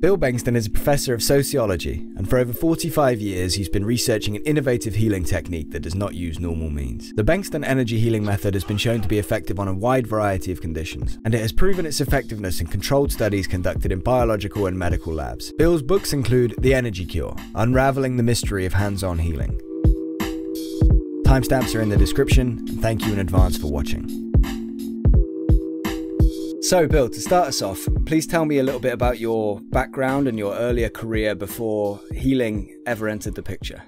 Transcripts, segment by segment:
Bill Bengston is a professor of sociology, and for over 45 years, he's been researching an innovative healing technique that does not use normal means. The Bengston energy healing method has been shown to be effective on a wide variety of conditions, and it has proven its effectiveness in controlled studies conducted in biological and medical labs. Bill's books include The Energy Cure Unraveling the Mystery of Hands on Healing. Timestamps are in the description, and thank you in advance for watching. So, Bill, to start us off, please tell me a little bit about your background and your earlier career before healing ever entered the picture.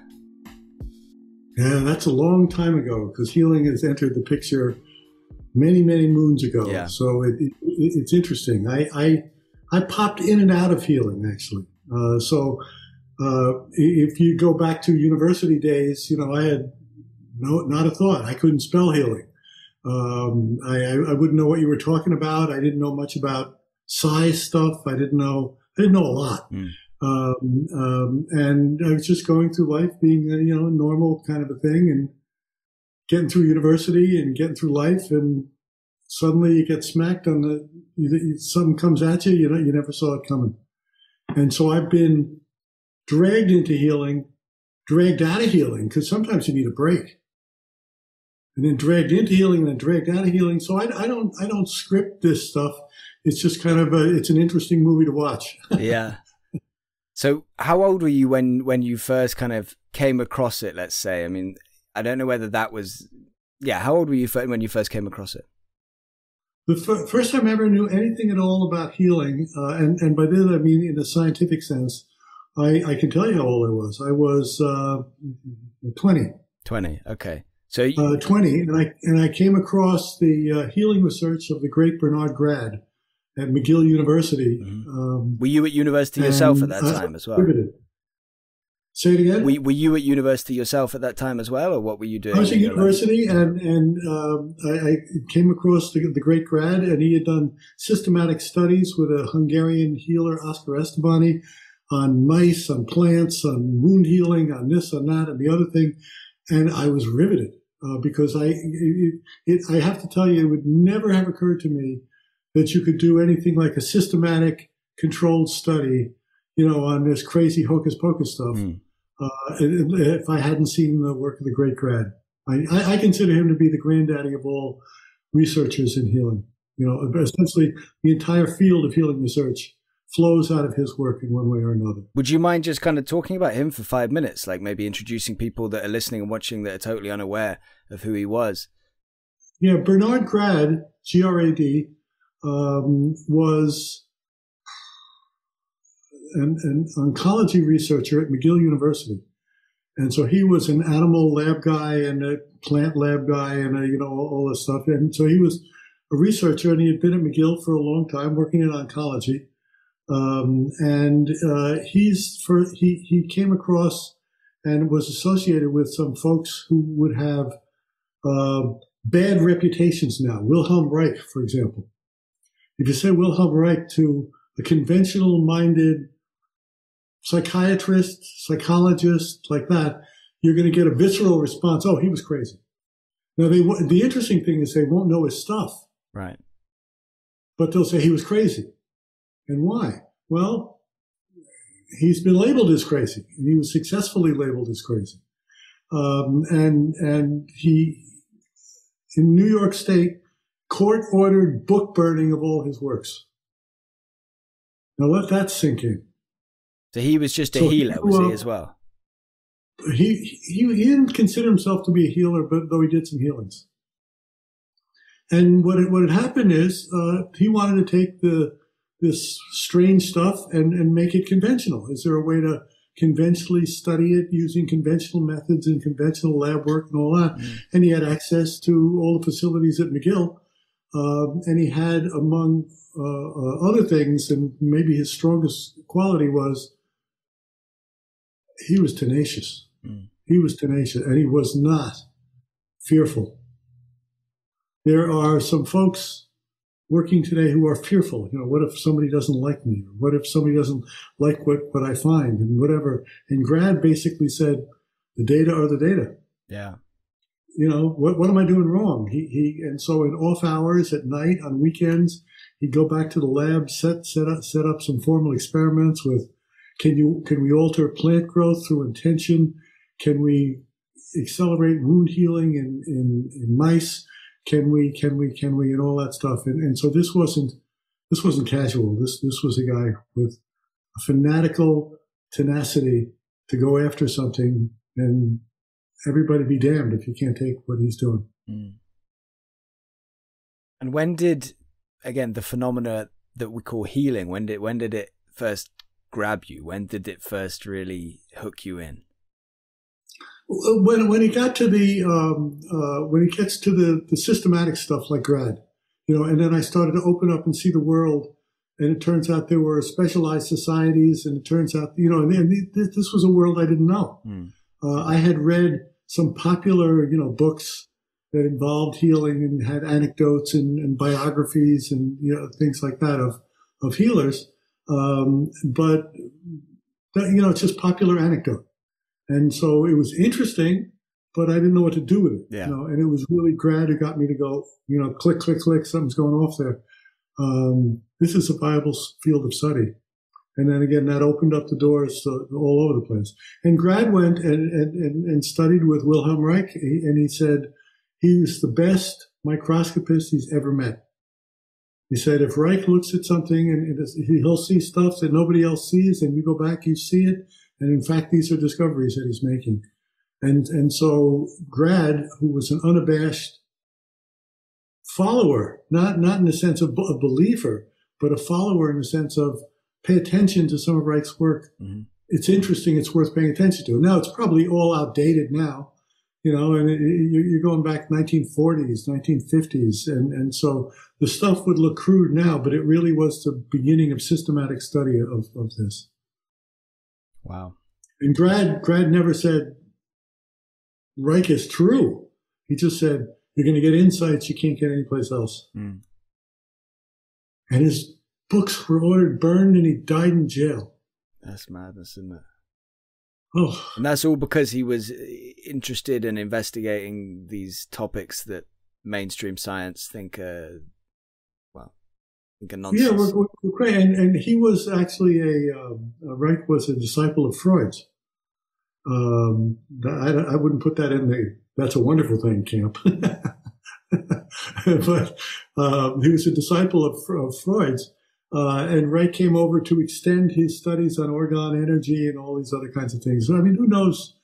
Yeah, that's a long time ago because healing has entered the picture many, many moons ago. Yeah. So it, it, it's interesting. I, I, I popped in and out of healing actually. Uh, so uh, if you go back to university days, you know, I had no, not a thought. I couldn't spell healing. Um, I, I, wouldn't know what you were talking about. I didn't know much about psi stuff. I didn't know, I didn't know a lot. Mm. Um, um, and I was just going through life being a, you know, a normal kind of a thing and getting through university and getting through life. And suddenly you get smacked on the, you, something comes at you, you know, you never saw it coming. And so I've been dragged into healing, dragged out of healing because sometimes you need a break and then dragged into healing and then dragged out of healing. So I, I don't I don't script this stuff. It's just kind of a it's an interesting movie to watch. yeah. So how old were you when when you first kind of came across it? Let's say. I mean, I don't know whether that was. Yeah, how old were you when you first came across it? The f- first time I ever knew anything at all about healing, uh, and and by then I mean in a scientific sense, I, I can tell you how old I was. I was uh, twenty. Twenty. Okay. So you- uh, 20, and I and I came across the uh, healing research of the great Bernard Grad at McGill University. Mm-hmm. Um, were you at university yourself at that time as well? Say it again. Were, were, you at university yourself at that time as well, or what were you doing? I was at university, and and um, I, I, came across the, the, great grad, and he had done systematic studies with a Hungarian healer, Oscar Estebany, on mice, on plants, on wound healing, on this, on that, and the other thing, and I was riveted uh, because I, it, it, I have to tell you, it would never have occurred to me that you could do anything like a systematic, controlled study, you know, on this crazy hocus pocus stuff. Mm. Uh, if I hadn't seen the work of the great grad, I, I, consider him to be the granddaddy of all researchers in healing. You know, essentially the entire field of healing research flows out of his work in one way or another. Would you mind just kind of talking about him for five minutes, like maybe introducing people that are listening and watching that are totally unaware of who he was? Yeah, Bernard Grad, G R A D, um, was an, an oncology researcher at McGill University. And so he was an animal lab guy and a plant lab guy and a, you know all, all this stuff. And so he was a researcher and he had been at McGill for a long time working in oncology. Um, and uh, he's for he he came across and was associated with some folks who would have uh, bad reputations now. Wilhelm Reich, for example. If you say Wilhelm Reich to a conventional-minded psychiatrist, psychologist like that, you're going to get a visceral response. Oh, he was crazy. Now, they the interesting thing is they won't know his stuff, right? But they'll say he was crazy. And why? Well, he's been labeled as crazy, and he was successfully labeled as crazy. Um, and and he in New York State, court ordered book burning of all his works. Now let that sink in. So he was just a so healer, he, was he as well? He, he he didn't consider himself to be a healer, but though he did some healings. And what it, what had happened is uh, he wanted to take the this strange stuff and, and make it conventional? Is there a way to conventionally study it using conventional methods and conventional lab work and all that? Mm. And he had access to all the facilities at McGill. Um, and he had, among uh, uh, other things, and maybe his strongest quality was he was tenacious. Mm. He was tenacious, and he was not fearful. There are some folks working today who are fearful. You know, what if somebody doesn't like me? What if somebody doesn't like what, what I find and whatever? And Grad basically said, the data are the data. Yeah. You know, what, what am I doing wrong? He, he, and so in off hours at night, on weekends, He'd go back to the lab, set set up set up some formal experiments with can you can we alter plant growth through intention? Can we accelerate wound healing in, in, in mice? Can we can we can we and all that stuff? And, and so this wasn't this wasn't casual. This this was a guy with a fanatical tenacity to go after something and everybody be damned if you can't take what he's doing. Mm. And when did again the phenomena that we call healing? When did when did it first grab you? When did it first really hook you in? When when he got to the um, uh, when he gets to the the systematic stuff like grad, you know, and then I started to open up and see the world, and it turns out there were specialized societies, and it turns out you know, and, and this was a world I didn't know. Mm. Uh, I had read some popular you know books that involved healing and had anecdotes and, and biographies and you know things like that of of healers. Um, but you know, it's just popular anecdote, and so it was interesting, but I didn't know what to do with it. Yeah. You know, and it was really Grad who got me to go, you know, click, click, click, something's going off there. Um, this is a viable field of study. And then again, that opened up the doors to, all over the place. And Grad went and, and, and studied with Wilhelm Reich, and he said, he was the best microscopist he's ever met. He said, if Reich looks at something and he'll see stuff that nobody else sees, and you go back, you see it. And in fact, these are discoveries that he's making. And, and so Grad, who was an unabashed follower, not, not in the sense of a believer, but a follower in the sense of pay attention to some of Reich's work. Mm-hmm. It's interesting. It's worth paying attention to. Now it's probably all outdated now you know, and you're going back 1940s, 1950s. And, and so the stuff would look crude now, but it really was the beginning of systematic study of, of this. Wow. And Grad, Grad never said Reich is true. He just said, you're going to get insights you can't get anyplace else. Mm. And his books were ordered burned and he died in jail. That's madness, isn't it? Oh. And that's all because he was uh, interested in investigating these topics that mainstream science think are, nonsense. Yeah, we're, we're great. And, and he was actually a, um, Reich was a disciple of Freud's. Um, I, I wouldn't put that in the, that's a wonderful thing camp. but um, he was a disciple of, of Freud's. Uh, and Reich came over to extend his studies on orgone energy and all these other kinds of things. So, I mean, who knows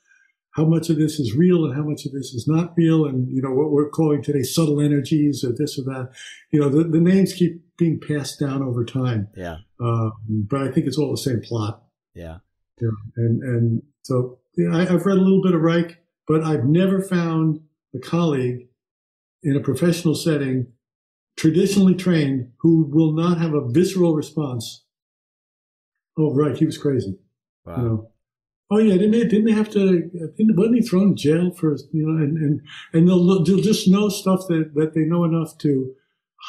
how much of this is real and how much of this is not real? And, you know, what we're calling today subtle energies or this or that. You know, the, the names keep being passed down over time. Yeah. Uh, but I think it's all the same plot. Yeah. yeah. And, and so yeah, I, I've read a little bit of Reich, but I've never found a colleague in a professional setting traditionally trained who will not have a visceral response. Oh, right, he was crazy. Wow. You know? Oh yeah, didn't they? Didn't they have to? Didn't, wasn't he thrown in jail for you know? And and and they'll they'll just know stuff that that they know enough to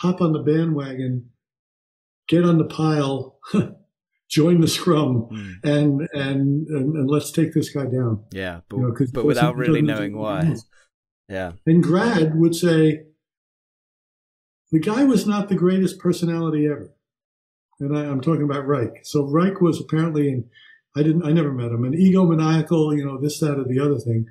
hop on the bandwagon, get on the pile, join the scrum, mm. and, and, and and let's take this guy down. Yeah, but you know, but without really knowing why. Yeah. And Grad would say, the guy was not the greatest personality ever. And I, am talking about Reich. So Reich was apparently, I didn't, I never met him, an egomaniacal, you know, this, that, or the other thing,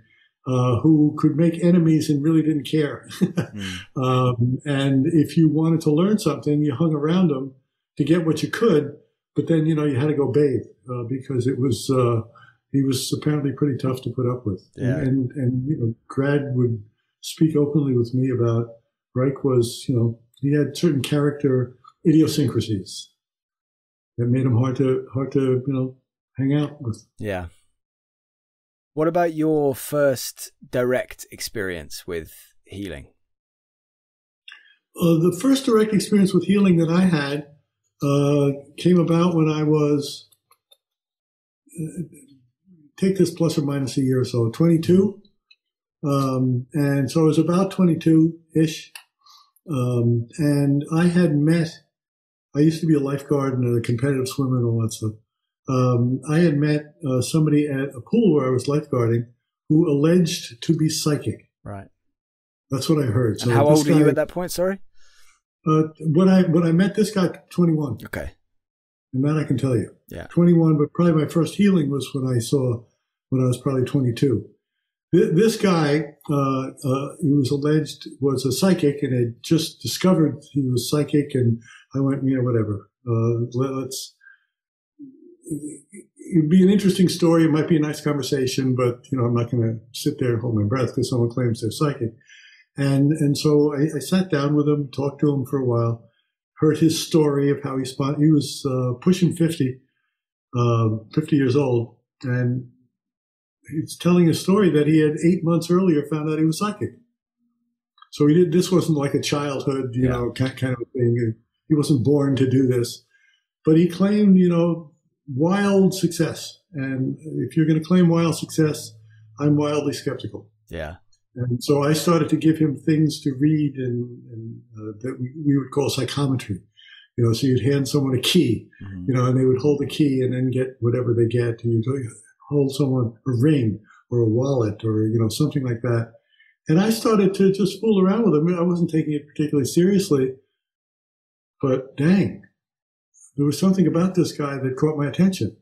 uh, who could make enemies and really didn't care. mm. um, and if you wanted to learn something, you hung around him to get what you could, but then, you know, you had to go bathe, uh, because it was, uh, he was apparently pretty tough to put up with. Yeah. And, and, and, you know, Grad would speak openly with me about Reich was, you know, he had certain character idiosyncrasies that made him hard to hard to you know hang out with. Yeah. What about your first direct experience with healing? Uh, the first direct experience with healing that I had uh, came about when I was, uh, take this plus or minus a year or so, 22. Um, and so I was about 22 ish. Um, and I had met, I used to be a lifeguard and a competitive swimmer and all that stuff. Um, I had met uh, somebody at a pool where I was lifeguarding who alleged to be psychic. Right. That's what I heard. So how old were you at that point? Sorry. Uh, when I when I met this guy, 21. Okay. And that I can tell you. Yeah. 21, but probably my first healing was when I saw when I was probably 22. This guy, uh, uh, he was alleged was a psychic and had just discovered he was psychic. And I went, you know, whatever. Uh, let's. It'd be an interesting story. It might be a nice conversation, but you know, I'm not going to sit there and hold my breath because someone claims they're psychic. And and so I, I, sat down with him, talked to him for a while, heard his story of how he spot. He was uh, pushing 50, uh, 50 years old, and he's telling a story that he had eight months earlier found out he was psychic. So he did. This wasn't like a childhood, you yeah. know, kind, kind of thing. He wasn't born to do this, but he claimed, you know, wild success. And if you're going to claim wild success, I'm wildly skeptical. Yeah. And so I started to give him things to read and, and uh, that we, we, would call psychometry. You know, so you'd hand someone a key, mm-hmm. you know, and they would hold the key and then get whatever they get. And you'd hold someone a ring or a wallet or, you know, something like that. And I started to just fool around with him. I wasn't taking it particularly seriously, but dang, there was something about this guy that caught my attention.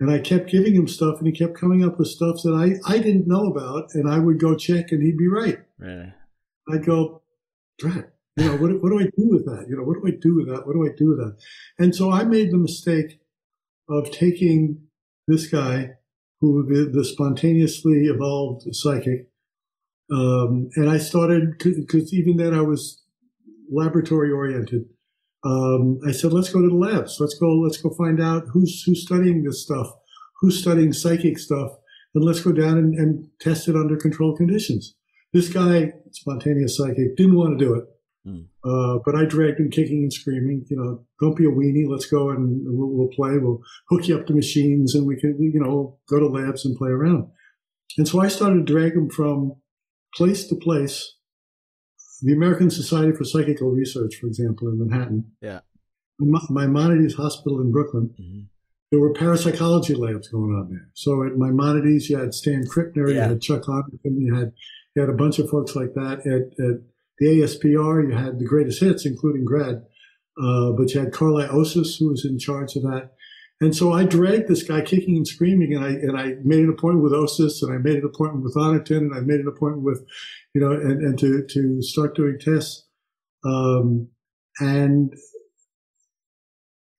And I kept giving him stuff, and he kept coming up with stuff that I, I didn't know about, and I would go check, and he'd be right. Really? I'd go, Drat, you know, what, what do I do with that? You know, what do I do with that? What do I do with that? And so I made the mistake of taking this guy, who the, the spontaneously evolved psychic, um, and I started because even then I was laboratory oriented. Um, I said, let's go to the labs. Let's go. Let's go find out who's who's studying this stuff, who's studying psychic stuff, and let's go down and, and test it under controlled conditions. This guy, spontaneous psychic, didn't want to do it, mm. uh, but I dragged him kicking and screaming. You know, don't be a weenie. Let's go and we'll, we'll play. We'll hook you up to machines, and we can, you know, go to labs and play around. And so I started to drag him from place to place the American Society for Psychical Research, for example, in Manhattan. Yeah. Maimonides Hospital in Brooklyn. Mm-hmm. There were parapsychology labs going on there. So at Maimonides, you had Stan Krippner, yeah. you had Chuck Honorton, you had you had a bunch of folks like that. At, at the ASPR, you had the greatest hits, including Grad. Uh, but you had Karlis Osis, who was in charge of that. And so I dragged this guy kicking and screaming, and I and I made an appointment with Osis, and I made an appointment with Honorton, and I made an appointment with, you know, and, and to to start doing tests. Um, and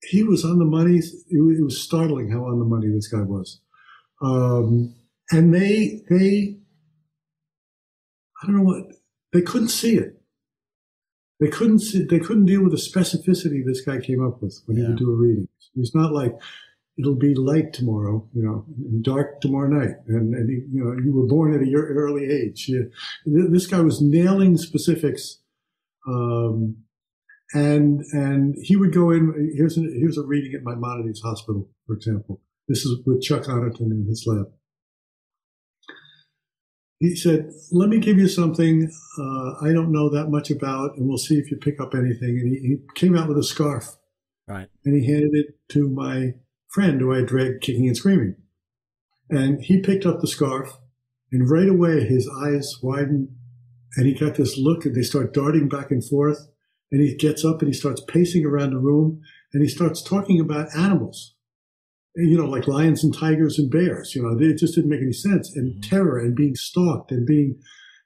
he was on the money. It, was startling how on the money this guy was. Um, and they they I don't know what they couldn't see it. They couldn't see, they couldn't deal with the specificity this guy came up with when yeah. he would do a reading. It's not like it'll be light tomorrow, you know, and dark tomorrow night. And, and he, you know, you were born at a early age. You, this guy was nailing specifics. Um, and, and he would go in, here's a, here's a reading at Maimonides Hospital, for example. This is with Chuck Honorton in his lab. He said, let me give you something uh, I don't know that much about, and we'll see if you pick up anything. And he, he came out with a scarf Right. And he handed it to my friend who I dragged kicking and screaming. And he picked up the scarf and right away his eyes widen and he got this look and they start darting back and forth. And he gets up and he starts pacing around the room and he starts talking about animals, you know, like lions and tigers and bears. You know, it just didn't make any sense. And mm-hmm. terror and being stalked and being,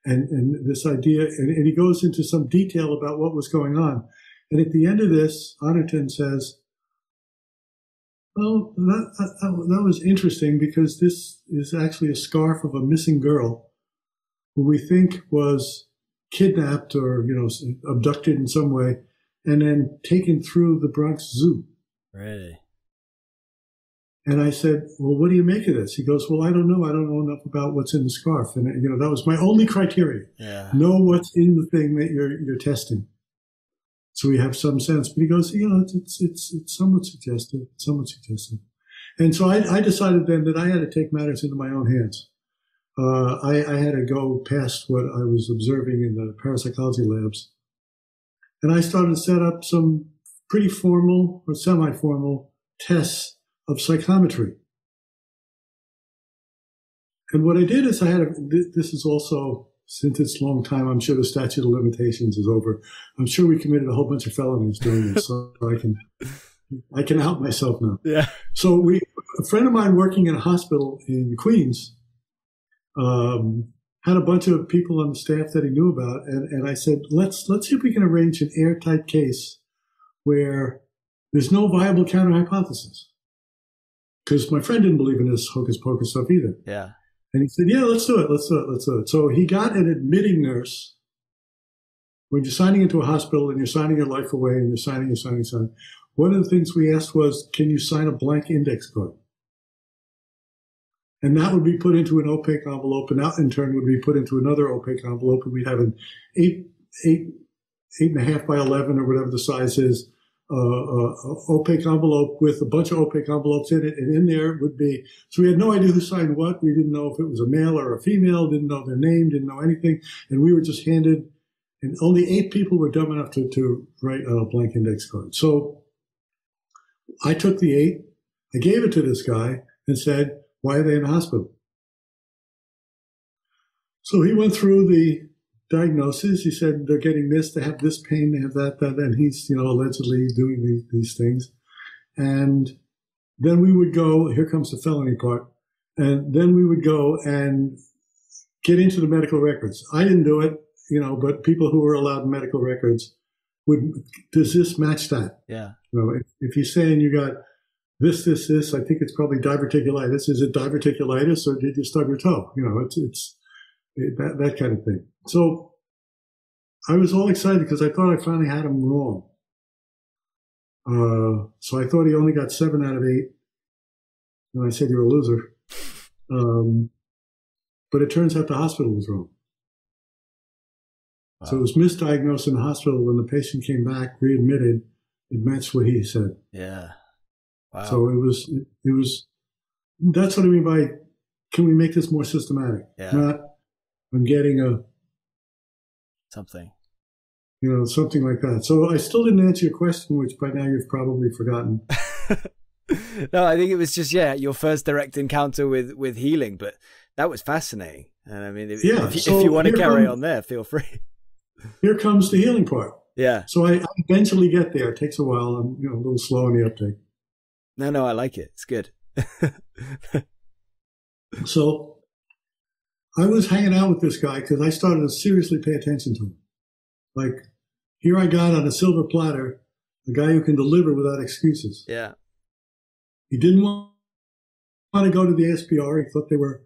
and, and this idea. And, and he goes into some detail about what was going on. And at the end of this, Honorton says, well, that, that, that, was interesting because this is actually a scarf of a missing girl who we think was kidnapped or, you know, abducted in some way and then taken through the Bronx Zoo. Really? And I said, well, what do you make of this? He goes, well, I don't know. I don't know enough about what's in the scarf. And, you know, that was my only criteria. Yeah. Know what's in the thing that you're, you're testing so we have some sense. But he goes, you know, it's it's it's, it's somewhat suggestive, somewhat suggestive. And so I, I, decided then that I had to take matters into my own hands. Uh, I, I, had to go past what I was observing in the parapsychology labs, and I started to set up some pretty formal or semi-formal tests of psychometry. And what I did is I had a, this is also since it's a long time, I'm sure the statute of limitations is over. I'm sure we committed a whole bunch of felonies doing this, so I can I can out myself now. Yeah. So we, a friend of mine working in a hospital in Queens, um, had a bunch of people on the staff that he knew about, and, and I said, let's let's see if we can arrange an airtight case where there's no viable counter hypothesis. Because my friend didn't believe in this hocus pocus stuff either. Yeah. And he said, Yeah, let's do it, let's do it, let's do it. So he got an admitting nurse. When you're signing into a hospital and you're signing your life away and you're signing, you're signing, signing, one of the things we asked was, Can you sign a blank index card? And that would be put into an opaque envelope, and that in turn would be put into another opaque envelope, and we'd have an eight, eight, eight and a half by 11 or whatever the size is, opaque envelope with a bunch of opaque envelopes in it, and in there would be. So we had no idea who signed what. We didn't know if it was a male or a female. Didn't know their name. Didn't know anything, and we were just handed. And only eight people were dumb enough to, to write a blank index card. So I took the eight, I gave it to this guy, and said, "Why are they in the hospital?" So he went through the diagnosis. He said they're getting this, they have this pain, they have that, that, and he's, you know, allegedly doing these, these things. And then we would go, here comes the felony part. And then we would go and get into the medical records. I didn't do it, you know, but people who were allowed medical records would, does this match that? Yeah. You know, if, if you're saying you got this, this, this, I think it's probably diverticulitis. Is it diverticulitis or did you stub your toe? You know, it's, it's, it, that, that kind of thing. So I was all excited because I thought I finally had him wrong. Uh, so I thought he only got seven out of eight. And I said, You're a loser. Um, but it turns out the hospital was wrong. Wow. So it was misdiagnosed in the hospital. When the patient came back, readmitted, it matched what he said. Yeah. Wow. So it was, it, it was, that's what I mean by can we make this more systematic? Yeah. Not, I'm getting a something. You know, something like that. So I still didn't answer your question, which by now you've probably forgotten. no, I think it was just yeah, your first direct encounter with with healing, but that was fascinating. And I mean, if, yeah, if, so if you want to carry come, on there, feel free. Here comes the healing part. Yeah. So I, I eventually get there. It takes a while. I'm you know a little slow in the uptake. No, no, I like it. It's good. so I was hanging out with this guy because I started to seriously pay attention to him. Like, here I got on a silver platter a guy who can deliver without excuses. Yeah. He didn't want to go to the SPR. He thought they were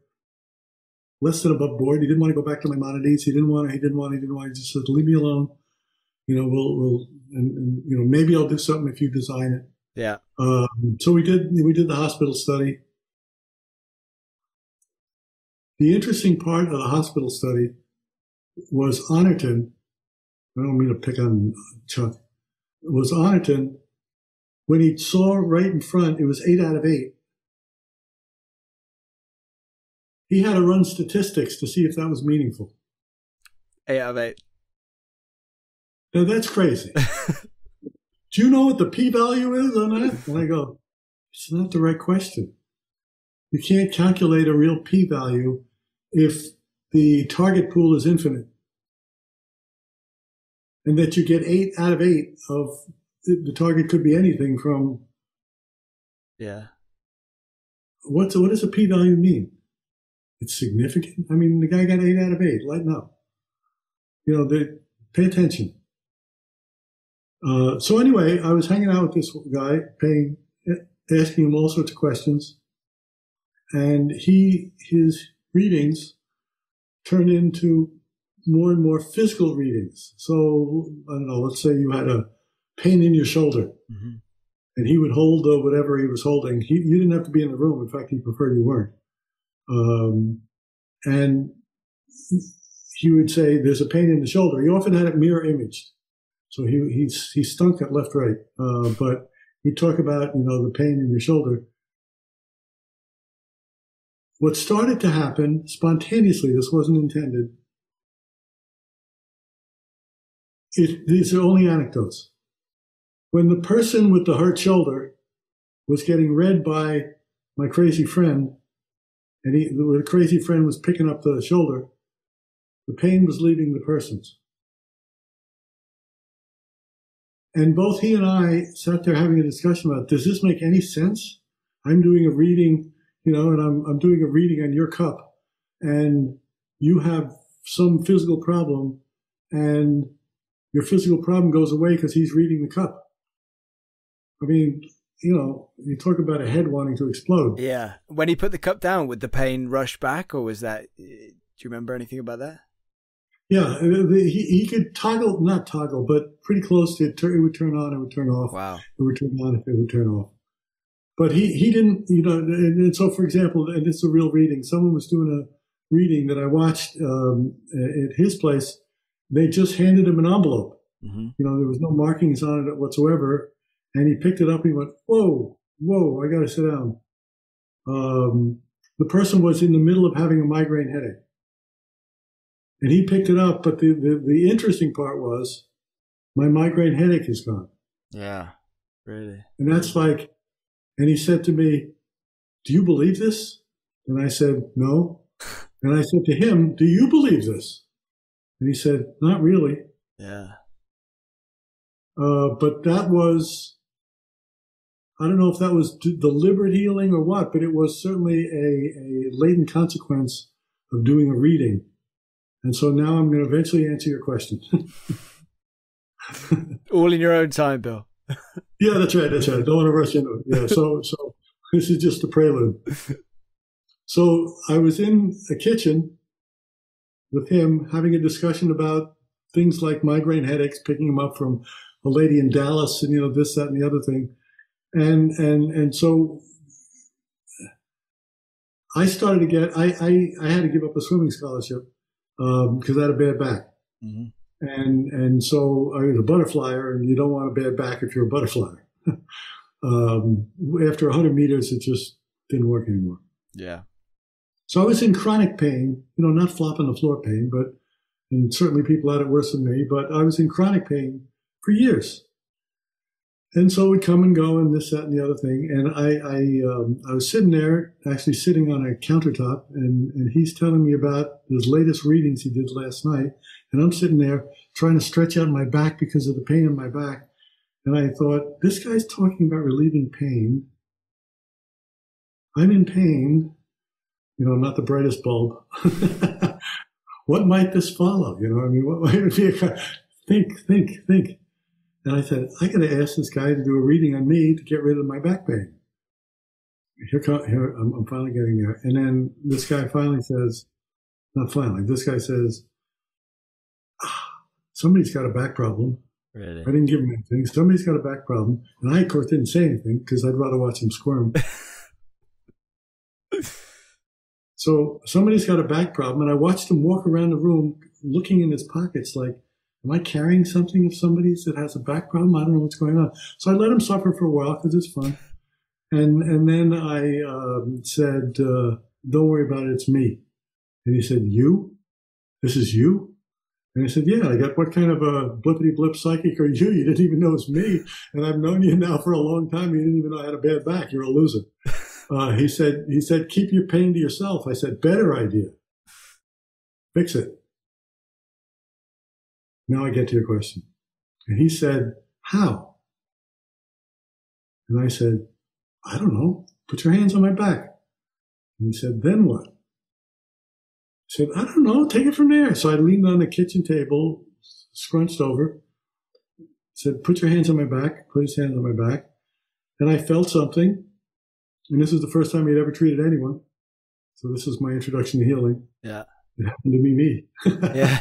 less than above board. He didn't want to go back to my Maimonides. He didn't want to, he didn't want to, he didn't want to. He just said, leave me alone. You know, we'll, we'll, and, and you know, maybe I'll do something if you design it. Yeah. Um, so we did, we did the hospital study. The interesting part of the hospital study was Honorton. I don't mean to pick on Chuck. Was Honorton when he saw right in front, it was eight out of eight. He had to run statistics to see if that was meaningful. Eight out of eight. Now that's crazy. Do you know what the p value is on that? And I go, it's not the right question. You can't calculate a real p value if the target pool is infinite. And that you get eight out of eight of the target could be anything from. Yeah. What's what does a p value mean? It's significant. I mean, the guy got eight out of eight. Lighten up. You know, they, pay attention. Uh, so anyway, I was hanging out with this guy, paying, asking him all sorts of questions, and he his readings turn into more and more physical readings. So I don't know. Let's say you had a pain in your shoulder, mm-hmm. and he would hold uh, whatever he was holding. He, you didn't have to be in the room. In fact, he preferred you weren't. Um, and he would say, "There's a pain in the shoulder." He often had it mirror imaged. So he he he stunk at left right, uh, but he'd talk about you know the pain in your shoulder. What started to happen spontaneously, this wasn't intended. It, these are only anecdotes. When the person with the hurt shoulder was getting read by my crazy friend, and he, the crazy friend was picking up the shoulder, the pain was leaving the persons. And both he and I sat there having a discussion about, does this make any sense? I'm doing a reading, you know, and I'm, I'm doing a reading on your cup and you have some physical problem and your physical problem goes away because he's reading the cup. I mean, you know, you talk about a head wanting to explode. Yeah. When he put the cup down, would the pain rush back or was that, eh, do you remember anything about that? Yeah, uh, he, he could toggle, not toggle, but pretty close to it. It would turn on, it would turn off. Wow. It would turn on, it would turn off. But he, he didn't, you know, and, and so for example, and it's a real reading, someone was doing a reading that I watched um, at his place. They just handed him an envelope. Mm-hmm. You know, there was no markings on it whatsoever. And he picked it up and he went, Whoa, whoa, I got to sit down. Um, the person was in the middle of having a migraine headache. And he picked it up, but the, the, the interesting part was my migraine headache is gone. Yeah, really. And that's like, and he said to me, Do you believe this? And I said, No. And I said to him, Do you believe this? And he said, Not really. Yeah. Uh, but that was, I don't know if that was deliberate healing or what, but it was certainly a, a latent consequence of doing a reading. And so now I'm going to eventually answer your question. All in your own time, Bill. yeah, that's right. That's right. Don't want to rush into it. Yeah. So, so this is just a prelude. So I was in a kitchen with him having a discussion about things like migraine headaches, picking him up from a lady in Dallas and, you know, this, that, and the other thing. And, and, and so I started to get, I, I, I had to give up a swimming scholarship because um, I had a bad back. Mm-hmm. And, and so I was a butterflyer and you don't want a bad back if you're a butterflyer. um, after 100 meters, it just didn't work anymore. Yeah. So I was in chronic pain, you know, not flop on the floor pain, but, and certainly people had it worse than me, but I was in chronic pain for years. And so we'd come and go and this, that, and the other thing. And I, I, um, I was sitting there, actually sitting on a countertop, and, and he's telling me about his latest readings he did last night. And I'm sitting there trying to stretch out my back because of the pain in my back. And I thought, this guy's talking about relieving pain. I'm in pain you know, I'm not the brightest bulb. what might this follow? You know, I mean, what might it be? Think, think, think. And I said, I got to ask this guy to do a reading on me to get rid of my back pain. Here, come, here I'm, I'm finally getting there. And then this guy finally says, not finally, this guy says, ah, somebody's got a back problem. Really? I didn't give him anything. Somebody's got a back problem. And I, of course, didn't say anything because I'd rather watch him squirm. So somebody's got a back problem, and I watched him walk around the room looking in his pockets like, am I carrying something of somebody's that has a back problem? I don't know what's going on. So I let him suffer for a while because it's fun. And, and then I um, said, uh, don't worry about it, it's me. And he said, you? This is you? And I said, yeah, I got what kind of a blippity blip psychic are you? You didn't even know it's me. And I've known you now for a long time. You didn't even know I had a bad back. You're a loser. Uh, he said, he said, keep your pain to yourself. I said, better idea. Fix it. Now I get to your question. And he said, how? And I said, I don't know. Put your hands on my back. And he said, then what? Said, I don't know. Take it from there. So I leaned on the kitchen table, scrunched over, said, put your hands on my back, put his hands on my back. And I felt something and this is the first time he'd ever treated anyone. So this is my introduction to healing. Yeah. It happened to be me. yeah.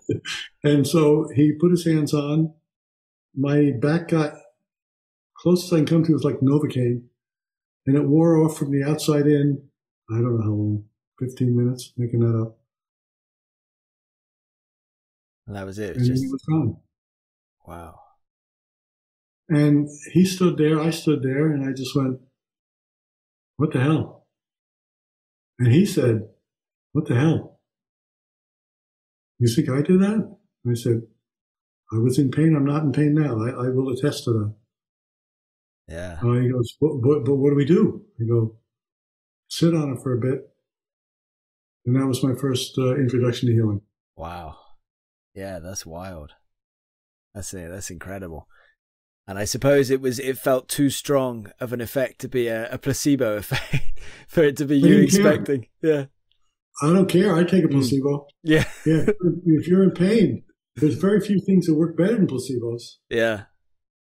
and so he put his hands on. My back got closest I can come to was like Novocaine. And it wore off from the outside in. I don't know how long, 15 minutes, making that up. And that was it. it was and just... he was gone. Wow. And he stood there, I stood there, and I just went, what the hell? And he said, What the hell? You think I did that? I said, I was in pain. I'm not in pain now. I, I will attest to that. Yeah. Uh, he goes, but, but, but what do we do? I go, sit on it for a bit. And that was my first uh, introduction to healing. Wow. Yeah, that's wild. That's it. That's incredible. And I suppose it was it felt too strong of an effect to be a, a placebo effect for it to be you expecting. Care. Yeah. I don't care. I take a mm. placebo. Yeah. yeah. If you're in pain, there's very few things that work better than placebos. Yeah.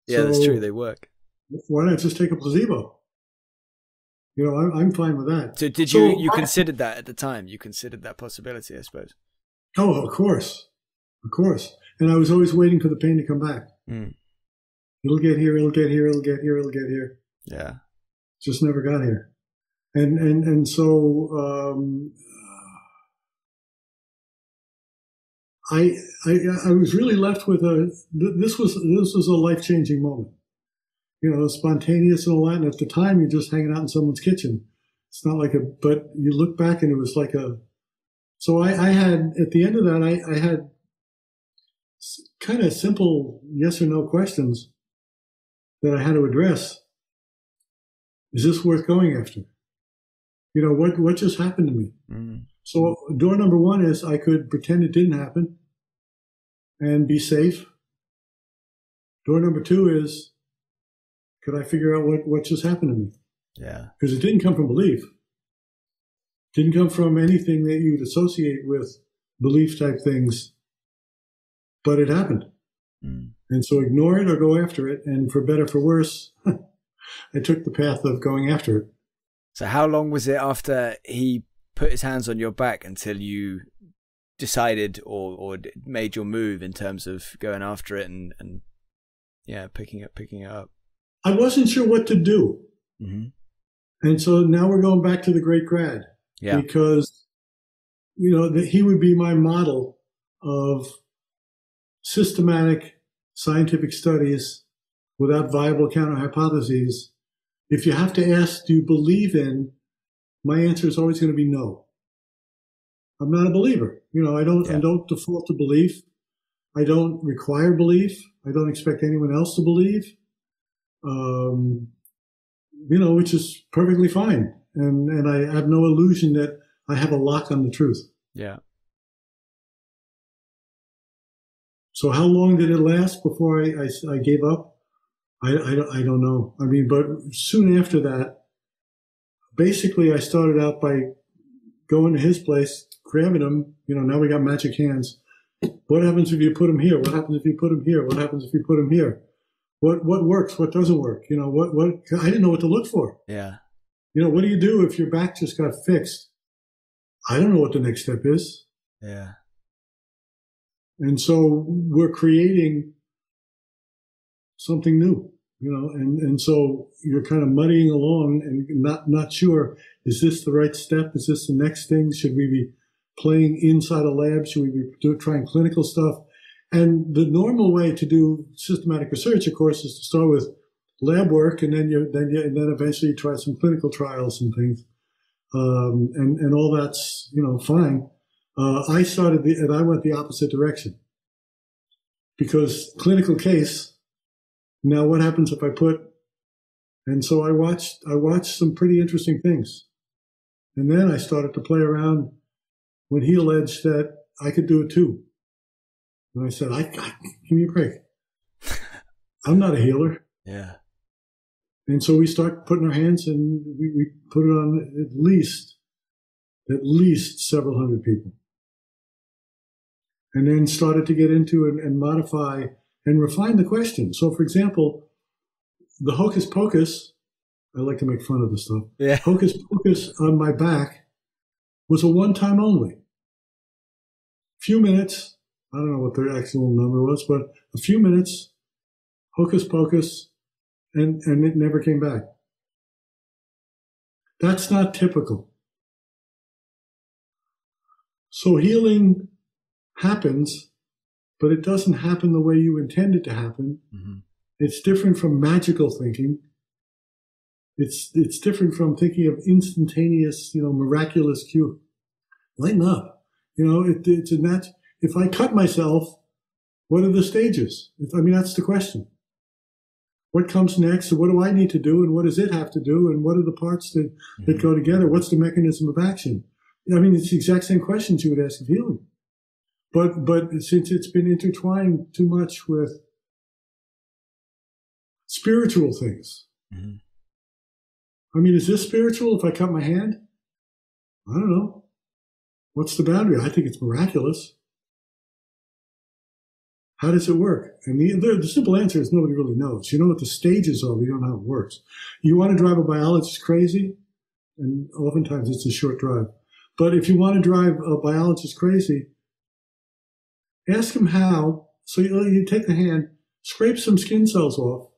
Yeah, so, that's true. They work. Why not just take a placebo? You know, I'm, I'm fine with that. So did you, you I, considered that at the time? You considered that possibility, I suppose. Oh, of course. Of course. And I was always waiting for the pain to come back. Mm. It'll get here, it'll get here, it'll get here, it'll get here. Yeah. Just never got here. And, and, and so, um, I, I, I was really left with a, this was, this was a life changing moment. You know, spontaneous and all that. And at the time, you're just hanging out in someone's kitchen. It's not like a, but you look back and it was like a, so I, I had, at the end of that, I, I had kind of simple yes or no questions that I had to address. Is this worth going after? You know, what, what just happened to me? Mm. So door number one is I could pretend it didn't happen and be safe. Door number two is could I figure out what, what just happened to me? Yeah. Because it didn't come from belief. Didn't come from anything that you'd associate with belief type things, but it happened. Mm. And so ignore it or go after it. And for better, for worse, I took the path of going after it. So how long was it after he put his hands on your back until you decided or or made your move in terms of going after it and and yeah picking it picking it up i wasn't sure what to do mm-hmm. and so now we're going back to the great grad yeah because you know that he would be my model of systematic scientific studies without viable counter hypotheses if you have to ask do you believe in my answer is always going to be no. I'm not a believer. You know, I don't, yeah. I don't default to belief. I don't require belief. I don't expect anyone else to believe. Um, you know, which is perfectly fine. And, and I have no illusion that I have a lock on the truth. Yeah. So how long did it last before I, I, I gave up? I, I, I don't know. I mean, but soon after that, basically, I started out by going to his place, grabbing him. You know, now we got magic hands. What happens if you put him here? What happens if you put him here? What happens if you put him here? What what works? What doesn't work? You know, what what? I didn't know what to look for. Yeah. You know, what do you do if your back just got fixed? I don't know what the next step is. Yeah. And so we're creating something new you know, and, and so you're kind of muddying along and not, not sure, is this the right step? Is this the next thing? Should we be playing inside a lab? Should we be do, trying clinical stuff? And the normal way to do systematic research, of course, is to start with lab work and then you, then you, and then eventually you try some clinical trials and things. Um, and, and all that's, you know, fine. Uh, I started the, and I went the opposite direction because clinical case, now, what happens if I put? And so I watched. I watched some pretty interesting things, and then I started to play around when he alleged that I could do it too. And I said, "I, I give me a break. I'm not a healer." Yeah. And so we start putting our hands, and we, we put it on at least, at least several hundred people, and then started to get into and, and modify and refine the question. So, for example, the hocus pocus, I like to make fun of this stuff. Yeah. Hocus pocus on my back was a one time only. Few minutes, I don't know what their actual number was, but a few minutes, hocus pocus, and, and it never came back. That's not typical. So healing happens but it doesn't happen the way you intend it to happen. Mm-hmm. It's different from magical thinking. It's it's different from thinking of instantaneous, you know, miraculous cure. Lighten up, you know. It, it's a nat- If I cut myself, what are the stages? I mean, that's the question. What comes next? And what do I need to do? And what does it have to do? And what are the parts that, mm-hmm. that go together? What's the mechanism of action? I mean, it's the exact same questions you would ask of healing. but but since it's been intertwined too much with spiritual things. Mm-hmm. I mean, is this spiritual if I cut my hand? I don't know. What's the boundary? I think it's miraculous. How does it work? And the, the, simple answer is nobody really knows. You know what the stages are, you don't know how it works. You want to drive a biologist crazy, and oftentimes it's a short drive. But if you want to drive a biologist crazy, ask him how. So you, you take the hand, scrape some skin cells off,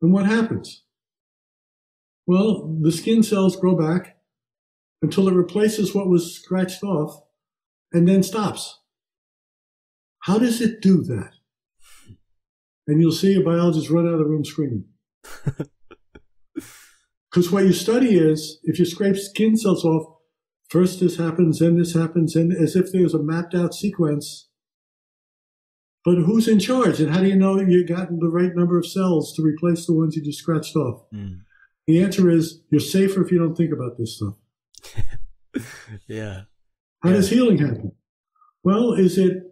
and what happens? Well, the skin cells grow back until it replaces what was scratched off and then stops. How does it do that? And you'll see a biologist run out of the room screaming. Because what you study is if you scrape skin cells off, first this happens, then this happens, and as if there's a mapped out sequence. But who's in charge? And how do you know you've gotten the right number of cells to replace the ones you just scratched off? Mm. The answer is you're safer if you don't think about this stuff. yeah. How yeah. does healing happen? Well, is it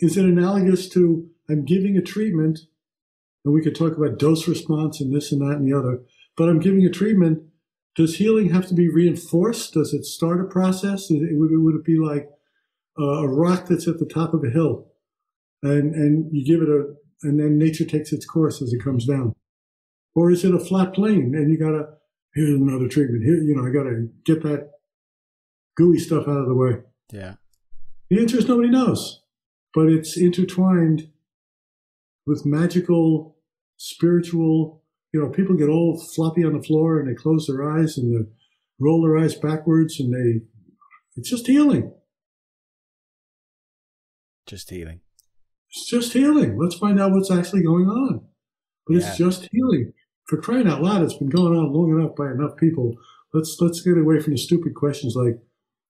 is it analogous to I'm giving a treatment, and we could talk about dose response and this and that and the other, but I'm giving a treatment. Does healing have to be reinforced? Does it start a process? It, would, it, would it be like a rock that's at the top of a hill, and and you give it a, and then nature takes its course as it comes down, or is it a flat plane and you gotta here's another treatment here you know I gotta get that gooey stuff out of the way. Yeah. The answer is nobody knows but it's intertwined with magical, spiritual. You know, people get all floppy on the floor and they close their eyes and they roll their eyes backwards and they. It's just healing. Just healing. It's just healing. Let's find out what's actually going on. But yeah. it's just healing. For crying out loud, it's been going on long enough by enough people. Let's let's get away from the stupid questions like, do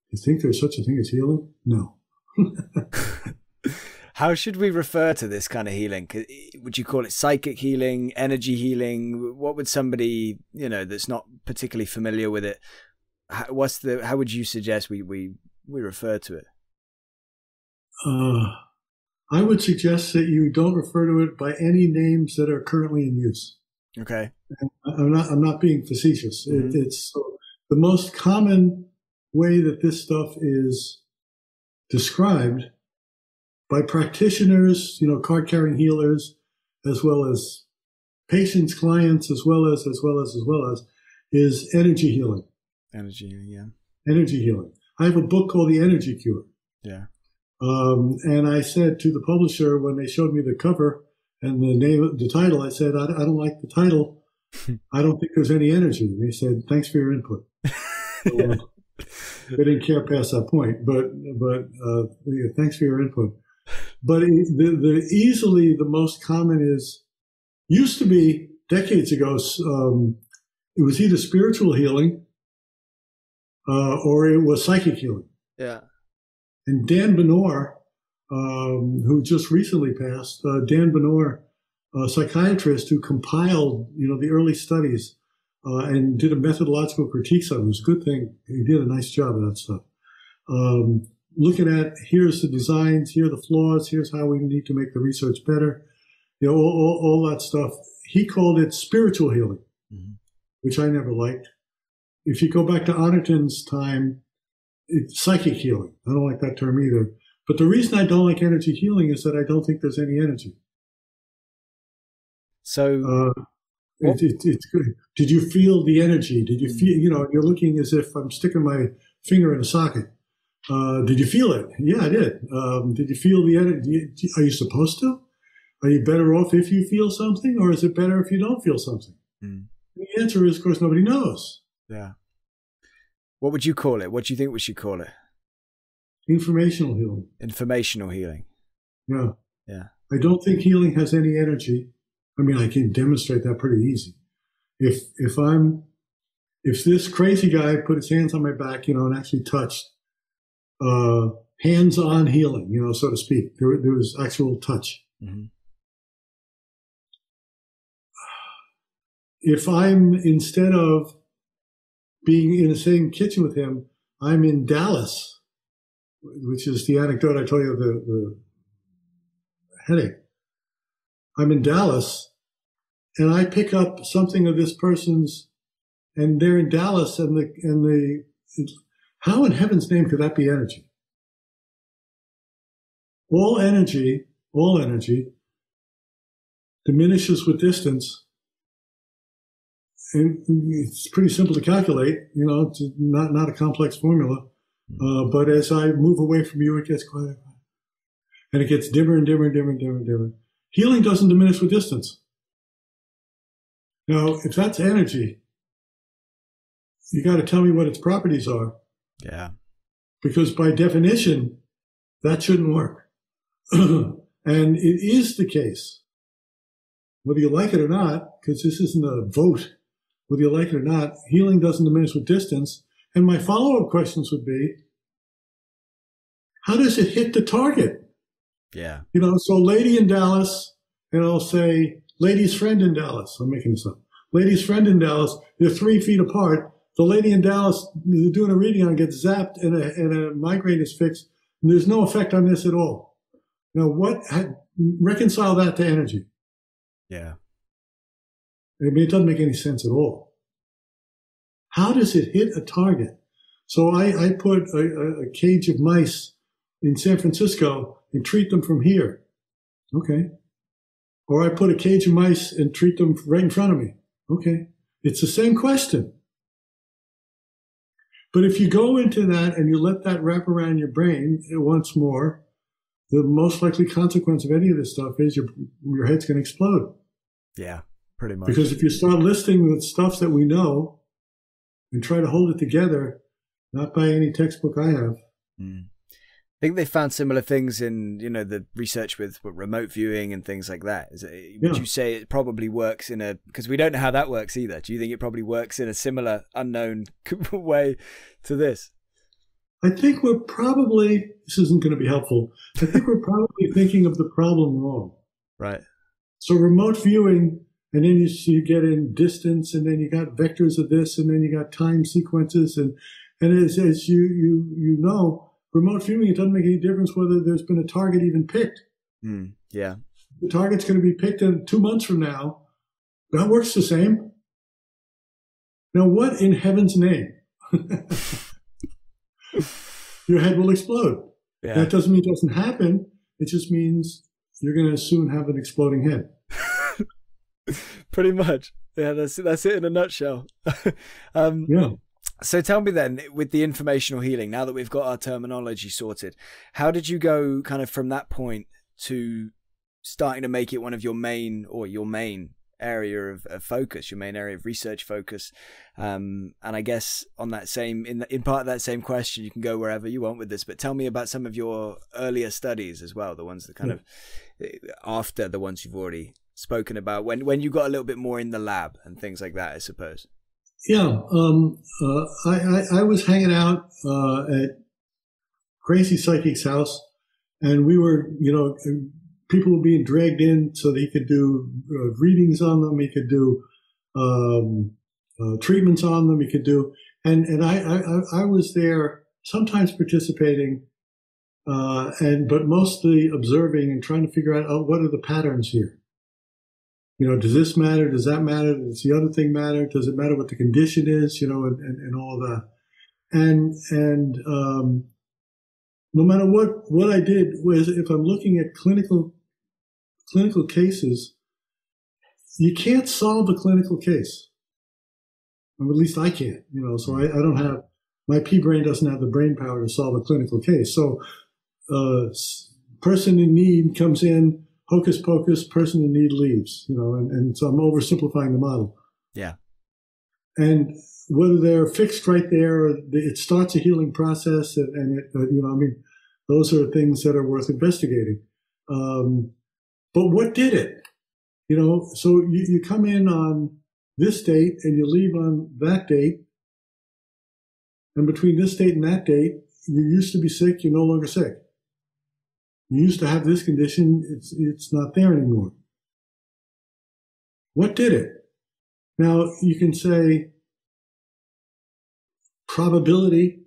"You think there's such a thing as healing?" No. How should we refer to this kind of healing? Would you call it psychic healing, energy healing? What would somebody, you know, that's not particularly familiar with it, what's the, how would you suggest we, we, we refer to it? Uh, I would suggest that you don't refer to it by any names that are currently in use. Okay. I'm not, I'm not being facetious. Mm-hmm. It, it's the most common way that this stuff is described by practitioners, you know, card carrying healers, as well as patients, clients, as well as, as well as, as well as, is energy healing. Energy, yeah. Energy healing. I have a book called The Energy Cure. Yeah. Um, and I said to the publisher when they showed me the cover and the name, the title, I said, I, I don't like the title. I don't think there's any energy. And they said, thanks for your input. Uh, they didn't care past that point, but, but, uh, yeah, thanks for your input. But the, the easily the most common is used to be decades ago. Um, it was either spiritual healing uh, or it was psychic healing. Yeah. And Dan Benor, um, who just recently passed, uh, Dan Benor, a psychiatrist who compiled, you know, the early studies uh, and did a methodological critique of it. It was a good thing. He did a nice job of that stuff. Um, looking at here's the designs, here are the flaws, here's how we need to make the research better, you know, all, all, all that stuff. He called it spiritual healing, mm-hmm. which I never liked. If you go back to Honorton's time, it's psychic healing. I don't like that term either. But the reason I don't like energy healing is that I don't think there's any energy. So, uh, it, it, it's good. Did you feel the energy? Did you mm. feel, you know, you're looking as if I'm sticking my finger in a socket. Uh, did you feel it? Yeah, I did. Um, did you feel the energy? Are you supposed to? Are you better off if you feel something, or is it better if you don't feel something? Mm. The answer is, of course, nobody knows. Yeah. What would you call it? What do you think we should call it? Informational healing. Informational healing. Yeah. Yeah. I don't think healing has any energy. I mean, I can demonstrate that pretty easy. If if I'm if this crazy guy put his hands on my back, you know, and actually touched uh, hands-on healing, you know, so to speak. There, there was actual touch. Mm-hmm. If I'm instead of being in the same kitchen with him, I'm in Dallas which is the anecdote I told you of the, the headache. I'm in Dallas and I pick up something of this person's and they're in Dallas and the, and the, how in heaven's name could that be energy? All energy, all energy diminishes with distance. And it's pretty simple to calculate, you know, it's not, not a complex formula. Uh, but as I move away from you, it gets quieter. And it gets dimmer and dimmer and dimmer and dimmer and dimmer. Healing doesn't diminish with distance. Now, if that's energy, you got to tell me what its properties are. Yeah. Because by definition, that shouldn't work. and it is the case, whether you like it or not, because this isn't a vote, whether you like it or not, healing doesn't diminish with distance. And my follow up questions would be, how does it hit the target? Yeah. You know, so lady in Dallas, and I'll say lady's friend in Dallas. I'm making this up. Lady's friend in Dallas, they're three feet apart. The lady in Dallas, doing a reading on, gets zapped and a, and a migraine is fixed. And there's no effect on this at all. Now, what, reconcile that to energy? Yeah. I mean, it doesn't make any sense at all. How does it hit a target? So I, I put a, a cage of mice in San Francisco and treat them from here. Okay. Or I put a cage of mice and treat them right in front of me. Okay. It's the same question. But if you go into that and you let that wrap around your brain once more, the most likely consequence of any of this stuff is your your head's going to explode. Yeah, pretty much. Because if you start listing the stuff that we know and try to hold it together, not by any textbook I have. Mm. I think they found similar things in you know the research with, with remote viewing and things like that. Is it, would yeah. you say it probably works in a because we don't know how that works either? Do you think it probably works in a similar unknown way to this? I think we're probably this isn't going to be helpful. I think we're probably thinking of the problem wrong. Right. So remote viewing, and then you, you get in distance, and then you got vectors of this, and then you got time sequences, and and as, as you you you know remote viewing, it doesn't make any difference whether there's been a target even picked. Mm, yeah. The target's going to be picked in two months from now. That works the same. Now, what in heaven's name? Your head will explode. Yeah. That doesn't mean it doesn't happen. It just means you're going to soon have an exploding head. Pretty much. Yeah, that's that's it in a nutshell. um, yeah. So tell me then, with the informational healing, now that we've got our terminology sorted, how did you go kind of from that point to starting to make it one of your main or your main area of, of focus, your main area of research focus? Um, and I guess on that same, in, in part of that same question, you can go wherever you want with this, but tell me about some of your earlier studies as well, the ones that kind yeah. of after the ones you've already spoken about, when, when you got a little bit more in the lab and things like that, I suppose. Yeah, um, uh, I, I, I, was hanging out uh, at Crazy Psychic's house, and we were, you know, people were being dragged in so that he could do uh, readings on them, he could do um, uh, treatments on them, he could do, and and I I, I was there sometimes participating, uh, and but mostly observing and trying to figure out oh, what are the patterns here you know, does this matter? Does that matter? Does the other thing matter? Does it matter what the condition is? You know, and, and, and all that. And, and, um, no matter what, what I did was if I'm looking at clinical, clinical cases, you can't solve a clinical case. At least I can't, you know, so I, I don't have, my P brain doesn't have the brain power to solve a clinical case. So, uh, person in need comes in, hocus pocus, person in need leaves, you know, and, and so I'm oversimplifying the model. Yeah. And whether they're fixed right there, it starts a healing process, and, and it, uh, you know, I mean, those are things that are worth investigating. Um, but what did it? You know, so you, you come in on this date and you leave on that date. And between this date and that date, you used to be sick, you're no longer sick. You used to have this condition, it's, it's not there anymore. What did it? Now you can say probability,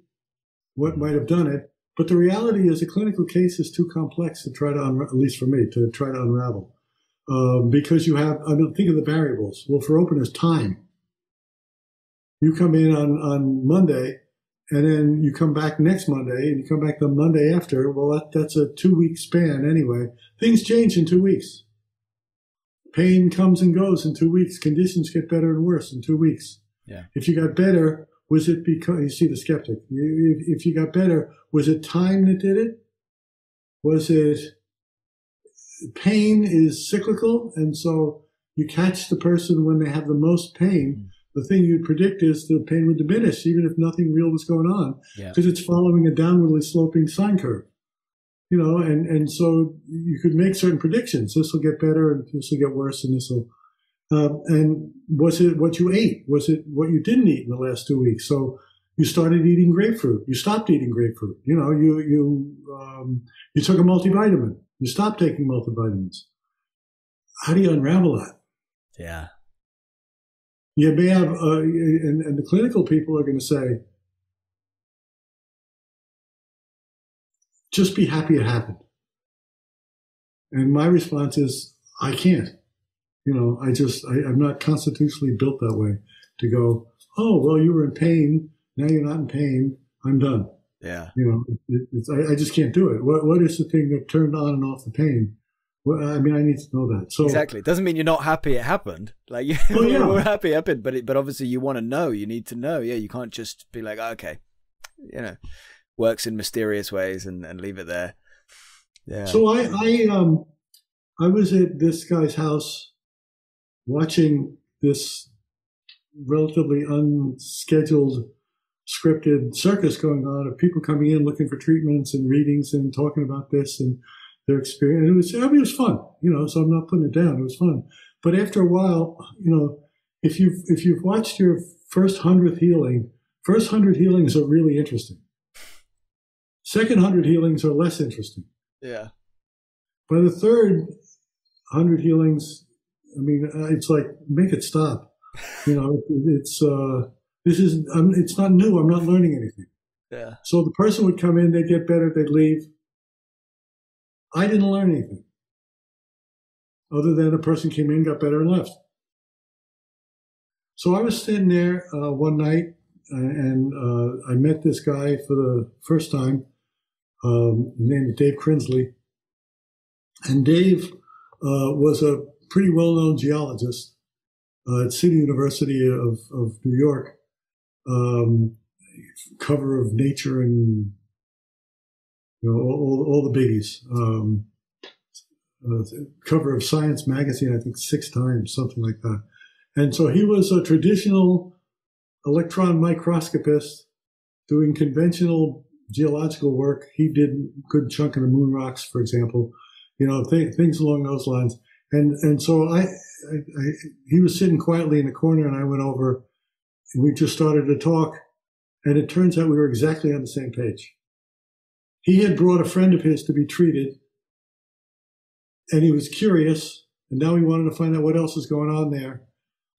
what might have done it, But the reality is, a clinical case is too complex to try to, un- at least for me, to try to unravel. Um, because you have, I mean, think of the variables. Well, for openers, time. You come in on, on Monday, and then you come back next Monday, and you come back the Monday after. Well, that, that's a two week span anyway. Things change in two weeks. Pain comes and goes in two weeks. Conditions get better and worse in two weeks. Yeah. If you got better, was it because you see the skeptic? If, if you got better, was it time that did it? Was it pain is cyclical, and so you catch the person when they have the most pain. Mm. The thing you'd predict is the pain would diminish even if nothing real was going on, because yeah. it's following a downwardly sloping sine curve you know, and, and so you could make certain predictions. This will get better and this will get worse and this will, um, and was it what you ate? Was it what you didn't eat in the last two weeks? So you started eating grapefruit. You stopped eating grapefruit. You know, you, you, um, you took a multivitamin. You stopped taking multivitamins. How do you unravel that? Yeah. You may have, uh, and, and the clinical people are going to say, just be happy it happened. And my response is, I can't. You know, I just, I, am not constitutionally built that way to go, oh, well, you were in pain. Now you're not in pain. I'm done. Yeah. You know, it, I, I, just can't do it. What, what is the thing that turned on and off the pain? Well, I mean, I need to know that. So exactly, it doesn't mean you're not happy it happened. Like you, well, yeah. we're happy it happened, but it, but obviously you want to know. You need to know. Yeah, you can't just be like, okay, you know works in mysterious ways and, and leave it there. Yeah. So I, I um I was at this guy's house watching this relatively unscheduled scripted circus going on of people coming in looking for treatments and readings and talking about this and their experience. And it was, I mean, it was fun, you know, so I'm not putting it down. It was fun. But after a while, you know, if you've, if you've watched your first hundredth healing, first hundred healings are really interesting. Second hundred healings are less interesting. Yeah. By the third hundred healings, I mean, uh, it's like make it stop. You know, it's uh, this is I'm, it's not new. I'm not learning anything. Yeah. So the person would come in, they'd get better, they'd leave. I didn't learn anything, other than a person came in, got better, and left. So I was sitting there uh, one night, uh, and uh, I met this guy for the first time um, named Dave Krinsley. And Dave uh, was a pretty well known geologist uh, at City University of, of New York, um, cover of Nature and you know, all, all the biggies. Um, uh, cover of Science magazine, I think six times, something like that. And so he was a traditional electron microscopist doing conventional geological work. He did a good chunk of the moon rocks, for example, you know, th- things along those lines. And and so I, I, I, he was sitting quietly in the corner, and I went over, and we just started to talk, and it turns out we were exactly on the same page. He had brought a friend of his to be treated, and he was curious, and now he wanted to find out what else is going on there.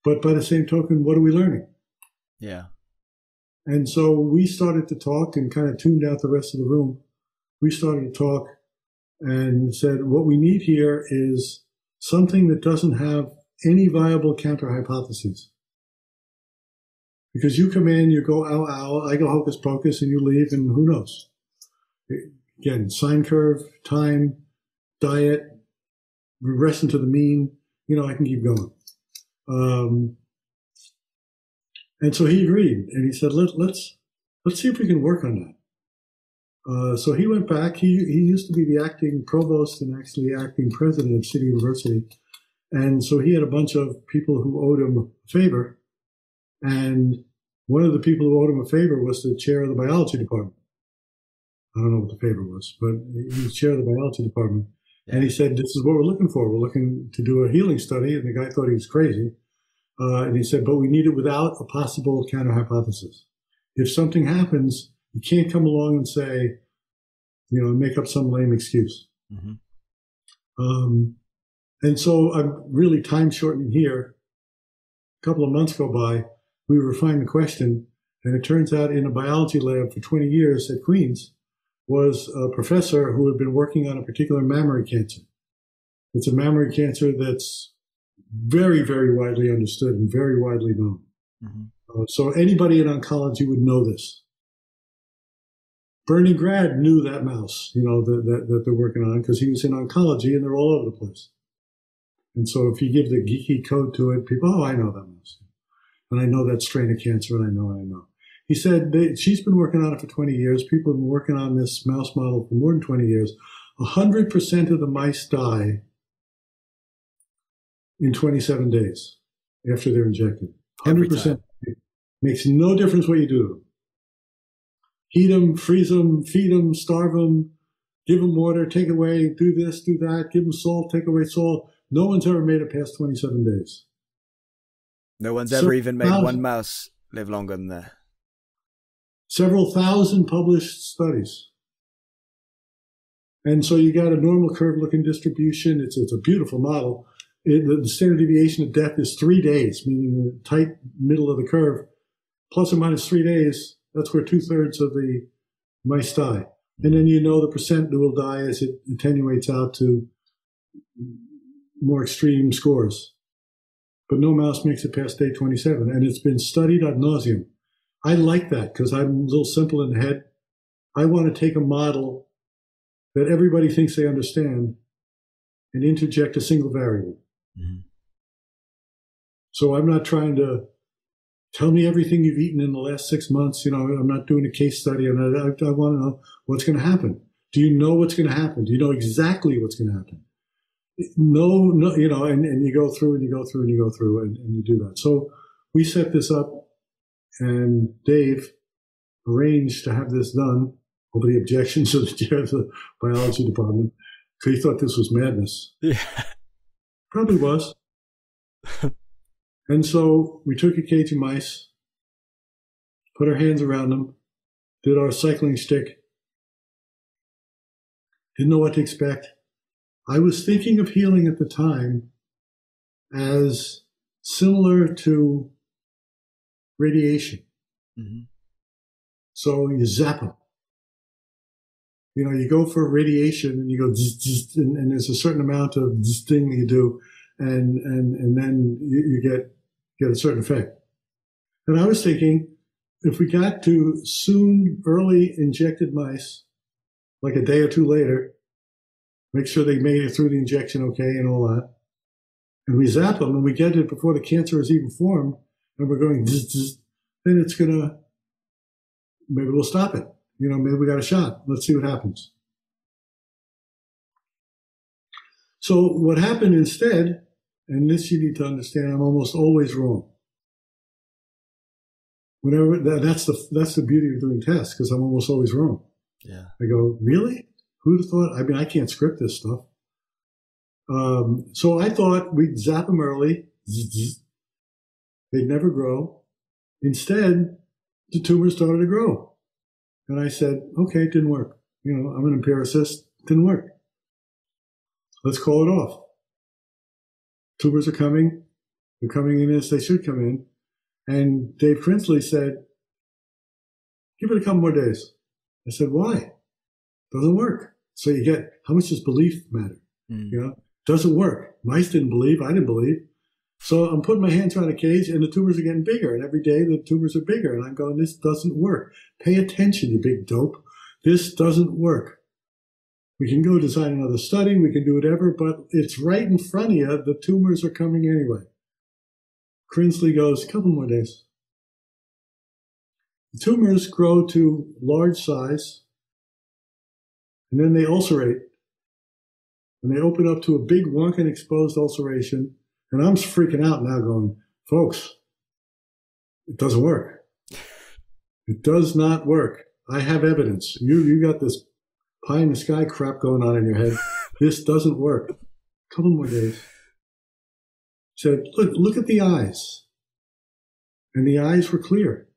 But by the same token, what are we learning? Yeah. And so we started to talk and kind of tuned out the rest of the room. We started to talk and said, what we need here is something that doesn't have any viable counter hypotheses. Because you come in, you go ow ow, I go hocus pocus, and you leave, and who knows? Again, sine curve, time, diet, regression to the mean. You know, I can keep going. Um, and so he agreed, and he said, Let, let's let's see if we can work on that. Uh, so he went back. He he used to be the acting provost and actually acting president of City University, and so he had a bunch of people who owed him a favor, and one of the people who owed him a favor was the chair of the biology department. I don't know what the paper was, but he was chair of the biology department. And he said, This is what we're looking for. We're looking to do a healing study. And the guy thought he was crazy. Uh, and he said, but we need it without a possible counter hypothesis. If something happens, you can't come along and say, you know, make up some lame excuse. Mm-hmm. Um, and so I'm really time shortening here. A couple of months go by, we refine the question, and it turns out in a biology lab for 20 years at Queens, was a professor who had been working on a particular mammary cancer. It's a mammary cancer that's very, very widely understood and very widely known. Mm-hmm. Uh, so anybody in oncology would know this. Bernie Grad knew that mouse, you know, that, that, that they're working on because he was in oncology and they're all over the place. And so if you give the geeky code to it, people, oh, I know that mouse. And I know that strain of cancer and I know, I know. He said they, she's been working on it for 20 years. People have been working on this mouse model for more than 20 years. 100% of the mice die in 27 days after they're injected. 100%. Makes no difference what you do to them. Heat them, freeze them, feed them, starve them, give them water, take away, do this, do that, give them salt, take away salt. No one's ever made it past 27 days. No one's so ever even made thousand, one mouse live longer than that. Several thousand published studies. And so you got a normal curve looking distribution. It's, it's a beautiful model. It, the standard deviation of death is three days, meaning the tight middle of the curve, plus or minus three days. That's where two thirds of the mice die. And then you know the percent that will die as it attenuates out to more extreme scores. But no mouse makes it past day 27, and it's been studied ad nauseum. I like that because I'm a little simple in the head. I want to take a model that everybody thinks they understand and interject a single variable. Mm-hmm. So I'm not trying to tell me everything you've eaten in the last six months. You know, I'm not doing a case study. I, I, I want to know what's going to happen. Do you know what's going to happen? Do you know exactly what's going to happen? No, no, you know, and, and you go through and you go through and you go through and, and you do that. So we set this up and Dave arranged to have this done over the objections of the chair of the biology department because he thought this was madness. Yeah. Probably was. and so we took a cage of mice, put our hands around them, did our cycling stick, didn't know what to expect. I was thinking of healing at the time as similar to radiation. Mm-hmm. So you zap them. You know, you go for radiation and you go, zzz, zzz, and, and, there's a certain amount of thing that you do, and and and then you, you get get a certain effect. And I was thinking, if we got to soon early injected mice, like a day or two later, make sure they made it through the injection okay and all that, and we zap them and we get it before the cancer is even formed, and we're going, zzz, zzz, then it's gonna maybe we'll stop it you know, maybe we got a shot. Let's see what happens. So what happened instead, and this you need to understand, I'm almost always wrong. Whenever that, that's the that's the beauty of doing tests because I'm almost always wrong. Yeah. I go, really? Who'd have thought? I mean, I can't script this stuff. Um, so I thought we'd zap them early. They'd never grow. Instead, the tumor started to grow. And I said, okay, it didn't work. You know, I'm an empiricist. It didn't work. Let's call it off. Tumors are coming. They're coming in as they should come in. And Dave Krinsley said, give it a couple more days. I said, why? Doesn't work. So you get, how much does belief matter? Mm. You know, doesn't work. Mice didn't believe. I didn't believe. So I'm putting my hands around a cage and the tumors are getting bigger. And every day the tumors are bigger. And I'm going, this doesn't work. Pay attention, you big dope. This doesn't work. We can go design another study. We can do whatever, but it's right in front of you. The tumors are coming anyway. Krinsley goes, a couple more days. The tumors grow to large size and then they ulcerate and they open up to a big wonkin exposed ulceration and I'm freaking out now going, folks, it doesn't work. It does not work. I have evidence. You, you got this pie in the sky crap going on in your head. this doesn't work. A couple more days. Said, look, look at the eyes. And the eyes were clear.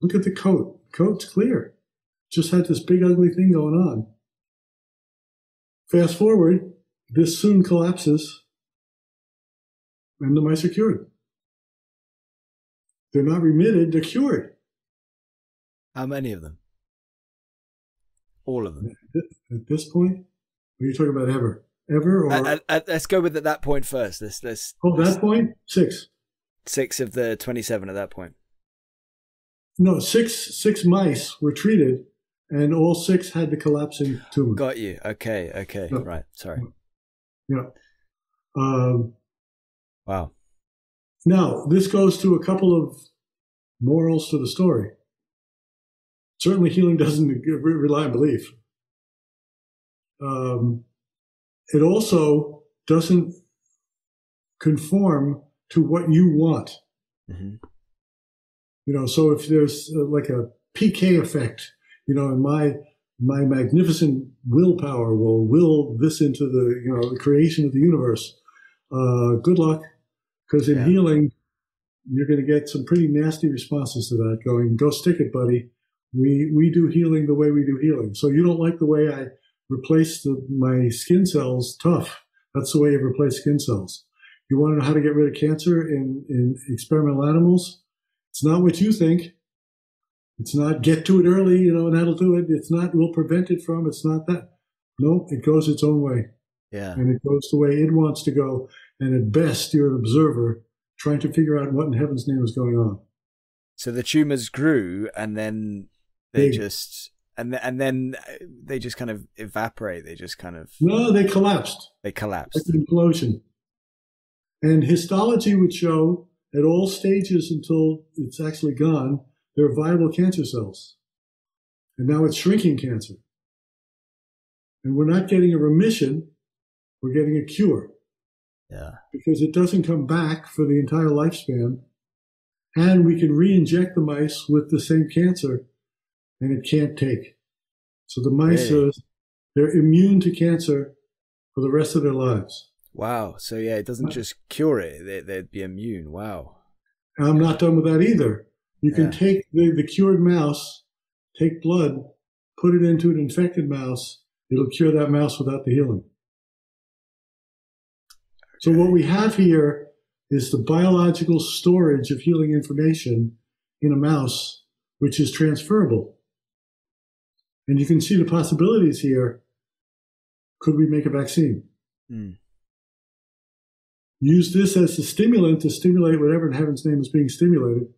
Look at the coat. Coat's clear. Just had this big ugly thing going on. Fast forward, this soon collapses and the mice are cured. They're not remitted, they're cured. How many of them? All of them. At this point, are you talking about ever? Ever or at, at, let's go with at that point first. Let's let's. Oh, that point six. Six of the twenty-seven at that point. No, six six mice were treated, and all six had the collapsing tumor. Got you. Okay. Okay. No. Right. Sorry. Yeah. Um, wow. Now this goes to a couple of morals to the story. Certainly, healing doesn't rely on belief. Um, it also doesn't conform to what you want. Mm-hmm. You know, so if there's uh, like a PK effect, you know, and my my magnificent willpower will will this into the you know the creation of the universe. Uh, good luck, because in yeah. healing, you're going to get some pretty nasty responses to that. Going, go stick it, buddy. We we do healing the way we do healing. So you don't like the way I replace the, my skin cells? Tough. That's the way you replace skin cells. You want to know how to get rid of cancer in, in experimental animals? It's not what you think. It's not get to it early, you know, and that'll do it. It's not we'll prevent it from. It's not that. No, it goes its own way. Yeah. And it goes the way it wants to go. And at best, you're an observer trying to figure out what in heaven's name is going on. So the tumors grew and then they Big. just and and then uh, they just kind of evaporate. They just kind of no, they collapsed. They collapsed. It's an implosion. And histology would show at all stages until it's actually gone they're viable cancer cells. And now it's shrinking cancer. And we're not getting a remission, we're getting a cure. Yeah. Because it doesn't come back for the entire lifespan. And we can re inject the mice with the same cancer and it can't take. So the mice really? are they're immune to cancer for the rest of their lives. Wow. So yeah, it doesn't uh, just cure it; they, would be immune. Wow. And I'm not done with that either. You can yeah. take the, the cured mouse, take blood, put it into an infected mouse. It'll cure that mouse without the healing. So what we have here is the biological storage of healing information in a mouse, which is transferable. And you can see the possibilities here. Could we make a vaccine? Mm. Use this as a stimulant to stimulate whatever in heaven's name is being stimulated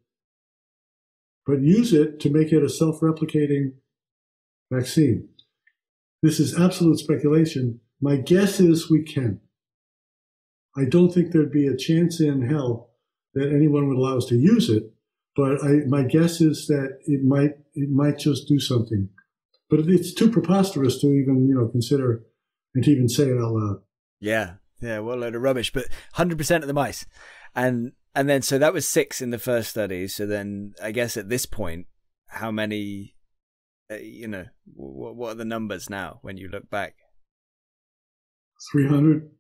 but use it to make it a self replicating vaccine. This is absolute speculation. My guess is we can. I don't think there'd be a chance in hell that anyone would allow us to use it, but I, my guess is that it might it might just do something. But it's too preposterous to even you know consider and to even say it out loud. Yeah, yeah, what a load of rubbish. But hundred percent of the mice, and and then, so that was six in the first study. So then, I guess at this point, how many, uh, you know, what, what are the numbers now when you look back? 300.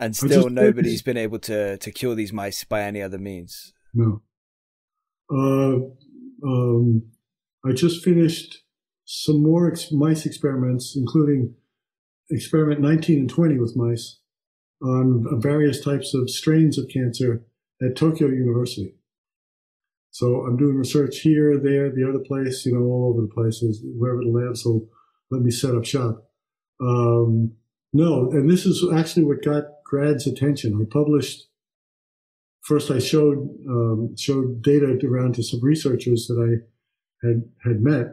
And still nobody's been able to, to cure these mice by any other means. No. Uh, um, I just finished some more ex- mice experiments, including experiment 19 and 20 with mice on various types of strains of cancer at Tokyo University. So I'm doing research here, there, the other place, you know, all over the places, wherever the labs will let me set up shop. Um, no, and this is actually what got Grad's attention. I published first. I showed um, showed data around to some researchers that I had had met,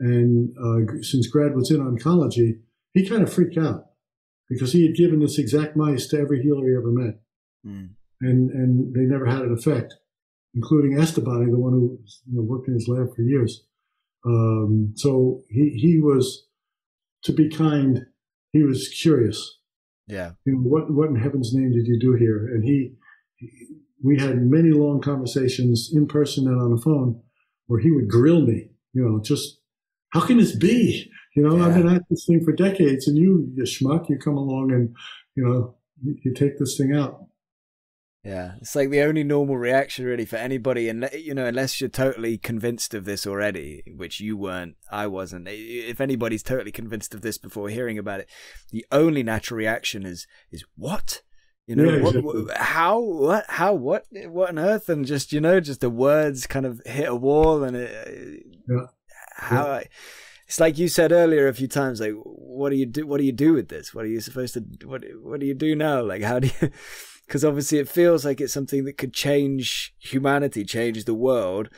and uh, since Grad was in oncology, he kind of freaked out because he had given this exact mice to every healer he ever met. Mm. And, and they never had an effect, including Estebany, the one who you know, worked in his lab for years. Um, so he, he was, to be kind, he was curious. Yeah. You know, what, what in heaven's name did you do here? And he, he we had many long conversations in person and on the phone where he would grill me, you know, just how can this be? You know, yeah. I've been at this thing for decades, and you, you schmuck, you come along and you know you, you take this thing out. Yeah, it's like the only normal reaction really for anybody, and you know, unless you're totally convinced of this already, which you weren't, I wasn't. If anybody's totally convinced of this before hearing about it, the only natural reaction is is what. You know, yeah, what, exactly. what, how, what, how, what, what on earth? And just, you know, just the words kind of hit a wall and it, uh, yeah. how, yeah. it's like you said earlier a few times. Like, what do you do? What do you do with this? What are you supposed to? What What do you do now? Like, how do you? Because obviously, it feels like it's something that could change humanity, change the world.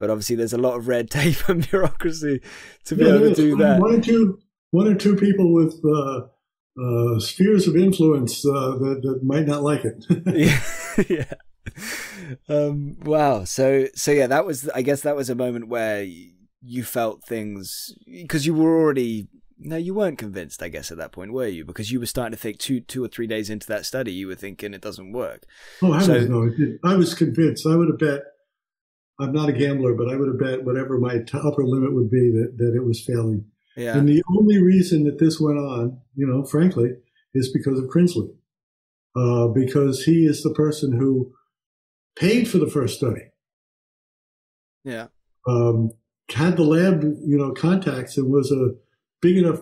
But obviously, there's a lot of red tape and bureaucracy to be yeah, able to do that. One or two, one or two people with uh, uh, spheres of influence uh, that, that might not like it. yeah. yeah. Um, wow. So, so yeah, that was. I guess that was a moment where you felt things because you were already no, you weren't convinced, I guess, at that point, were you? Because you were starting to think two, two or three days into that study, you were thinking it doesn't work. Oh, I so, was no, I was convinced. I would have bet. I'm not a gambler, but I would have bet whatever my t- upper limit would be that that it was failing. Yeah. And the only reason that this went on, you know, frankly, is because of Krinsley, uh, because he is the person who paid for the first study. Yeah. Um, had the lab, you know, contacts and was a big enough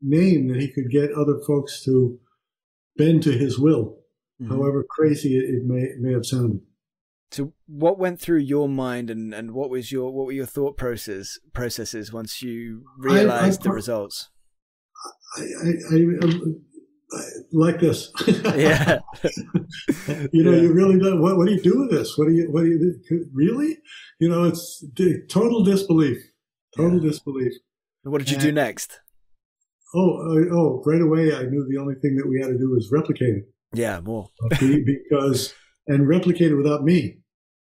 name that he could get other folks to bend to his will, mm-hmm. however crazy it may may have sounded. So, what went through your mind, and, and what was your what were your thought process processes once you realized I, I, the results? I, I, um, like this. yeah. you know, yeah. you really don't. What, what do you do with this? What do you? What do you? Really? You know, it's total disbelief. Total yeah. disbelief. What did you do next? Oh, uh, oh! Right away, I knew the only thing that we had to do was replicate it. Yeah, more because and replicate it without me.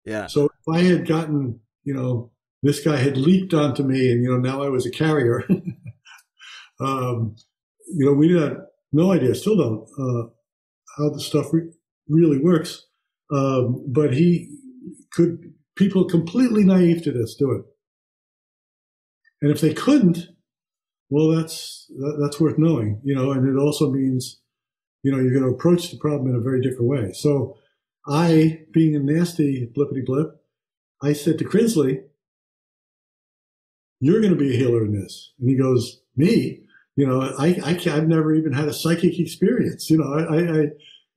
Yeah. So if I had gotten, you know, this guy had leaked onto me, and you know, now I was a carrier. um, you know, we had no idea, still don't, uh, how the stuff re- really works. Um, but he could people completely naive to this do it. And if they couldn't, well, that's that, that's worth knowing, you know. And it also means, you know, you're going to approach the problem in a very different way. So, I, being a nasty blippity blip, I said to Krinsley, "You're going to be a healer in this." And he goes, "Me? You know, I, I I've never even had a psychic experience. You know, I, I,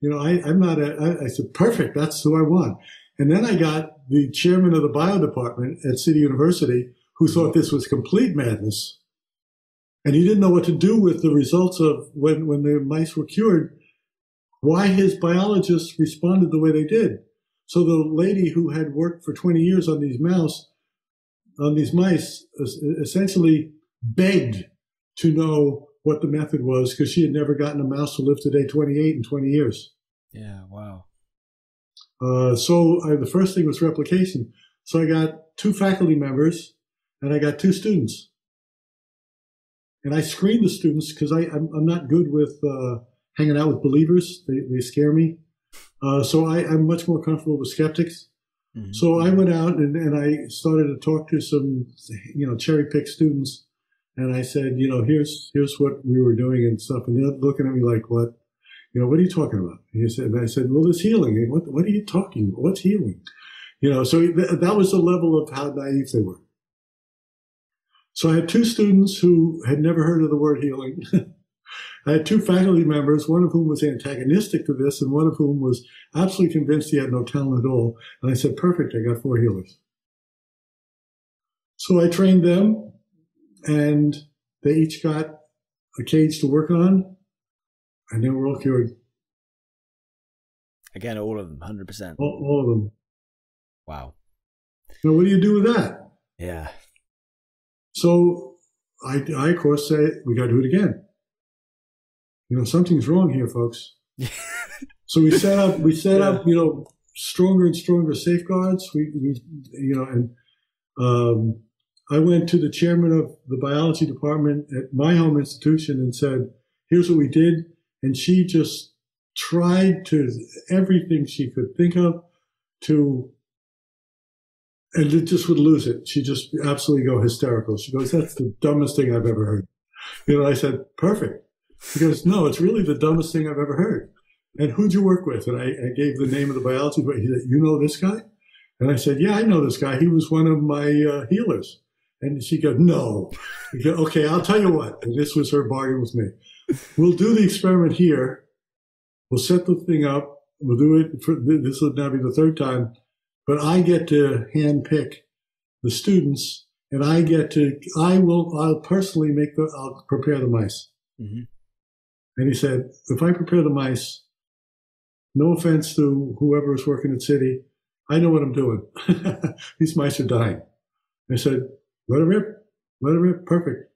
you know, I, I'm not a." I, I said, "Perfect. That's who I want." And then I got the chairman of the bio department at City University who thought this was complete madness. And he didn't know what to do with the results of when, when the mice were cured, why his biologists responded the way they did. So the lady who had worked for 20 years on these mouse, on these mice, essentially begged to know what the method was because she had never gotten a mouse to live to day 28 in 20 years. Yeah, wow. Uh, so I, the first thing was replication. So I got two faculty members and I got two students. And I screened the students because I'm, I'm not good with uh, hanging out with believers. They, they scare me. Uh, so I, am much more comfortable with skeptics. Mm-hmm. So I went out and, and I started to talk to some, you know, cherry pick students. And I said, you know, here's, here's what we were doing and stuff. And they're looking at me like, what, you know, what are you talking about? And he said, and I said, well, there's healing. What, what are you talking about? What's healing? You know, so th- that was the level of how naive they were. So I had two students who had never heard of the word healing. I had two faculty members, one of whom was antagonistic to this and one of whom was absolutely convinced he had no talent at all. And I said, perfect, I got four healers. So I trained them and they each got a cage to work on and they were all cured. Again, all of them, 100%. All, all of them. Wow. Now, what do you do with that? Yeah. So I, I of course say we got to do it again. You know, something's wrong here, folks. so we set up, we set yeah. up, you know, stronger and stronger safeguards. We, we, you know, and, um, I went to the chairman of the biology department at my home institution and said, here's what we did. And she just tried to everything she could think of to and it just would lose it. She'd just absolutely go hysterical. She goes, "That's the dumbest thing I've ever heard." You know, I said, "Perfect." She goes, "No, it's really the dumbest thing I've ever heard." And who'd you work with? And I, I gave the name of the biology. But he said, "You know this guy?" And I said, "Yeah, I know this guy. He was one of my uh, healers." And she goes, "No." Goes, okay, I'll tell you what. And this was her bargain with me. We'll do the experiment here. We'll set the thing up. We'll do it. For, this will now be the third time but I get to handpick the students and I get to, I will, I'll personally make the, I'll prepare the mice. Mm-hmm. And he said, if I prepare the mice, no offense to whoever is working at City, I know what I'm doing. These mice are dying. I said, let it rip, let it rip, perfect.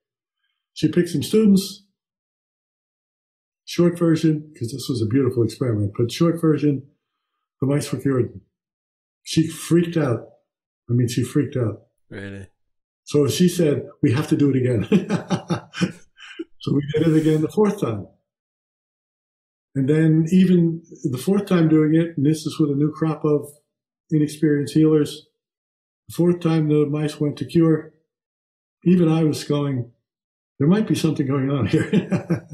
She picked some students. Short version, because this was a beautiful experiment, but short version, the mice were cured. She freaked out. I mean, she freaked out. Really? So she said, we have to do it again. so we did it again the fourth time. And then even the fourth time doing it, and this is with a new crop of inexperienced healers, the fourth time the mice went to cure, even I was going, there might be something going on here.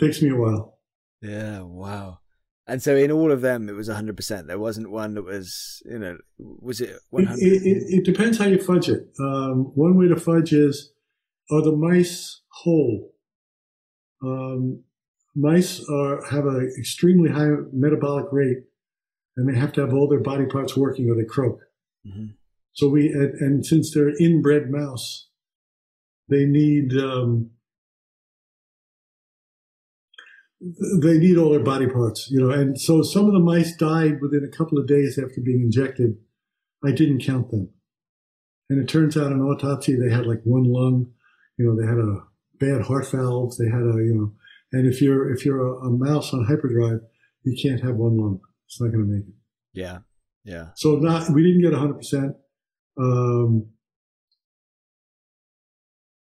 Takes me a while. Yeah, wow. And so in all of them, it was 100%. There wasn't one that was, you know, was it 100? It, it, it depends how you fudge it. Um, one way to fudge is, are the mice whole? Um, mice are, have an extremely high metabolic rate and they have to have all their body parts working or they croak. Mm-hmm. So we, and, and, since they're inbred mouse, they need, um, they need all their body parts, you know, and so some of the mice died within a couple of days after being injected. I didn't count them. And it turns out in autopsy, they had like one lung, you know, they had a bad heart valve. They had a, you know, and if you're, if you're a, a mouse on hyperdrive, you can't have one lung. It's not going to make it. Yeah. Yeah. So not, we didn't get hundred percent. Um,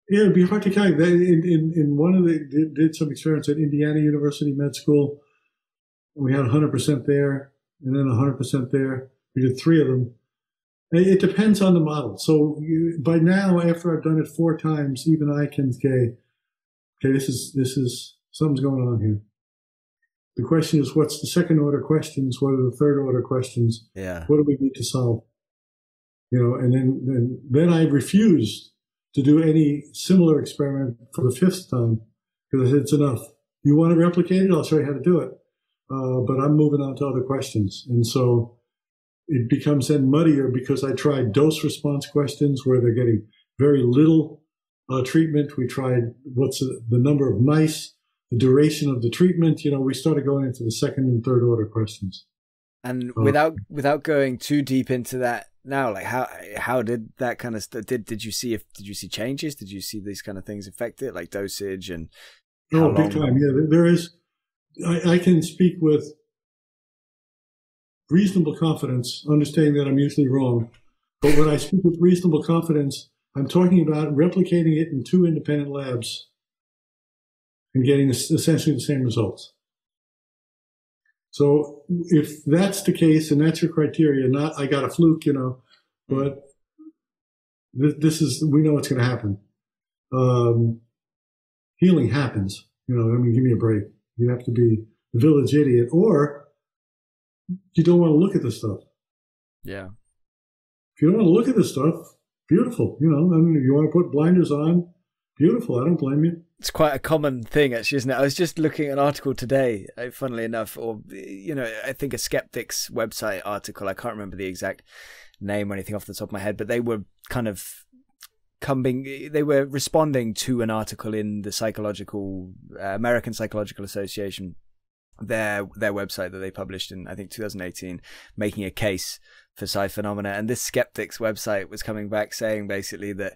yeah, it'd be hard to count. In, in, in one of the, did, did some experiments at Indiana University Med School. We had 100% there and then 100% there. We did three of them. It depends on the model. So you, by now, after I've done it four times, even I can say, okay, this is, this is, something's going on here. The question is, what's the second order questions? What are the third order questions? Yeah. What do we need to solve? You know, and then, then, then I refused to do any similar experiment for the fifth time because it's enough. You want to replicate it? I'll show you how to do it. Uh, but I'm moving on to other questions. And so it becomes then muddier because I tried dose response questions where they're getting very little uh, treatment. We tried what's the, the number of mice, the duration of the treatment. You know, we started going into the second and third order questions. And uh, without without going too deep into that, now like how how did that kind of st- did did you see if did you see changes? Did you see these kind of things affect it like dosage and oh big time. Yeah there is I, I can speak with reasonable confidence understanding that i'm usually wrong. But when i speak with reasonable confidence i'm talking about replicating it in two independent labs and getting essentially the same results so if that's the case and that's your criteria, not I got a fluke, you know, but th- this is we know what's going to happen. Um, healing happens, you know. I mean, give me a break. You have to be the village idiot, or you don't want to look at this stuff. Yeah. If you don't want to look at this stuff, beautiful. You know, I mean, if you want to put blinders on, beautiful. I don't blame you it's quite a common thing, actually, isn't it? I was just looking at an article today, uh, funnily enough, or you know, I think a skeptics website article. I can't remember the exact name or anything off the top of my head, but they were kind of coming. They were responding to an article in the psychological uh, American Psychological Association, their their website that they published in I think 2018, making a case for psi phenomena. And this skeptics website was coming back saying basically that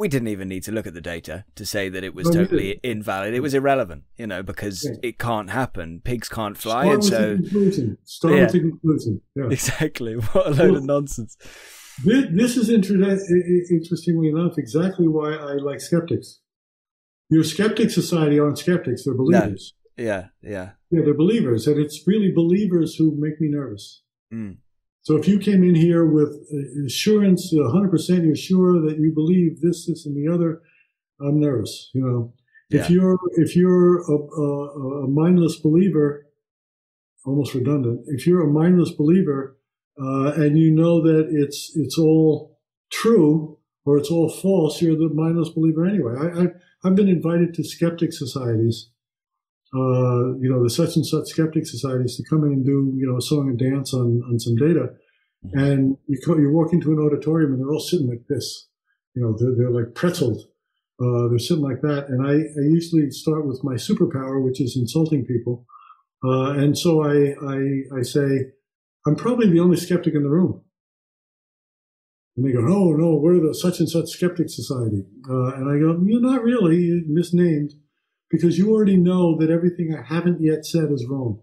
we didn't even need to look at the data to say that it was totally invalid. It was irrelevant, you know, because yeah. it can't happen. Pigs can't fly, and so conclusion. Start yeah. conclusion. Yeah. Exactly. What a load well, of nonsense. This, this is interestingly enough exactly why I like skeptics. Your skeptic society aren't skeptics; they're believers. No. Yeah, yeah, yeah. They're believers, and it's really believers who make me nervous. Mm. So if you came in here with assurance, 100% you're sure that you believe this, this, and the other, I'm nervous. You know, yeah. if you're if you're a, a, a, mindless believer, almost redundant. If you're a mindless believer uh, and you know that it's it's all true or it's all false, you're the mindless believer anyway. I, I I've been invited to skeptic societies uh, you know, the such and such skeptic societies to come in and do, you know, a song and dance on, on some data. And you, you walk into an auditorium and they're all sitting like this. You know, they're, they're like pretzels. Uh, they're sitting like that. And I, I usually start with my superpower, which is insulting people. Uh, and so I, I, I say, I'm probably the only skeptic in the room. And they go, no, no, we're the such and such skeptic society. Uh, and I go, you're not really, misnamed because you already know that everything I haven't yet said is wrong.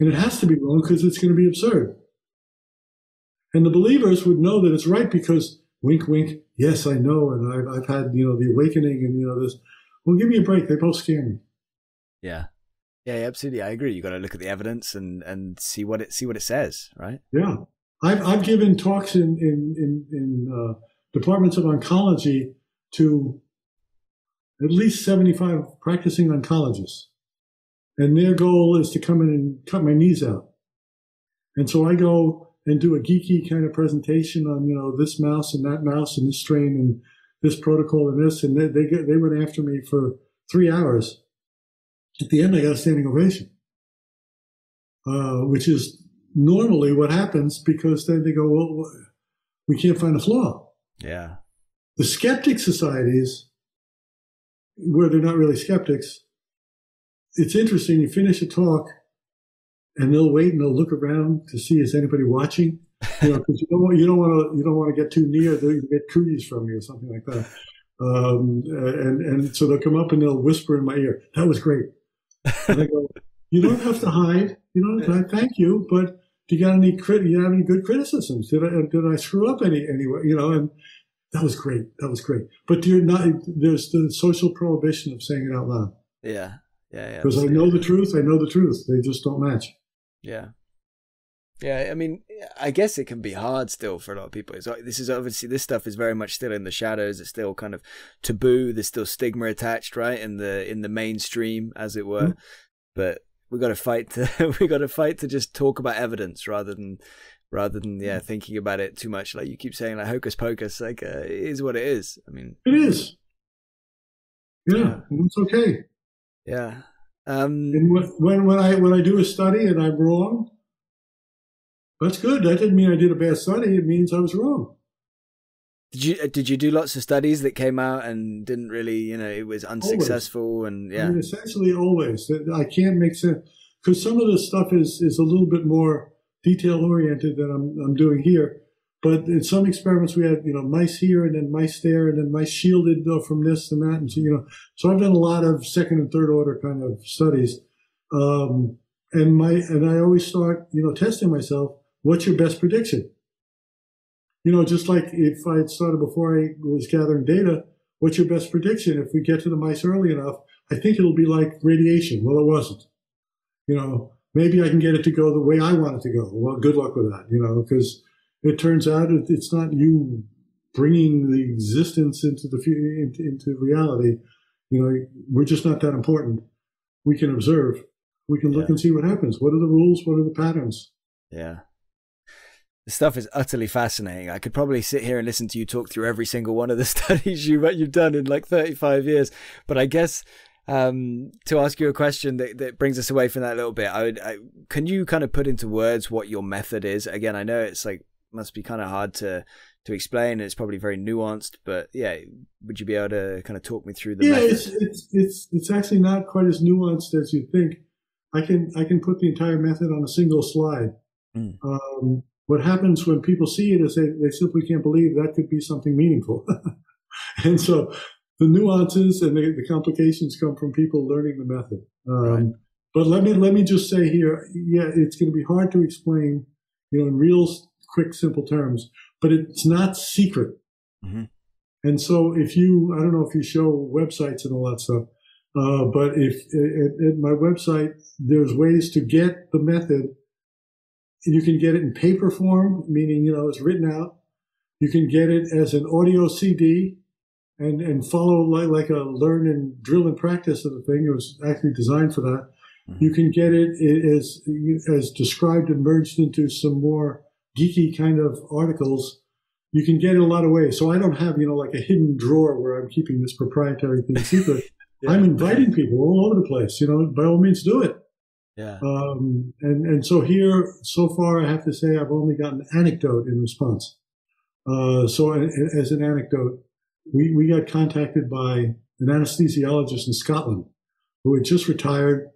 And it has to be wrong because it's going to be absurd. And the believers would know that it's right because wink, wink. Yes, I know. And I've, I've had, you know, the awakening and, you know, this. Well, give me a break. They both scare me. Yeah. Yeah, absolutely. I agree. You got to look at the evidence and, and see what it, see what it says, right? Yeah. I've, I've given talks in, in, in, in uh, departments of oncology to at least 75 practicing oncologists. And their goal is to come in and cut my knees out. And so I go and do a geeky kind of presentation on, you know, this mouse and that mouse and this strain and this protocol and this. And they, they, get, they went after me for three hours. At the end, I got a standing ovation, uh, which is normally what happens because then they go, well, we can't find a flaw. Yeah. The skeptic societies, where they're not really skeptics, it's interesting. You finish a talk, and they'll wait and they'll look around to see is anybody watching. You know, because you don't want you don't want to you don't want to get too near. They'll get cooties from you or something like that. Um, and and so they'll come up and they'll whisper in my ear, "That was great." And I go, "You don't have to hide. You don't have to, hide. thank you, but do you got any crit? You have any good criticisms? Did I did I screw up any anyway? You know?" And that was great. That was great. But you're not. There's the social prohibition of saying it out loud. Yeah. Yeah, yeah. Because I know the truth. I know the truth. They just don't match. Yeah. Yeah, I mean, I guess it can be hard still for a lot of people. It's, this is obviously this stuff is very much still in the shadows. It's still kind of taboo. There's still stigma attached, right, in the in the mainstream, as it were. Mm-hmm. But we got to fight to we got to fight to just talk about evidence rather than rather than yeah thinking about it too much. Like you keep saying, like hocus pocus. Like uh, it is what it is. I mean, it is. Yeah, yeah. it's okay. Yeah. Um, and when when I when I do a study and I'm wrong, that's good. That didn't mean I did a bad study. It means I was wrong. Did you uh, did you do lots of studies that came out and didn't really you know it was unsuccessful always. and yeah I mean, essentially always I can't make sense because some of the stuff is is a little bit more detail oriented than I'm I'm doing here. But in some experiments, we had you know mice here and then mice there, and then mice shielded from this and that, and so you know. So I've done a lot of second and third order kind of studies, um, and my and I always start you know testing myself. What's your best prediction? You know, just like if I had started before I was gathering data, what's your best prediction? If we get to the mice early enough, I think it'll be like radiation. Well, it wasn't. You know, maybe I can get it to go the way I want it to go. Well, good luck with that. You know, because it turns out it's not you bringing the existence into the into, into reality. You know, we're just not that important. We can observe. We can look yeah. and see what happens. What are the rules? What are the patterns? Yeah. The stuff is utterly fascinating. I could probably sit here and listen to you talk through every single one of the studies you you've done in like 35 years. But I guess um, to ask you a question that, that brings us away from that a little bit, I would, I, can you kind of put into words what your method is? Again, I know it's like must be kind of hard to to explain. It's probably very nuanced, but yeah, would you be able to kind of talk me through the? Yeah, method? it's it's it's it's actually not quite as nuanced as you think. I can I can put the entire method on a single slide. Mm. Um, what happens when people see it is they, they simply can't believe that could be something meaningful. and so the nuances and the, the, complications come from people learning the method. Um, right. But let me let me just say here, yeah, it's going to be hard to explain, you know, in real quick, simple terms, but it's not secret. Mm-hmm. And so if you, I don't know if you show websites and all that stuff, uh, but if at, at, my website, there's ways to get the method. You can get it in paper form, meaning, you know, it's written out. You can get it as an audio CD and, and follow like, like a learn and drill and practice of the thing. It was actually designed for that. Mm-hmm. You can get it as, as described and merged into some more geeky kind of articles, you can get it a lot of ways. So I don't have, you know, like a hidden drawer where I'm keeping this proprietary thing secret. yeah. I'm inviting people all over the place, you know, by all means do it. Yeah. Um, and and so here, so far, I have to say, I've only gotten anecdote in response. Uh, so as an anecdote, we we got contacted by an anesthesiologist in Scotland who had just retired,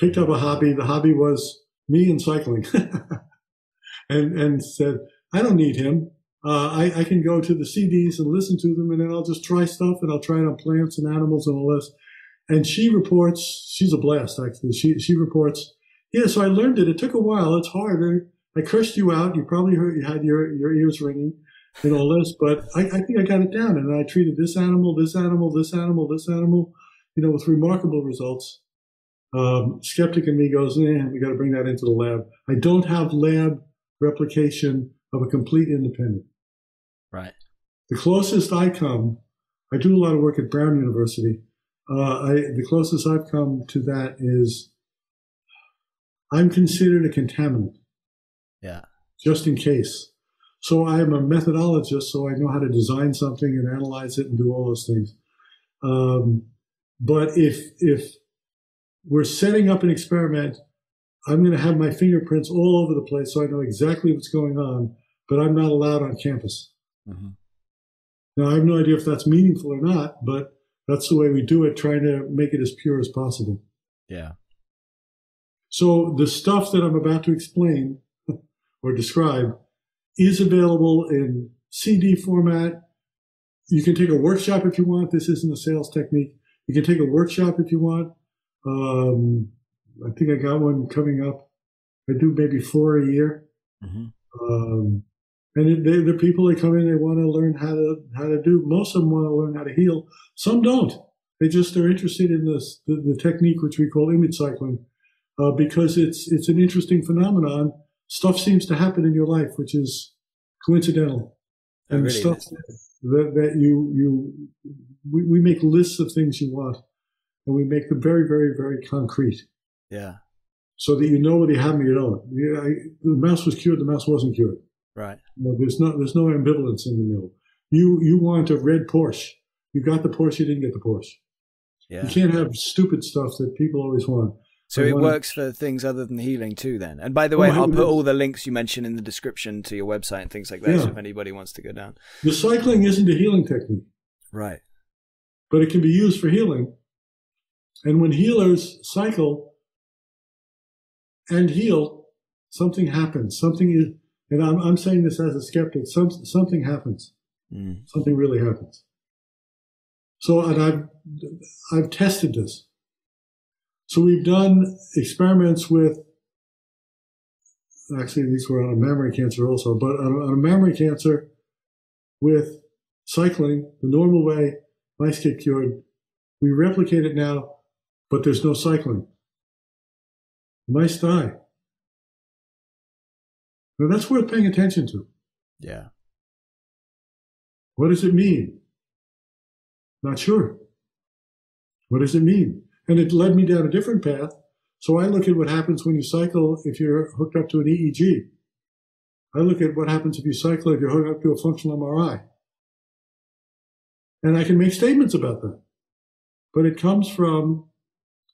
picked up a hobby. The hobby was me and cycling, and and said, I don't need him. Uh, I, I, can go to the CDs and listen to them, and then I'll just try stuff, and I'll try it on plants and animals and all this. And she reports, she's a blast, actually. She, she reports, yeah, so I learned it. It took a while. It's harder. I cursed you out. You probably heard, you had your, your ears ringing and all this, but I, I think I got it down. And I treated this animal, this animal, this animal, this animal, you know, with remarkable results. Um, skeptic in me goes, eh, we got to bring that into the lab. I don't have lab replication of a complete independent. Right. The closest I come, I do a lot of work at Brown University uh, I, the closest I've come to that is I'm considered a contaminant. Yeah. Just in case. So I'm a methodologist, so I know how to design something and analyze it and do all those things. Um, but if if we're setting up an experiment, I'm going to have my fingerprints all over the place, so I know exactly what's going on. But I'm not allowed on campus. Mm-hmm. Now I have no idea if that's meaningful or not, but that's the way we do it, trying to make it as pure as possible. Yeah. So the stuff that I'm about to explain or describe is available in CD format. You can take a workshop if you want. This isn't a sales technique. You can take a workshop if you want. Um, I think I got one coming up. I do maybe four a year. Mm-hmm. Um, and they, the people that come in, they want to learn how to how to do. Most of them want to learn how to heal. Some don't. They just are interested in this the, the technique which we call image cycling, uh, because it's it's an interesting phenomenon. Stuff seems to happen in your life which is coincidental, and really stuff that, that you you we, we make lists of things you want, and we make them very very very concrete. Yeah. So that you know whether you have them or you don't. Yeah, I, the mouse was cured. The mouse wasn't cured. Right. There's no there's no ambivalence in the middle. You you want a red Porsche. You got the Porsche. You didn't get the Porsche. Yeah. You can't have stupid stuff that people always want. So it works for things other than healing too, then. And by the way, oh, I'll put all the links you mentioned in the description to your website and things like that. Yeah. So if anybody wants to go down, the cycling isn't a healing technique, right? But it can be used for healing. And when healers cycle and heal, something happens. Something is and I'm, I'm saying this as a skeptic, some, something happens. Mm. Something really happens. So, and I've, I've tested this. So we've done experiments with, actually these were on a mammary cancer also, but on, on a mammary cancer with cycling the normal way, mice get cured. We replicate it now, but there's no cycling. Mice die. Now that's worth paying attention to. Yeah. What does it mean? Not sure. What does it mean? And it led me down a different path. So I look at what happens when you cycle if you're hooked up to an EEG. I look at what happens if you cycle if you're hooked up to a functional MRI. And I can make statements about that. But it comes from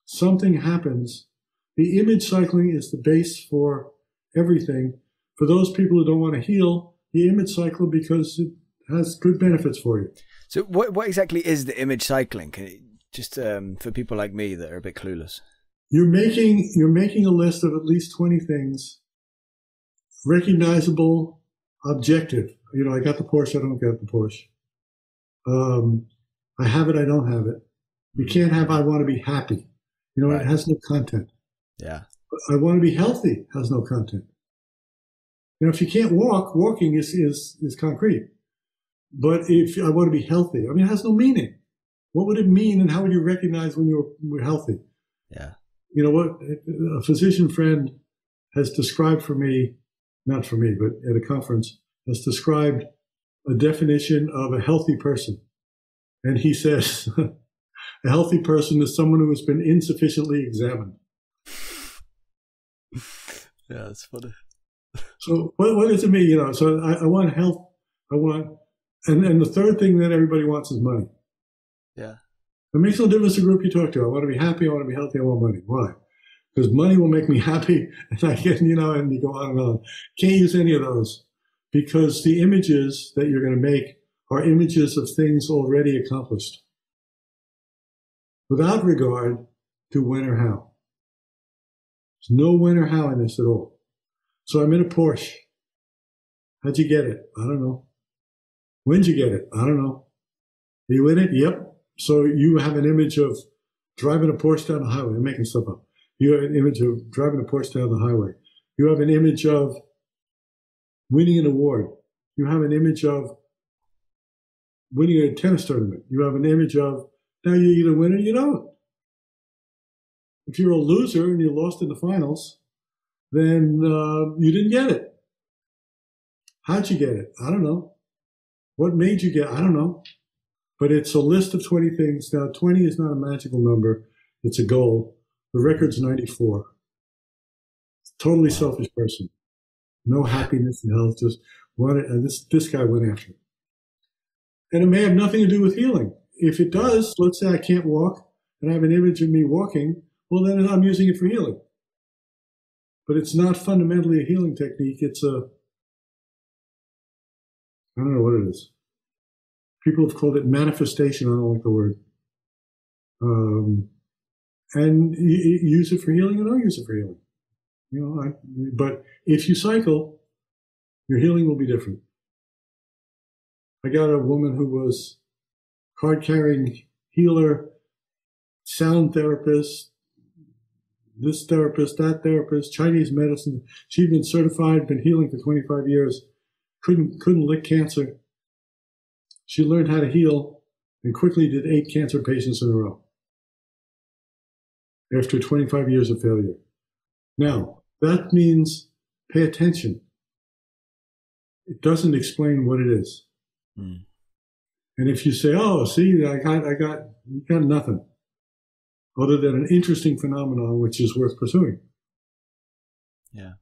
something happens. The image cycling is the base for everything for those people who don't want to heal, the image cycle because it has good benefits for you. So, what what exactly is the image cycling? You, just um, for people like me that are a bit clueless. You're making you're making a list of at least twenty things, recognizable, objective. You know, I got the Porsche. I don't get the Porsche. Um, I have it. I don't have it. You mm-hmm. can't have. I want to be happy. You know, right. it has no content. Yeah. I want to be healthy has no content. You know, if you can't walk, walking is, is, is concrete. But if I want to be healthy, I mean, it has no meaning. What would it mean and how would you recognize when you're, you're healthy? Yeah. You know what? A physician friend has described for me, not for me, but at a conference, has described a definition of a healthy person. And he says, a healthy person is someone who has been insufficiently examined. Yeah, that's funny. So what, what does it mean? You know, so I, I want health. I want, and, and the third thing that everybody wants is money. Yeah. It makes no difference the group you talk to. I want to be happy. I want to be healthy. I want money. Why? because money will make me happy, and I can, you know, and you go on and on. Can't use any of those because the images that you're going to make are images of things already accomplished without regard to when or how. There's no when or how in this at all. So I'm in a Porsche. How'd you get it? I don't know. When'd you get it? I don't know. Are you in it? Yep. So you have an image of driving a Porsche down the highway. I'm making stuff up. You have an image of driving a Porsche down the highway. You have an image of winning an award. You have an image of winning a tennis tournament. You have an image of now you either win or you don't. If you're a loser and you lost in the finals, then uh, you didn't get it. How'd you get it? I don't know. What made you get? I don't know. But it's a list of 20 things. Now, 20 is not a magical number. It's a goal. The record's 94. Totally selfish person. No happiness and health. Just wanted, uh, this, this guy went after it. And it may have nothing to do with healing. If it does, let's say I can't walk and I have an image of me walking, well, then I'm using it for healing. But it's not fundamentally a healing technique. It's a, I don't know what it is. People have called it manifestation. I don't like the word. Um, and use it for healing and don't use it for healing. You know, I, but if you cycle, your healing will be different. I got a woman who was card carrying healer, sound therapist, this therapist, that therapist, Chinese medicine. She'd been certified, been healing for 25 years, couldn't, couldn't lick cancer. She learned how to heal and quickly did eight cancer patients in a row after 25 years of failure. Now, that means pay attention. It doesn't explain what it is. Mm. And if you say, "Oh, see, I got, I got, got nothing," other than an interesting phenomenon which is worth pursuing. Yeah.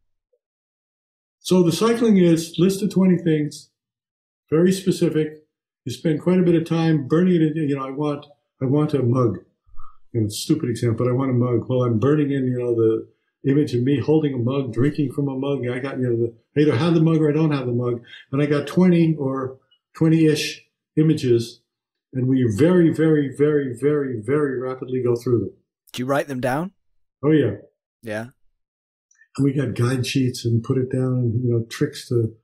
So the cycling is list of twenty things, very specific. You spend quite a bit of time burning it. In, you know, I want, I want a mug. You know, stupid example, but I want a mug. Well, I'm burning in, you know, the image of me holding a mug, drinking from a mug. I got, you know, the, I either have the mug or I don't have the mug. And I got 20 or 20 ish images. And we very, very, very, very, very rapidly go through them. Do you write them down? Oh, yeah. Yeah. And we got guide sheets and put it down and, you know, tricks to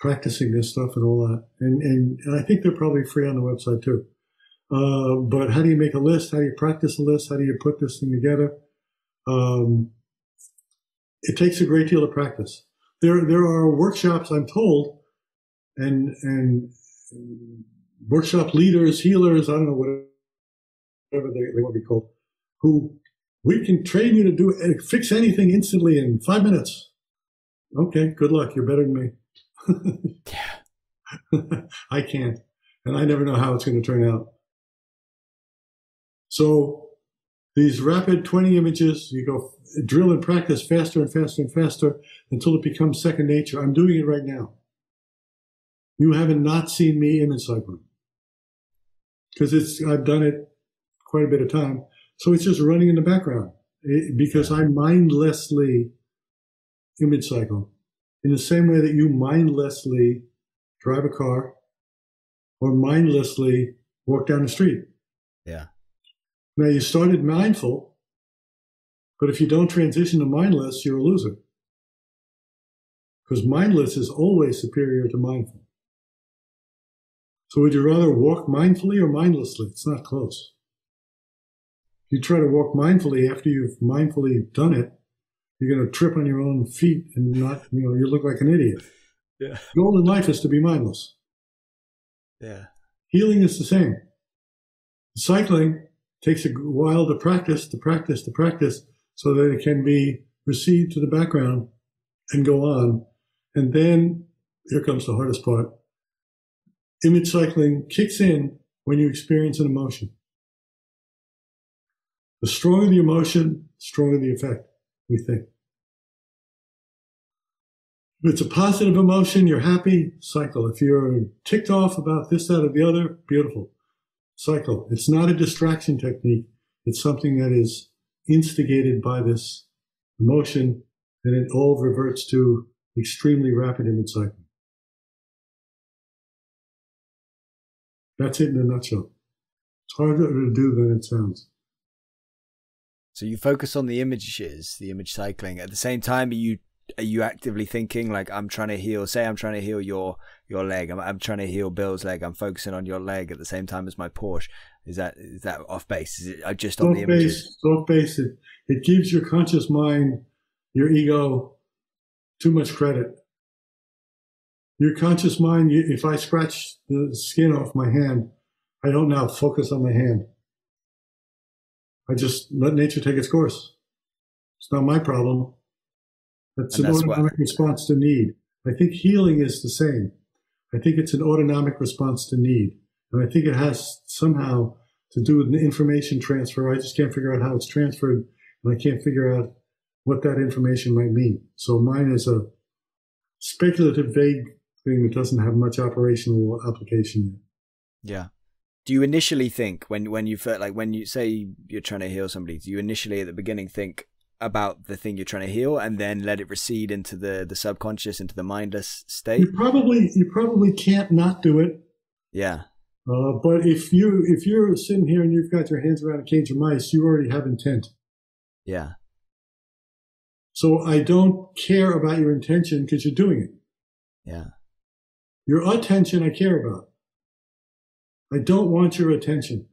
practicing this stuff and all that. And, and, and I think they're probably free on the website too. Uh, but how do you make a list? How do you practice a list? How do you put this thing together? Um, it takes a great deal of practice. There, there are workshops, I'm told, and and workshop leaders, healers, I don't know whatever they, they want to be called, who we can train you to do fix anything instantly in five minutes. Okay, good luck. You're better than me. Yeah. I can't, and I never know how it's going to turn out. So these rapid 20 images, you go drill and practice faster and faster and faster until it becomes second nature. I'm doing it right now. You haven't not seen me image cycling because it's I've done it quite a bit of time. So it's just running in the background it, because I mindlessly image cycle in the same way that you mindlessly drive a car or mindlessly walk down the street. Yeah. Now you started mindful, but if you don't transition to mindless, you're a loser. Because mindless is always superior to mindful. So would you rather walk mindfully or mindlessly? It's not close. If you try to walk mindfully after you've mindfully done it, you're going to trip on your own feet and not, you know, you look like an idiot. Yeah. The goal in life is to be mindless. Yeah. Healing is the same. Cycling takes a while to practice, to practice, to practice, so that it can be received to the background and go on. And then here comes the hardest part. Image cycling kicks in when you experience an emotion. The stronger the emotion, the stronger the effect, we think. If it's a positive emotion, you're happy, cycle. If you're ticked off about this, that, or the other, beautiful cycle. It's not a distraction technique. It's something that is instigated by this emotion, and it all reverts to extremely rapid image cycling. That's it in a nutshell. It's harder to do than it sounds. So you focus on the images, the image cycling. At the same time, are you are you actively thinking like I'm trying to heal? Say I'm trying to heal your your leg. I'm, I'm trying to heal Bill's leg. I'm focusing on your leg at the same time as my Porsche. Is that is that off base? Is it uh, just on off the images? Base, off base. It, it gives your conscious mind, your ego, too much credit. Your conscious mind. If I scratch the skin off my hand, I don't now focus on my hand. I just let nature take its course. It's not my problem. That's and an that's autonomic what... response to need. I think healing is the same. I think it's an autonomic response to need. And I think it has somehow to do with the information transfer. I just can't figure out how it's transferred and I can't figure out what that information might mean. So mine is a speculative, vague thing that doesn't have much operational application yet. Yeah. Do you initially think when when you felt like when you say you're trying to heal somebody, do you initially at the beginning think about the thing you're trying to heal and then let it recede into the the subconscious into the mindless state? You probably you probably can't not do it. Yeah. Uh, but if you if you're sitting here and you've got your hands around a cage of mice you already have intent. Yeah. So i don't care about your intention because you're doing it. Yeah. Your attention i care about i don't want your attention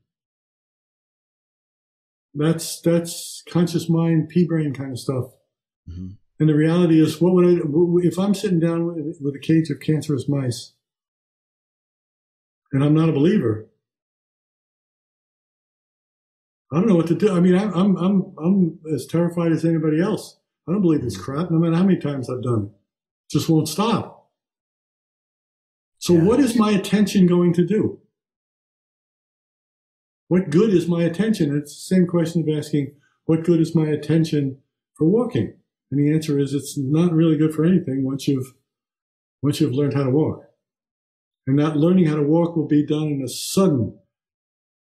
that's that's conscious mind, pea brain kind of stuff. Mm-hmm. And the reality is, what would I if I'm sitting down with, with a cage of cancerous mice, and I'm not a believer? I don't know what to do. I mean, I'm I'm I'm I'm as terrified as anybody else. I don't believe this crap, no matter how many times I've done it. Just won't stop. So, yeah. what is my attention going to do? What good is my attention? It's the same question of asking, what good is my attention for walking? And the answer is it's not really good for anything once you've once you've learned how to walk. And that learning how to walk will be done in a sudden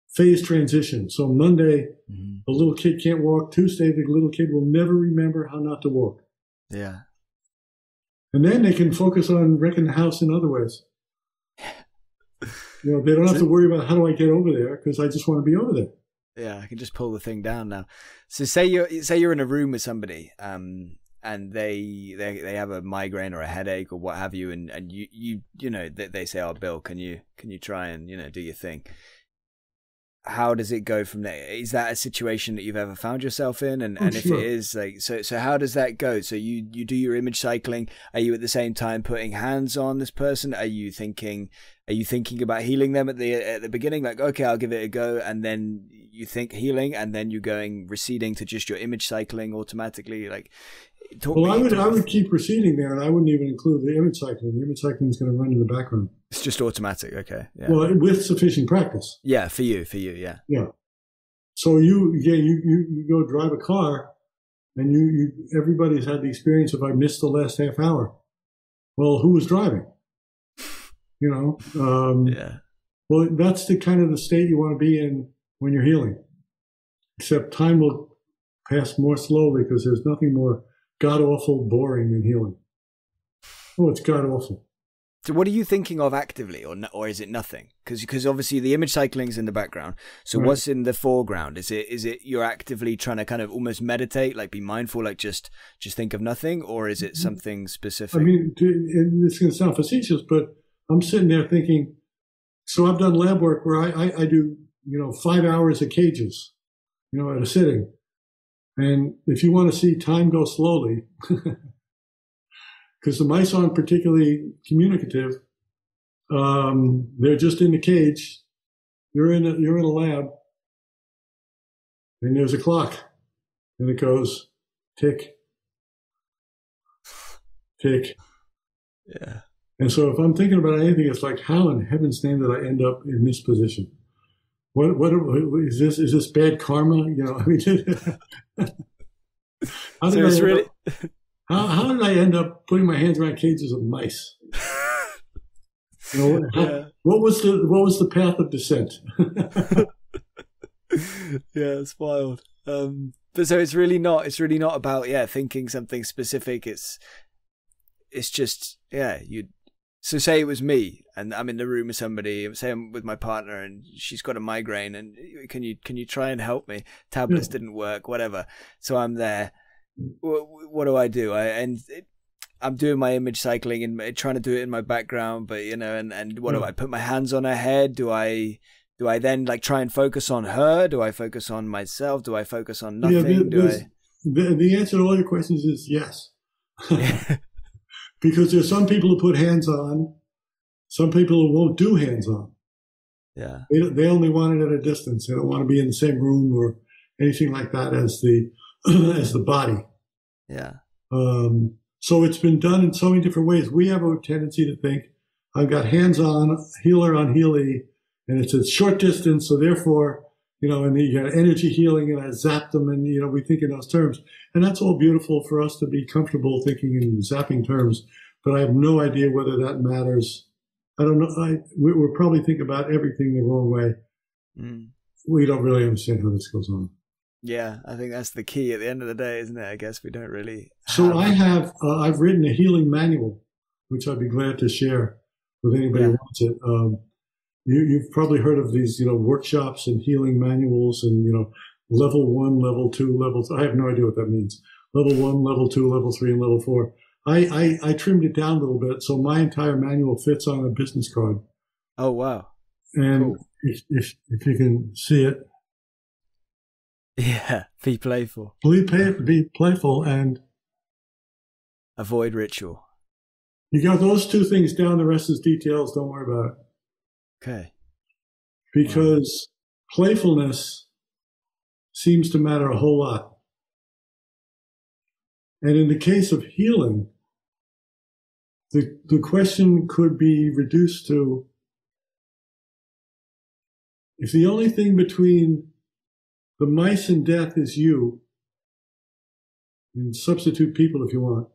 phase transition. So Monday, mm-hmm. the little kid can't walk. Tuesday, the little kid will never remember how not to walk. Yeah. And then they can focus on wrecking the house in other ways. You know, they don't have to worry about how do I get over there because I just want to be over there. Yeah, I can just pull the thing down now. So say you're say you're in a room with somebody, um, and they they they have a migraine or a headache or what have you, and and you you you know they, they say, "Oh, Bill, can you can you try and you know do your thing?" How does it go from there? Is that a situation that you've ever found yourself in? And, oh, and if sure. it is, like, so, so how does that go? So you, you do your image cycling. Are you at the same time putting hands on this person? Are you thinking, are you thinking about healing them at the, at the beginning? Like, okay, I'll give it a go. And then you think healing and then you're going receding to just your image cycling automatically. Like, well, I would, I would keep proceeding there and I wouldn't even include the image cycling. The image cycling is going to run in the background. It's just automatic. Okay. Yeah. Well, with sufficient practice. Yeah, for you, for you, yeah. Yeah. So you, yeah, you, you, you go drive a car, and you, you, everybody's had the experience of I missed the last half hour. Well, who was driving? You know. Um, yeah. Well, that's the kind of the state you want to be in when you're healing. Except time will pass more slowly because there's nothing more god awful boring than healing. Oh, it's god awful. So what are you thinking of actively, or or is it nothing? Because because obviously the image cycling is in the background. So right. what's in the foreground? Is it is it you're actively trying to kind of almost meditate, like be mindful, like just just think of nothing, or is it something specific? I mean, it's going to sound facetious, but I'm sitting there thinking. So I've done lab work where I, I, I do you know five hours of cages, you know, at a sitting, and if you want to see time go slowly. because the mice aren't particularly communicative. Um, they're just in the cage. You're in a, you're in a lab, and there's a clock, and it goes tick, tick. Yeah. And so if I'm thinking about anything, it's like, how in heaven's name did I end up in this position? What what is this? Is this bad karma? You know, I mean, how did so I really. How, how did I end up putting my hands around cages of mice? You know, how, yeah. what was the what was the path of descent? yeah, it's wild. Um, but so it's really not. It's really not about yeah thinking something specific. It's it's just yeah you. So say it was me, and I'm in the room with somebody. Say I'm with my partner, and she's got a migraine, and can you can you try and help me? Tablets yeah. didn't work, whatever. So I'm there. What, what do I do? I and it, I'm doing my image cycling and uh, trying to do it in my background, but you know, and and what do hmm. I put my hands on her head? Do I do I then like try and focus on her? Do I focus on myself? Do I focus on nothing? Yeah, do I... the, the answer to all your questions is yes. because there's some people who put hands on, some people who won't do hands on. Yeah. They, they only want it at a distance. They don't want to be in the same room or anything like that as the as the body. Yeah. Um, so it's been done in so many different ways. We have a tendency to think I've got hands on, healer on healee, and it's a short distance. So therefore, you know, and you got energy healing and I zapped them and, you know, we think in those terms. And that's all beautiful for us to be comfortable thinking in zapping terms, but I have no idea whether that matters. I don't know. I, we, are probably thinking about everything the wrong way. Mm. We don't really understand how this goes on. Yeah, I think that's the key at the end of the day, isn't it? I guess we don't really. So I have, uh, I've written a healing manual, which I'd be glad to share with anybody yeah. who wants it. Um, you, you've probably heard of these, you know, workshops and healing manuals and, you know, level one, level two, level, th- I have no idea what that means. Level one, level two, level three, and level four. I, I, I trimmed it down a little bit. So my entire manual fits on a business card. Oh, wow. And cool. if, if, if you can see it. Yeah. Be playful. Be, play, be playful and avoid ritual. You got those two things down. The rest is details. Don't worry about it. Okay. Because wow. playfulness seems to matter a whole lot. And in the case of healing, the, the question could be reduced to if the only thing between the mice and death is you, and substitute people if you want,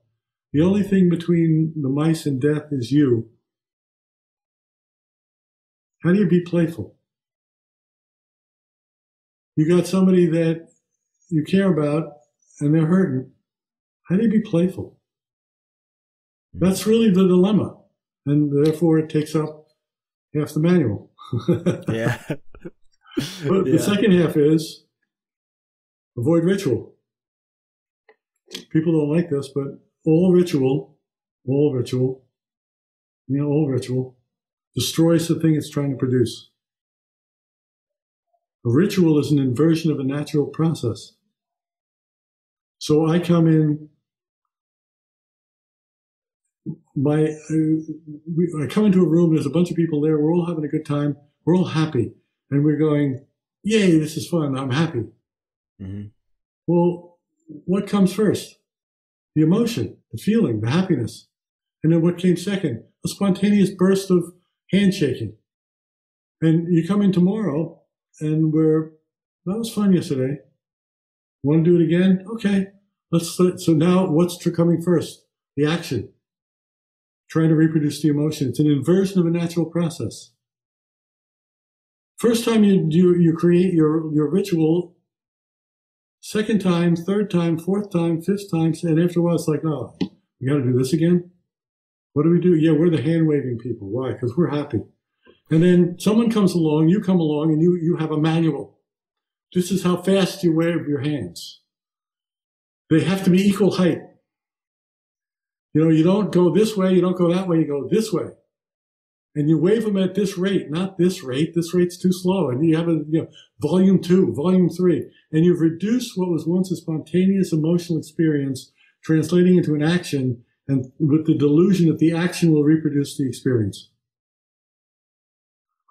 the only thing between the mice and death is you, how do you be playful? You got somebody that you care about and they're hurting. How do you be playful? That's really the dilemma. And therefore it takes up half the manual. yeah. but yeah. the second half is avoid ritual. People don't like this, but all ritual, all ritual, you know, all ritual destroys the thing it's trying to produce. A ritual is an inversion of a natural process. So I come in, my, uh, I come into a room, there's a bunch of people there, we're all having a good time, we're all happy, and we're going, yay, this is fun, I'm happy. Mm-hmm. Well, what comes first? The emotion, the feeling, the happiness. And then what came second? A spontaneous burst of handshaking. And you come in tomorrow and we're, that was fun yesterday. Want to do it again? Okay. Let's, so now what's coming first? The action. Trying to reproduce the emotion. It's an inversion of a natural process. First time you, you, you create your, your ritual, second time, third time, fourth time, fifth time, and after a while it's like, oh, we got to do this again? What do we do? Yeah, we're the hand waving people. Why? Because we're happy. And then someone comes along, you come along, and you, you have a manual. This is how fast you wave your hands. They have to be equal height. You know, you don't go this way, you don't go that way, you go this way. And you wave them at this rate, not this rate. This rate's too slow. And you have a, you know, volume two, volume three. And you've reduced what was once a spontaneous emotional experience, translating into an action and with the delusion that the action will reproduce the experience.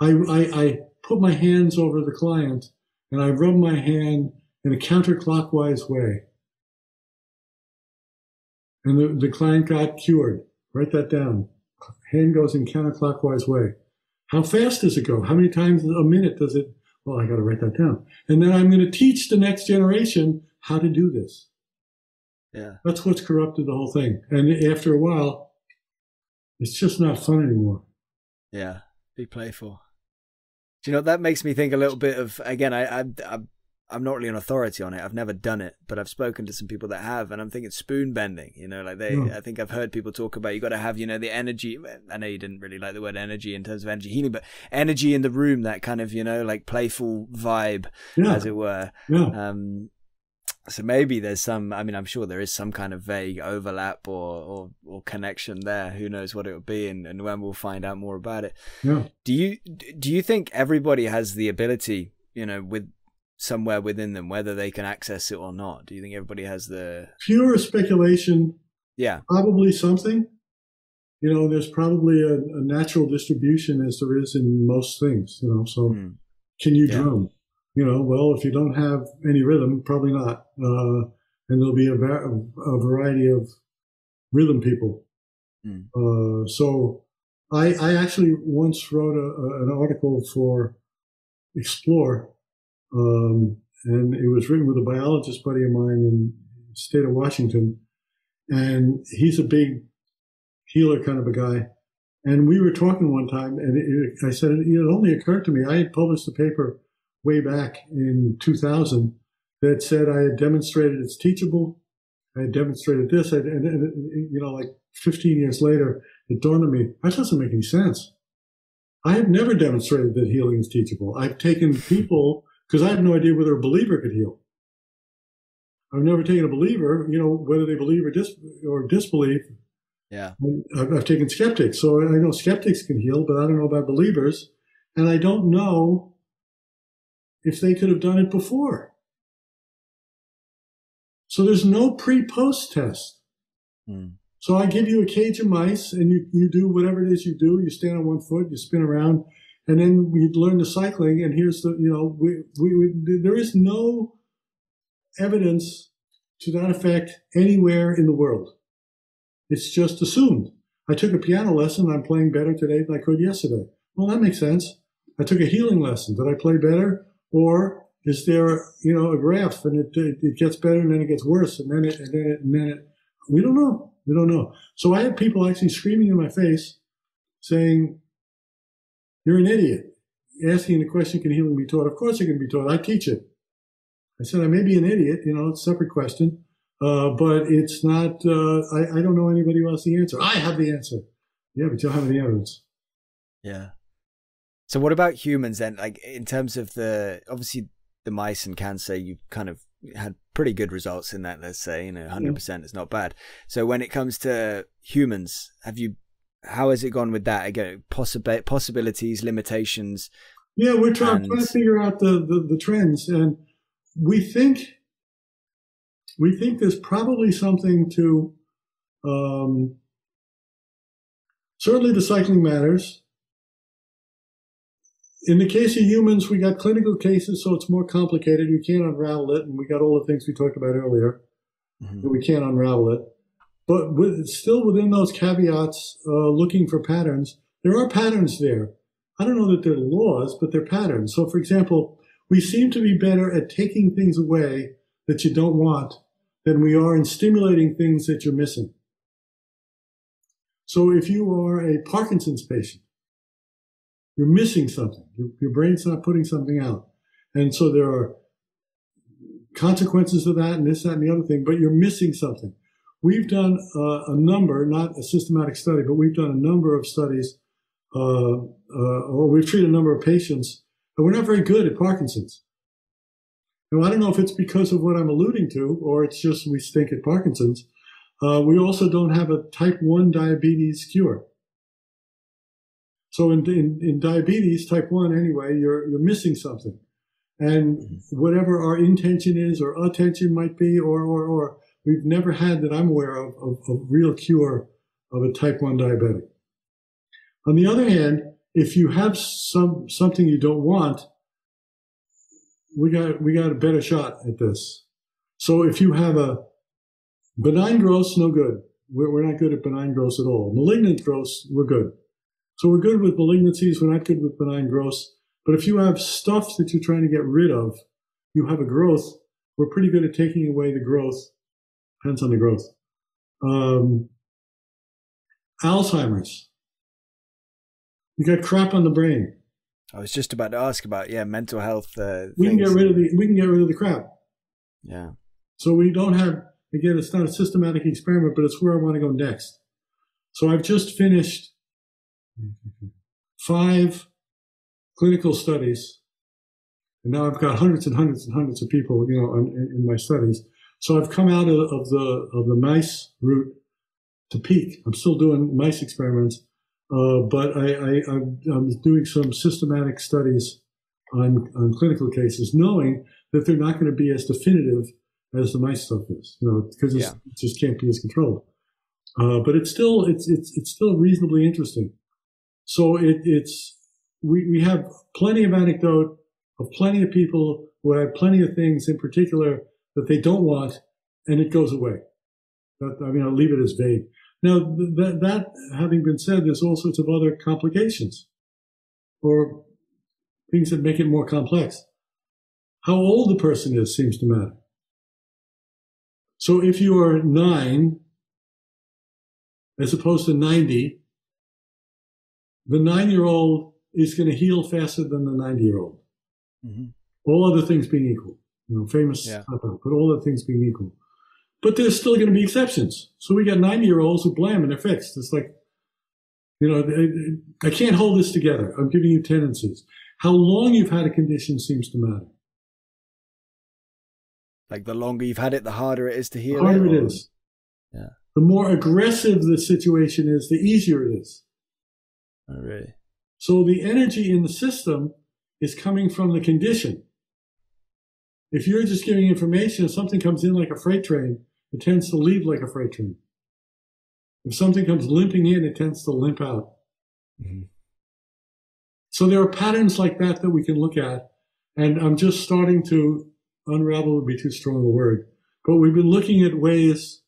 I, I, I put my hands over the client and I rub my hand in a counterclockwise way. And the, the client got cured. Write that down. Hand goes in counterclockwise way. How fast does it go? How many times a minute does it? Well, I got to write that down. And then I'm going to teach the next generation how to do this. Yeah. That's what's corrupted the whole thing. And after a while, it's just not fun anymore. Yeah. Be playful. Do you know that makes me think a little bit of again? I I I'm not really an authority on it. I've never done it, but I've spoken to some people that have, and I'm thinking spoon bending. You know, like they. I think I've heard people talk about you got to have, you know, the energy. I know you didn't really like the word energy in terms of energy healing, but energy in the room, that kind of, you know, like playful vibe, yeah. as it were. Yeah. Um, so maybe there's some. I mean, I'm sure there is some kind of vague overlap or or, or connection there. Who knows what it would be, and, and when we'll find out more about it. Yeah. Do you do you think everybody has the ability, you know, with somewhere within them, whether they can access it or not? Do you think everybody has the pure speculation? Yeah, probably something. You know, there's probably a, a natural distribution as there is in most things. You know, so mm. can you yeah. drum? You know, well, if you don't have any rhythm, probably not. Uh, and there'll be a, va- a, variety of rhythm people. Mm. Uh, so I, I actually once wrote a, an article for Explore um, and it was written with a biologist buddy of mine in the state of Washington. And he's a big healer kind of a guy. And we were talking one time, and it, it, I said, it, it only occurred to me, I had published a paper way back in 2000 that said I had demonstrated it's teachable. I had demonstrated this. and, and, you know, like 15 years later, it dawned on me, that doesn't make any sense. I have never demonstrated that healing is teachable. I've taken people because I have no idea whether a believer could heal. I've never taken a believer, you know, whether they believe or dis or disbelieve. Yeah, I've, I've taken skeptics, so I know skeptics can heal, but I don't know about believers, and I don't know if they could have done it before. So there's no pre-post test. Mm. So I give you a cage of mice, and you you do whatever it is you do. You stand on one foot, you spin around, and then we learn the cycling. And here's the, you know, we, we, we, there is no evidence to that effect anywhere in the world. It's just assumed. I took a piano lesson. I'm playing better today than I could yesterday. Well, that makes sense. I took a healing lesson. Did I play better? Or is there, you know, a graph and it, it, it gets better and then it gets worse and then it, and then it, and then it, we don't know. We don't know. So I had people actually screaming in my face saying, you're an idiot. Asking the question, can healing be taught? Of course it can be taught. I teach it. I said, I may be an idiot, you know, it's a separate question, uh, but it's not, uh, I, I don't know anybody who has the answer. I have the answer. Yeah, but you don't have the evidence. Yeah. So what about humans then? Like in terms of the, obviously the mice and cancer, you kind of had pretty good results in that, let's say, you know, 100% is not bad. So when it comes to humans, have you how has it gone with that again? Possib- possibilities, limitations. Yeah, we're trying, and... trying to figure out the, the, the trends, and we think we think there's probably something to. Um, certainly, the cycling matters. In the case of humans, we got clinical cases, so it's more complicated. We can't unravel it, and we got all the things we talked about earlier. Mm-hmm. we can't unravel it. But with, still within those caveats, uh, looking for patterns, there are patterns there. I don't know that they're laws, but they're patterns. So, for example, we seem to be better at taking things away that you don't want than we are in stimulating things that you're missing. So, if you are a Parkinson's patient, you're missing something. Your, your brain's not putting something out. And so there are consequences of that and this, that, and the other thing, but you're missing something. We've done uh, a number, not a systematic study, but we've done a number of studies, uh, uh, or we've treated a number of patients, and we're not very good at Parkinson's. Now, I don't know if it's because of what I'm alluding to, or it's just we stink at Parkinson's. Uh, we also don't have a type 1 diabetes cure. So in, in, in diabetes, type 1 anyway, you're, you're missing something. And mm-hmm. whatever our intention is or attention might be, or, or, or we've never had that I'm aware of, of, of real cure of a type 1 diabetic. On the other hand, if you have some something you don't want, we got we got a better shot at this. So if you have a benign growth, no good. We're, we're not good at benign growth at all. Malignant growth, we're good. So we're good with malignancies. We're not good with benign growths. But if you have stuff that you're trying to get rid of, you have a growth. We're pretty good at taking away the growth Depends on the growth. Um, Alzheimer's. You got crap on the brain. I was just about to ask about yeah mental health. Uh, we can get rid of the we can get rid of the crap. Yeah. So we don't have again. It's not a systematic experiment, but it's where I want to go next. So I've just finished five clinical studies, and now I've got hundreds and hundreds and hundreds of people, you know, in, in my studies. So I've come out of, of the of the mice route to peak. I'm still doing mice experiments, uh, but I, I, am doing some systematic studies on, on clinical cases, knowing that they're not going to be as definitive as the mice stuff is, you know, because yeah. it just can't be as controlled. Uh, but it's still it's it's it's still reasonably interesting. So it, it's we we have plenty of anecdote of plenty of people who have plenty of things in particular that they don't want, and it goes away. That, I mean, I'll leave it as vague. Now, that, that having been said, there's all sorts of other complications or things that make it more complex. How old the person is seems to matter. So if you are nine, as opposed to 90, the nine year old is going to heal faster than the 90 year old. Mm-hmm. All other things being equal. You know, famous, yeah. but all other things being equal. But there's still going to be exceptions. So we got 90 year olds who blam and they're fixed. It's like, you know, I can't hold this together. I'm giving you tendencies. How long you've had a condition seems to matter. Like the longer you've had it, the harder it is to heal. The harder it, it is. Yeah. The more aggressive the situation is, the easier it is. Oh, really? So the energy in the system is coming from the condition. If you're just giving information, if something comes in like a freight train, it tends to leave like a freight train. If something comes limping in, it tends to limp out. Mm-hmm. So there are patterns like that that we can look at. And I'm just starting to unravel would be too strong a word, but we've been looking at ways.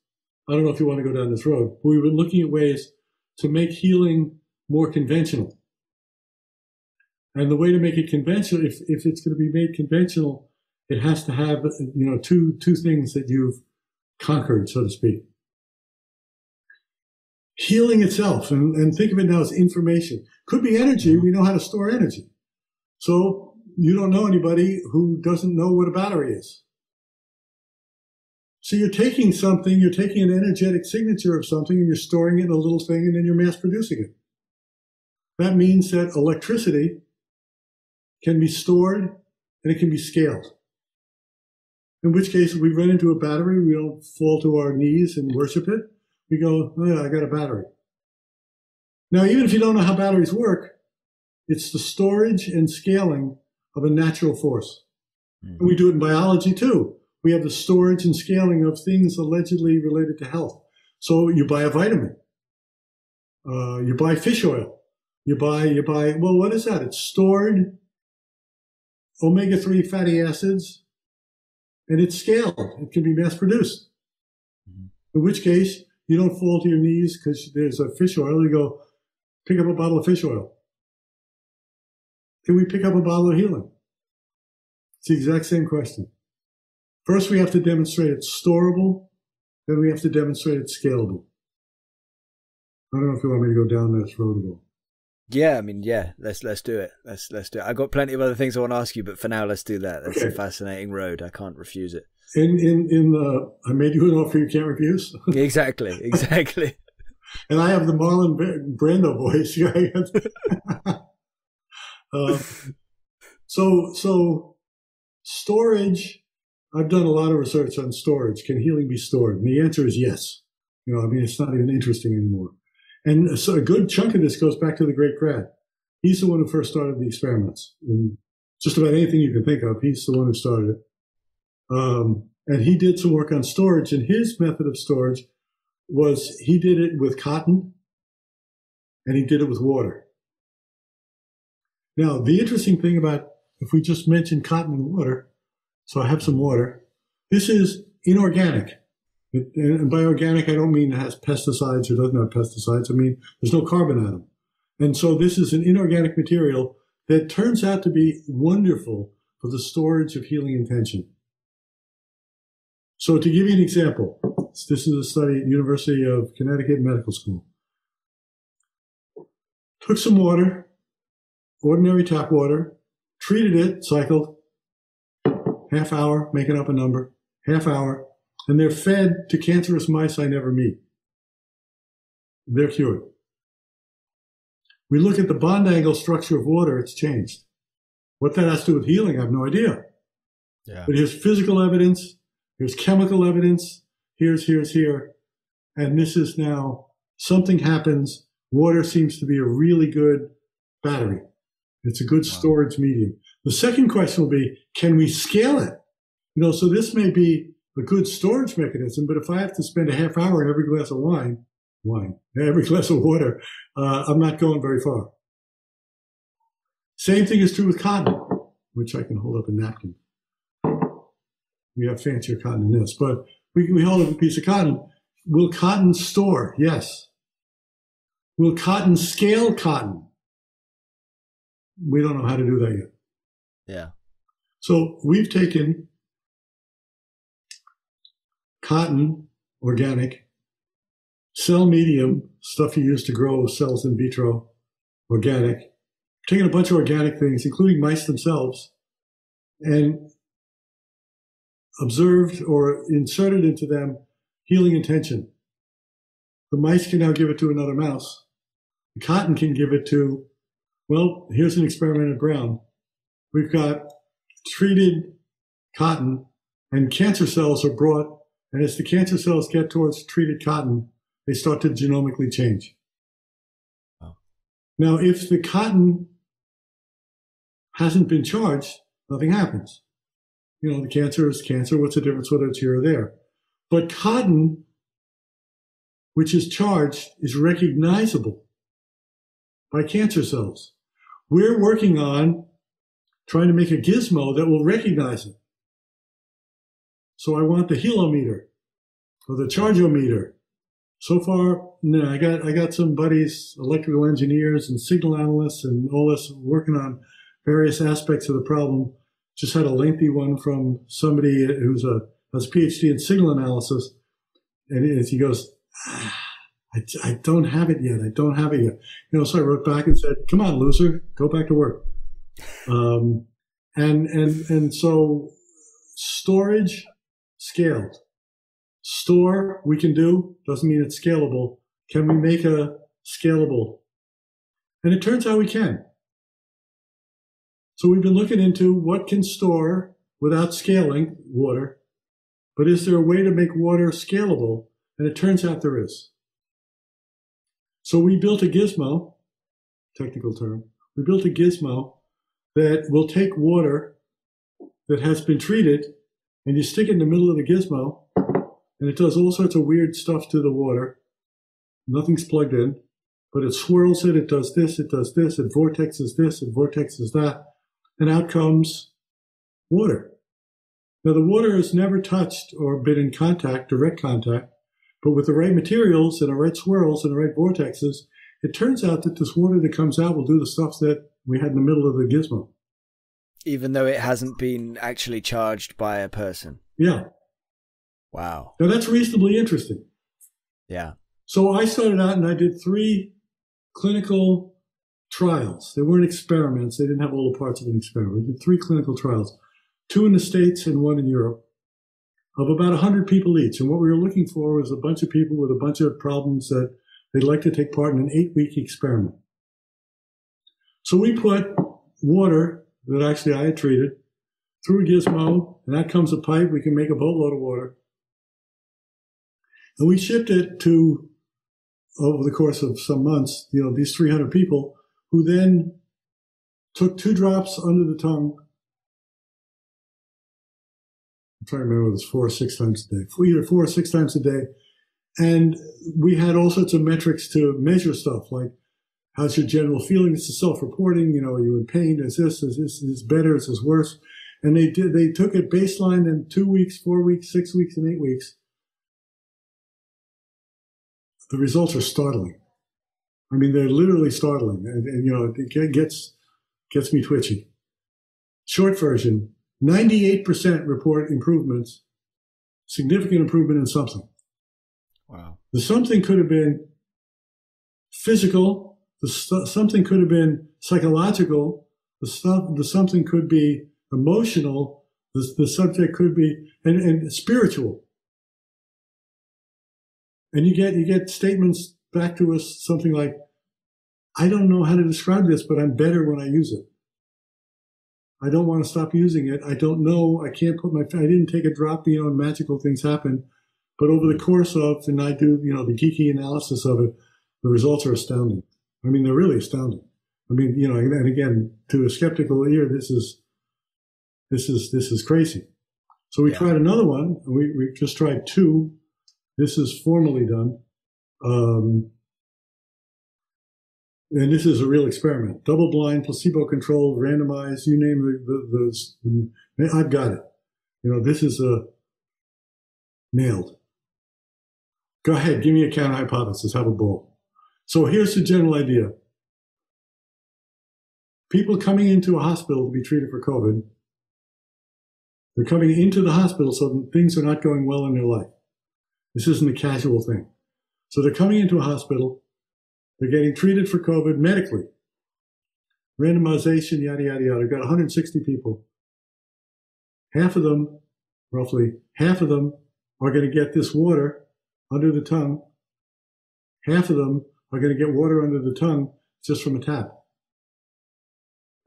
I don't know if you want to go down this road, but we've been looking at ways to make healing more conventional. And the way to make it conventional, if, if it's going to be made conventional, it has to have, you know, two, two things that you've conquered, so to speak. Healing itself, and, and think of it now as information. Could be energy. We know how to store energy. So you don't know anybody who doesn't know what a battery is. So you're taking something, you're taking an energetic signature of something and you're storing it in a little thing and then you're mass producing it. That means that electricity can be stored and it can be scaled. In which case, if we run into a battery, we don't fall to our knees and worship it. We go, oh yeah, I got a battery. Now, even if you don't know how batteries work, it's the storage and scaling of a natural force. Mm-hmm. And we do it in biology too. We have the storage and scaling of things allegedly related to health. So you buy a vitamin. Uh, you buy fish oil. You buy, you buy, well, what is that? It's stored omega 3 fatty acids and it's scaled. It can be mass produced. Mm-hmm. In which case, you don't fall to your knees because there's a fish oil. You go pick up a bottle of fish oil. Can we pick up a bottle of healing? It's the exact same question. First, we have to demonstrate it's storable. Then we have to demonstrate it's scalable. I don't know if you want me to go down this road at all. Yeah, I mean, yeah, let's let's do it. Let's let's do it. I've got plenty of other things I want to ask you, but for now, let's do that. That's okay. a fascinating road. I can't refuse it. In in in the, I made you an offer you can't refuse. exactly, exactly. and I have the Marlon Brando voice. uh, so so storage. I've done a lot of research on storage. Can healing be stored? And the answer is yes. You know, I mean, it's not even interesting anymore. And so a good chunk of this goes back to the great Grad. He's the one who first started the experiments. And just about anything you can think of, he's the one who started it. Um, and he did some work on storage, and his method of storage was he did it with cotton and he did it with water. Now, the interesting thing about if we just mention cotton and water, so I have some water, this is inorganic. And by organic, I don't mean it has pesticides or doesn't have pesticides. I mean, there's no carbon atom. And so this is an inorganic material that turns out to be wonderful for the storage of healing intention. So to give you an example, this is a study at University of Connecticut Medical School. Took some water, ordinary tap water, treated it, cycled, half hour, making up a number, half hour, and they're fed to cancerous mice I never meet. They're cured. We look at the bond angle structure of water, it's changed. What that has to do with healing, I have no idea. Yeah. But here's physical evidence, here's chemical evidence, here's, here's, here. And this is now something happens. Water seems to be a really good battery. It's a good storage medium. The second question will be, can we scale it? You know, so this may be a good storage mechanism, but if I have to spend a half hour in every glass of wine, wine, every glass of water, uh, I'm not going very far. Same thing is true with cotton, which I can hold up a napkin. We have fancier cotton than this, but we, we hold up a piece of cotton. Will cotton store? Yes. Will cotton scale cotton? We don't know how to do that yet. Yeah. So we've taken cotton, organic, cell medium, stuff you use to grow cells in vitro, organic, Taking a bunch of organic things, including mice themselves, and observed or inserted into them healing intention. The mice can now give it to another mouse. The cotton can give it to, well, here's an experimented ground. We've got treated cotton and cancer cells are brought, and as the cancer cells get towards treated cotton, they start to genomically change. Oh. Now, if the cotton hasn't been charged, nothing happens. You know, the cancer is cancer. What's the difference whether it's here or there? But cotton, which is charged, is recognizable by cancer cells. We're working on trying to make a gizmo that will recognize it. So I want the helometer or the chargeometer. So far, no, I got I got some buddies, electrical engineers and signal analysts and all this working on various aspects of the problem. Just had a lengthy one from somebody who's a has a PhD in signal analysis, and he goes, ah, I, I don't have it yet. I don't have it yet. You know, so I wrote back and said, "Come on, loser, go back to work." Um, and and and so storage scaled. Store we can do doesn't mean it's scalable. Can we make a scalable? And it turns out we can. So we've been looking into what can store without scaling water, but is there a way to make water scalable? And it turns out there is. So we built a gizmo, technical term, we built a gizmo that will take water that has been treated and you stick it in the middle of the gizmo and it does all sorts of weird stuff to the water. Nothing's plugged in, but it swirls it, it does this, it does this, it vortexes this, it vortexes that and out comes water. Now, the water has never touched or been in contact, direct contact, but with the right materials and the right swirls and the right vortexes, it turns out that this water that comes out will do the stuff that we had in the middle of the gizmo. Even though it hasn't been actually charged by a person. Yeah. Wow. Now that's reasonably interesting. Yeah. So I started out and I did three clinical trials. They weren't experiments. They didn't have all the parts of an experiment. We did three clinical trials, two in the States and one in Europe, of about 100 people each. And what we were looking for was a bunch of people with a bunch of problems that they'd like to take part in an eight week experiment. So we put water that actually I had treated through a gizmo, and that comes a pipe. We can make a boatload of water. And we shipped it to, over the course of some months, you know, these 300 people who then took two drops under the tongue. I'm trying to remember, it was four or six times a day, either four or six times a day. And we had all sorts of metrics to measure stuff like how's your general feeling? This is self-reporting. You know, are you in pain? Is this, is this, is this better? Is this worse? And they did, they took it baseline in two weeks, four weeks, six weeks, and eight weeks. The results are startling. I mean, they're literally startling, and, and you know, it gets gets me twitchy. Short version: ninety-eight percent report improvements, significant improvement in something. Wow. The something could have been physical. The st- something could have been psychological. The the something could be emotional. The, the subject could be and, and spiritual. And you get you get statements back to us something like, "I don't know how to describe this, but I'm better when I use it." I don't want to stop using it. I don't know. I can't put my. I didn't take a drop. You know, and magical things happen. But over the course of, and I do, you know, the geeky analysis of it, the results are astounding. I mean, they're really astounding. I mean, you know, and again, to a skeptical ear, this is, this is, this is crazy. So we yeah. tried another one. We, we just tried two. This is formally done. Um, and this is a real experiment. Double blind, placebo controlled, randomized, you name the, the, the, I've got it. You know, this is a nailed. Go ahead, give me a counter hypothesis, have a ball. So here's the general idea. People coming into a hospital to be treated for COVID, they're coming into the hospital so things are not going well in their life. This isn't a casual thing. So they're coming into a hospital, they're getting treated for COVID medically. Randomization, yada, yada, yada. I've got 160 people. Half of them, roughly, half of them are going to get this water under the tongue. Half of them are going to get water under the tongue just from a tap.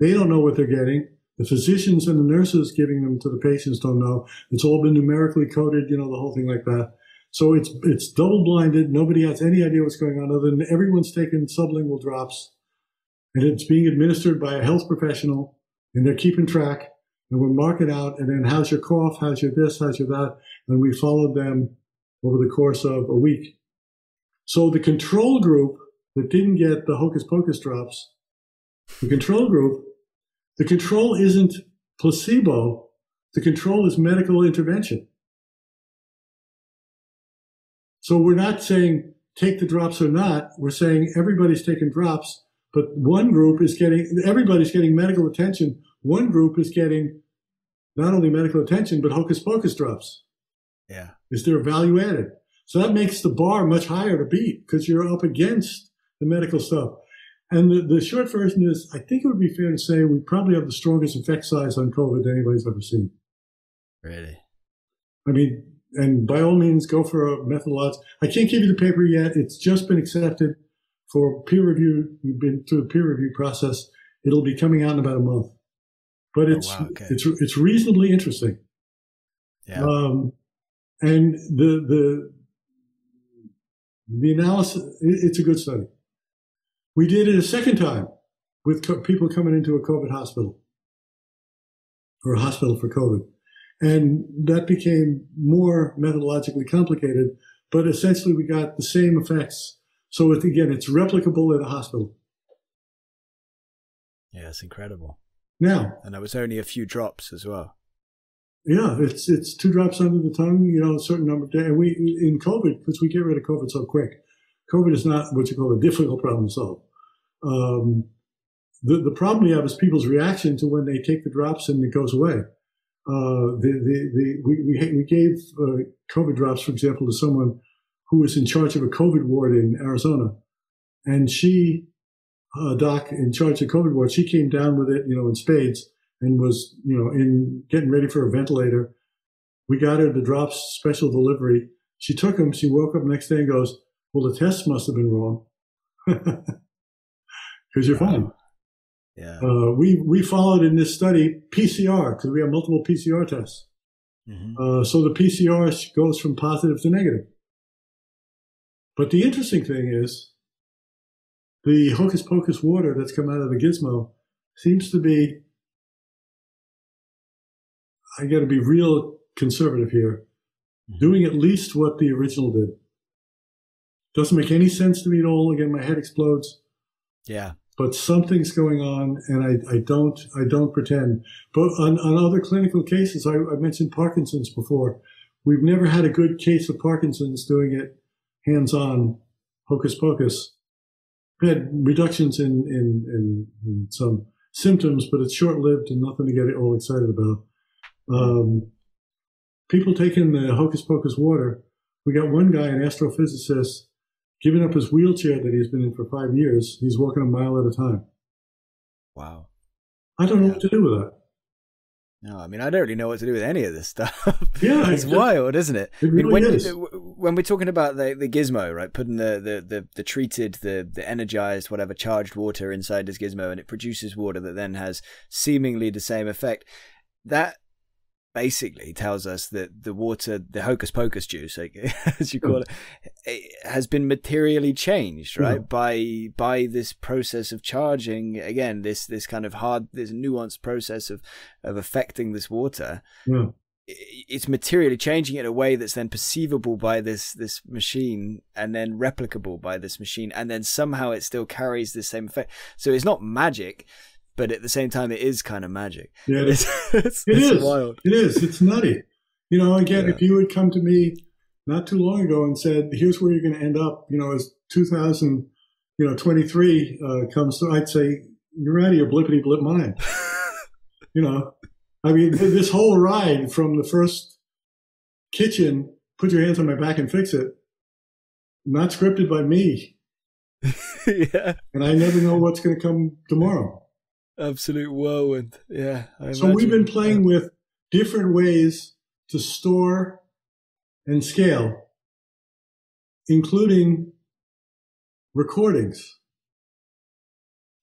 They don't know what they're getting. The physicians and the nurses giving them to the patients don't know. It's all been numerically coded, you know, the whole thing like that. So it's it's double blinded. Nobody has any idea what's going on other than everyone's taking sublingual drops, and it's being administered by a health professional, and they're keeping track. And we mark it out, and then how's your cough? How's your this? How's your that? And we followed them over the course of a week. So the control group that didn't get the hocus pocus drops, the control group, the control isn't placebo. The control is medical intervention. So we're not saying take the drops or not. We're saying everybody's taking drops, but one group is getting, everybody's getting medical attention. One group is getting not only medical attention, but hocus pocus drops. Yeah. Is there a value added? So that makes the bar much higher to beat because you're up against the medical stuff. And the, the short version is, I think it would be fair to say we probably have the strongest effect size on COVID anybody's ever seen. Really? I mean, and by all means, go for a methodology. I can't give you the paper yet. It's just been accepted for peer review. You've been through the peer review process. It'll be coming out in about a month. But it's oh, wow, okay. it's it's reasonably interesting. Yeah. Um, and the the the analysis it's a good study. We did it a second time with co- people coming into a COVID hospital or a hospital for COVID, and that became more methodologically complicated. But essentially, we got the same effects. So it, again, it's replicable in a hospital. Yeah, it's incredible. Now, and it was only a few drops as well. Yeah, it's it's two drops under the tongue, you know, a certain number of days. And we in COVID, because we get rid of COVID so quick, COVID is not what you call a difficult problem to solve. Um, the the problem we have is people's reaction to when they take the drops and it goes away. Uh, the, the, the, we, we, we gave uh, COVID drops, for example, to someone who was in charge of a COVID ward in Arizona. And she, a doc in charge of COVID ward, she came down with it, you know, in spades and was, you know, in getting ready for a ventilator. We got her the drops special delivery. She took them. She woke up next day and goes, well, the test must have been wrong. Because you're wow. fine. Yeah. Uh, we, we followed in this study PCR because we have multiple PCR tests. Mm-hmm. Uh, so the PCR goes from positive to negative. But the interesting thing is the hocus pocus water that's come out of the gizmo seems to be I got to be real conservative here. Mm-hmm. Doing at least what the original did. Doesn't make any sense to me at all. Again, my head explodes. Yeah. But something's going on, and I, I don't I don't pretend. But on, on other clinical cases, I, I mentioned Parkinson's before. We've never had a good case of Parkinson's doing it hands on, hocus pocus. We had reductions in, in, in, in some symptoms, but it's short lived and nothing to get all excited about. Um, people taking the hocus pocus water. We got one guy, an astrophysicist, giving up his wheelchair that he's been in for five years. He's walking a mile at a time. Wow. I don't know what to do with that. No, I mean I don't really know what to do with any of this stuff. Yeah, it's wild, isn't it? it really I mean, when is. when we're talking about the, the gizmo, right, putting the, the, the, the treated, the the energized, whatever charged water inside this gizmo, and it produces water that then has seemingly the same effect. That basically tells us that the water, the hocus pocus juice, as you call it, it has been materially changed, right? Mm. By by this process of charging again, this this kind of hard, this nuanced process of of affecting this water. Mm. It's materially changing it in a way that's then perceivable by this this machine, and then replicable by this machine, and then somehow it still carries the same effect. So it's not magic, but at the same time, it is kind of magic. Yeah, it's, it's, it it's is. wild. It is. It's nutty. You know, again, yeah. if you would come to me not too long ago and said, "Here's where you're going to end up," you know, as 2000, you know, 23 uh, comes, through, I'd say you're out of your blippity blip mind. you know, I mean, this whole ride from the first kitchen, put your hands on my back and fix it, not scripted by me. yeah. And I never know what's going to come tomorrow absolute whirlwind. Yeah. I so we've been playing with different ways to store and scale, including recordings.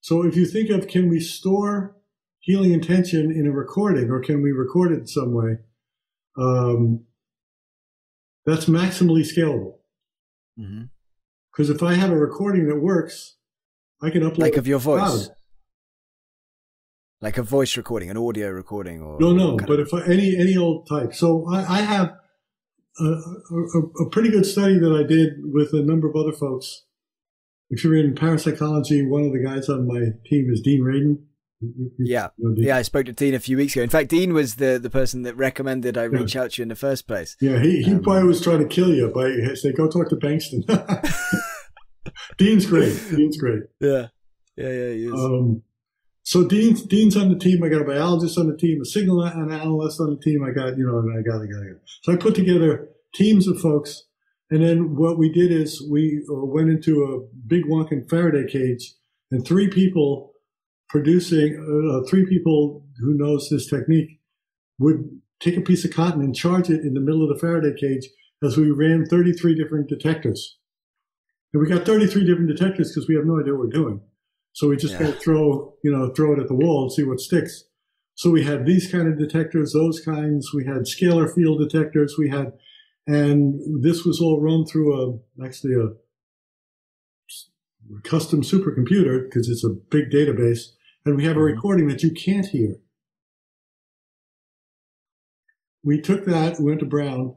So if you think of can we store healing intention in a recording or can we record it in some way? Um, that's maximally scalable. Because mm-hmm. if I have a recording that works, I can upload like of your voice like a voice recording, an audio recording, or no, no. But if I, any any old type, so I, I have a, a, a, pretty good study that I did with a number of other folks. If you're in parapsychology, one of the guys on my team is Dean Radin. yeah, you know, yeah. I spoke to Dean a few weeks ago. In fact, Dean was the the person that recommended I reach yeah. out to you in the first place. Yeah, he he um, probably was trying to kill you by say go talk to Bengston. Dean's great. Dean's great. Yeah, yeah, yeah. He is. Um, so Dean's Dean's on the team. I got a biologist on the team, a signal an analyst on the team. I got you know, I got I got I got. So I put together teams of folks, and then what we did is we uh, went into a big wonkin Faraday cage, and three people producing uh, uh, three people who knows this technique would take a piece of cotton and charge it in the middle of the Faraday cage as we ran 33 different detectors. And we got 33 different detectors because we have no idea what we're doing. So we just yeah. to throw, you know, throw it at the wall and see what sticks. So we had these kind of detectors, those kinds. We had scalar field detectors. We had, and this was all run through a actually a custom supercomputer because it's a big database, and we have a mm-hmm. recording that you can't hear. We took that, went to Brown,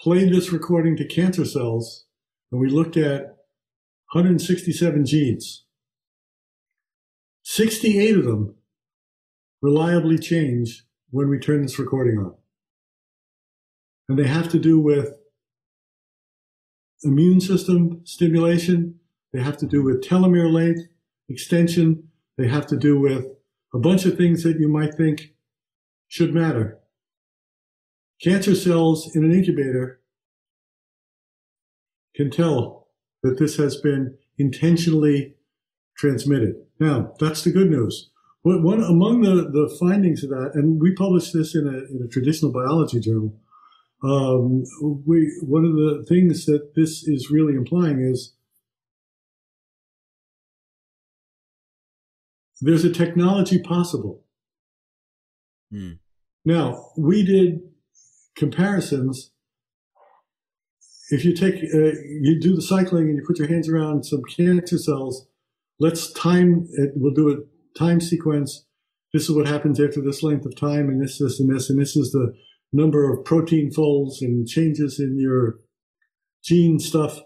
played this recording to cancer cells, and we looked at 167 genes. 68 of them reliably change when we turn this recording on. And they have to do with immune system stimulation. They have to do with telomere length, extension. They have to do with a bunch of things that you might think should matter. Cancer cells in an incubator can tell that this has been intentionally transmitted. Now, that's the good news. One among the, the findings of that, and we published this in a, in a traditional biology journal. Um, we one of the things that this is really implying is there's a technology possible. Hmm. Now we did comparisons. If you take uh, you do the cycling and you put your hands around some cancer cells let's time it. We'll do a time sequence. This is what happens after this length of time, and this, this, and this, and this is the number of protein folds and changes in your gene stuff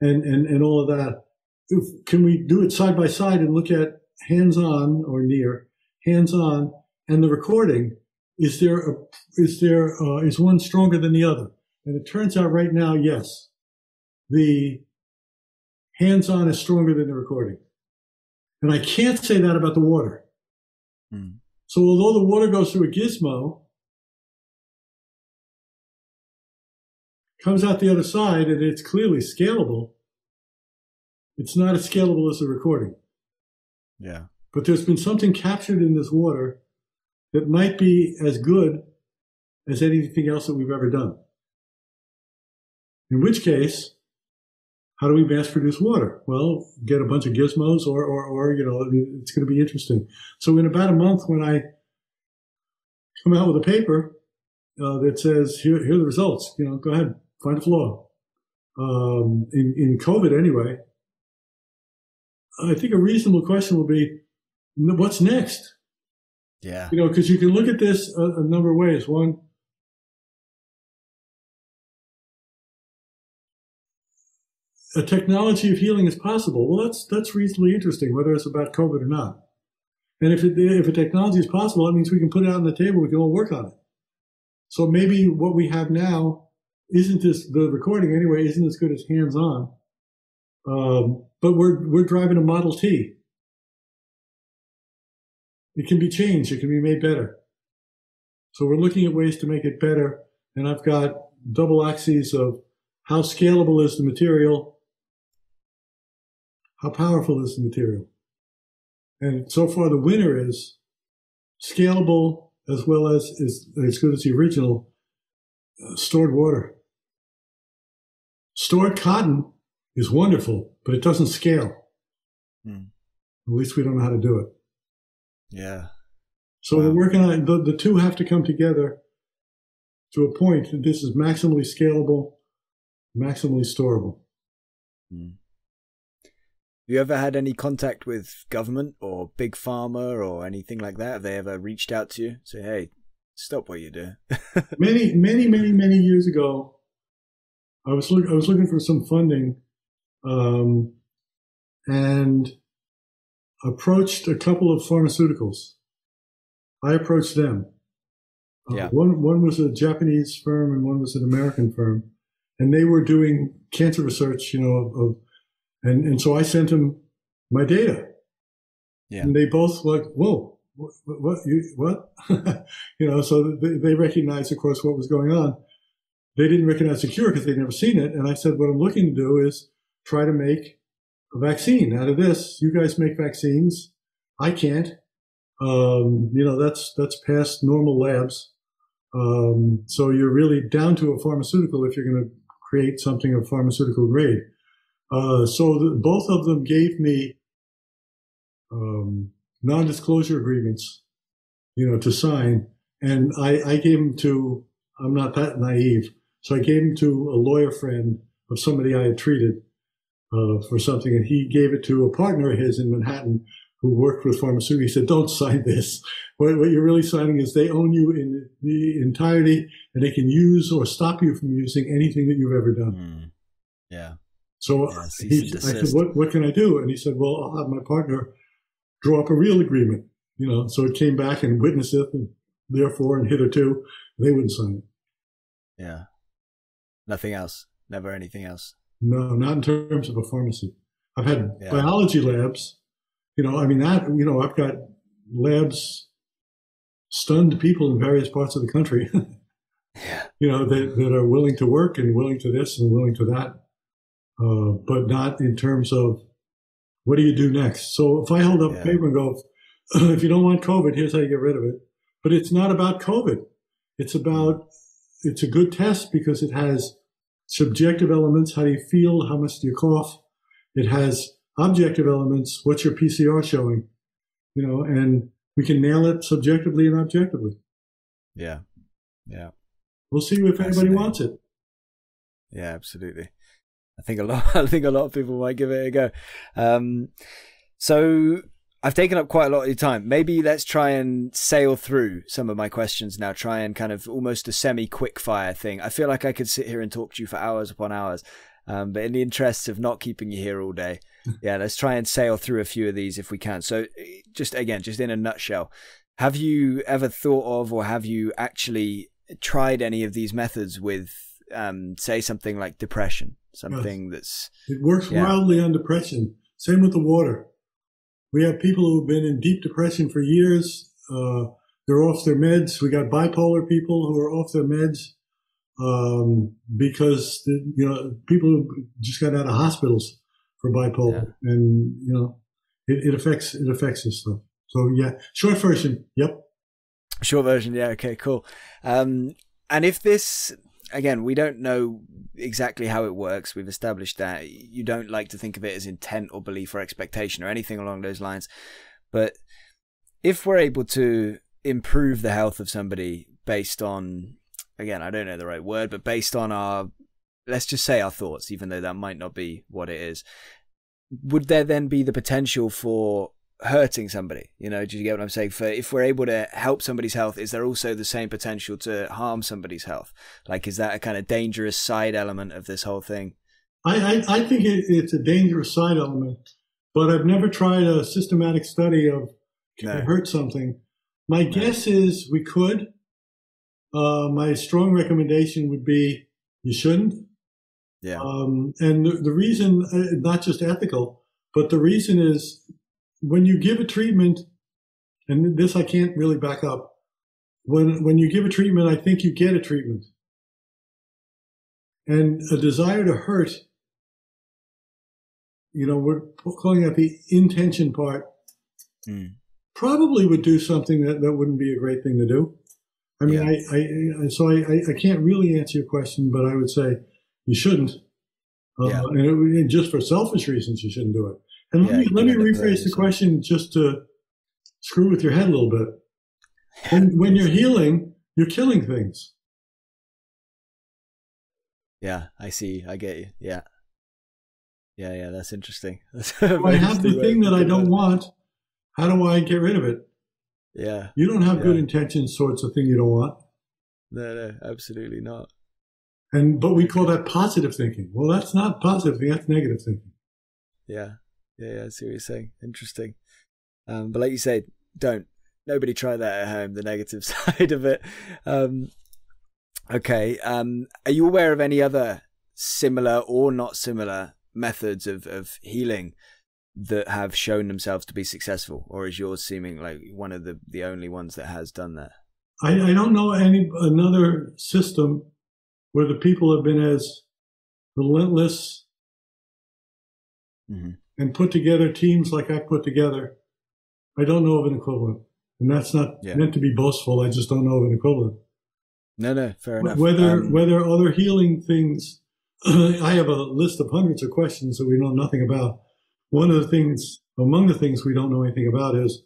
and, and, and all of that. If, can we do it side by side and look at hands on or near hands on and the recording? Is there a, is there, uh, is one stronger than the other? And it turns out right now, yes, the hands on is stronger than the recording. And I can't say that about the water. Mm. So although the water goes through a gizmo, comes out the other side and it's clearly scalable, it's not as scalable as the recording. Yeah. But there's been something captured in this water that might be as good as anything else that we've ever done. In which case, how do we mass produce water? Well, get a bunch of gizmos or, or, or you know, it's going to be interesting. So in about a month, when I come out with a paper uh, that says, here, here are the results, you know, go ahead, find a flaw. Um, in, in COVID anyway, I think a reasonable question will be, what's next? Yeah. You know, because you can look at this a, a number of ways. One, a technology of healing is possible. Well, that's that's reasonably interesting, whether it's about COVID or not. And if it, if a technology is possible, that means we can put it out on the table. We can all work on it. So maybe what we have now isn't this the recording anyway isn't as good as hands on. Um, but we're we're driving a Model T. It can be changed. It can be made better. So we're looking at ways to make it better. And I've got double axes of how scalable is the material how powerful is the material? And so far, the winner is scalable as well as is as good as the original uh, stored water. Stored cotton is wonderful, but it doesn't scale. Hmm. At least we don't know how to do it. Yeah. So wow. we're working on the, the two have to come together to a point that this is maximally scalable, maximally storable. Hmm. Have you ever had any contact with government or big pharma or anything like that? Have they ever reached out to you? Say, hey, stop what you do. many, many, many, many years ago, I was look, I was looking for some funding, um, and approached a couple of pharmaceuticals. I approached them. Uh, yeah. Uh, one one was a Japanese firm and one was an American firm, and they were doing cancer research, you know, of and, and so I sent him my data. Yeah. And they both like, whoa, what, what, you, what? you know, so they, they recognized, of course, what was going on. They didn't recognize the cure because they'd never seen it. And I said, what I'm looking to do is try to make a vaccine out of this. You guys make vaccines. I can't. Um, you know, that's, that's past normal labs. Um, so you're really down to a pharmaceutical if you're going to create something of pharmaceutical grade. Uh, so the, both of them gave me um, non-disclosure agreements, you know, to sign, and I, I gave them to. I'm not that naive, so I gave them to a lawyer friend of somebody I had treated uh, for something, and he gave it to a partner of his in Manhattan who worked with pharmaceuticals. He said, "Don't sign this. What, what, you're really signing is they own you in the entirety, and they can use or stop you from using anything that you've ever done." Mm. Yeah. So he, I said, what, what can I do? And he said, well, I'll have my partner draw up a real agreement. You know, so it came back and witnessed it, and therefore, and hitherto, they wouldn't sign it. Yeah. Nothing else. Never anything else. No, not in terms of a pharmacy. I've had yeah. biology labs. You know, I mean, that, you know, I've got labs stunned people in various parts of the country. yeah. You know, that, that are willing to work and willing to this and willing to that uh, but not in terms of what do you do next. So if I hold up yeah. paper and go, if you don't want COVID, here's how you get rid of it. But it's not about COVID. It's about, it's a good test because it has subjective elements. How do you feel? How much do you cough? It has objective elements. What's your PCR showing? You know, and we can nail it subjectively and objectively. Yeah. Yeah. We'll see if anybody wants it. Yeah, absolutely. I think a lot. I think a lot of people might give it a go. Um, so I've taken up quite a lot of your time. Maybe let's try and sail through some of my questions now. Try and kind of almost a semi quick fire thing. I feel like I could sit here and talk to you for hours upon hours. Um, but in the interest of not keeping you here all day, yeah, let's try and sail through a few of these if we can. So, just again, just in a nutshell, have you ever thought of or have you actually tried any of these methods with, um, say, something like depression? Something yes. that's it works yeah. wildly on depression. Same with the water. We have people who've been in deep depression for years. Uh, they're off their meds. We got bipolar people who are off their meds um, because the, you know people who just got out of hospitals for bipolar, yeah. and you know, it, it affects it affects this stuff. So yeah, short version, yep. Short version, yeah. Okay, cool. Um, and if this again, we don't know exactly how it works. We've established that you don't like to think of it as intent or belief or expectation or anything along those lines. But if we're able to improve the health of somebody based on, again, I don't know the right word, but based on our, let's just say our thoughts, even though that might not be what it is, would there then be the potential for hurting somebody. You know, do you get what I'm saying? For if we're able to help somebody's health, is there also the same potential to harm somebody's health? Like, is that a kind of dangerous side element of this whole thing? I I, I think it, it's a dangerous side element, but I've never tried a systematic study of can no. I hurt something. My no. guess is we could. Uh, my strong recommendation would be you shouldn't. Yeah. Um, and the, the reason, uh, not just ethical, but the reason is when you give a treatment, and this I can't really back up. When when you give a treatment, I think you get a treatment, and a desire to hurt. You know, we're calling out the intention part. Mm. Probably would do something that, that wouldn't be a great thing to do. I mean, yeah. I, I, so I, I can't really answer your question, but I would say you shouldn't. Uh, yeah. and, it, and, just for selfish reasons, you shouldn't do it. And yeah, let me, let me rephrase the question just to screw with your head a little bit. When, when you're healing, you're killing things. Yeah, I see. I get you. Yeah. Yeah, yeah, that's interesting. That's I have the thing that I don't want. How do I get rid of it? Yeah. You don't have yeah. good intentions towards the thing you don't want. No, no, absolutely not. And but we call that positive thinking. Well, that's not positive thinking, that's negative thinking. Yeah. Yeah, yeah, I see what you're saying. Interesting. Um, but like you said, don't. Nobody try that at home, the negative side of it. Um, okay. Um, are you aware of any other similar or not similar methods of, of healing that have shown themselves to be successful? Or is yours seeming like one of the, the only ones that has done that? I, I don't know any another system where the people have been as relentless mm-hmm and put together teams like I put together, I don't know of an equivalent. And that's not yeah. meant to be boastful. I just don't know of an equivalent. No, no, fair enough. Whether um, whether other healing things, I have a list of hundreds of questions that we know nothing about. One of the things, among the things we don't know anything about, is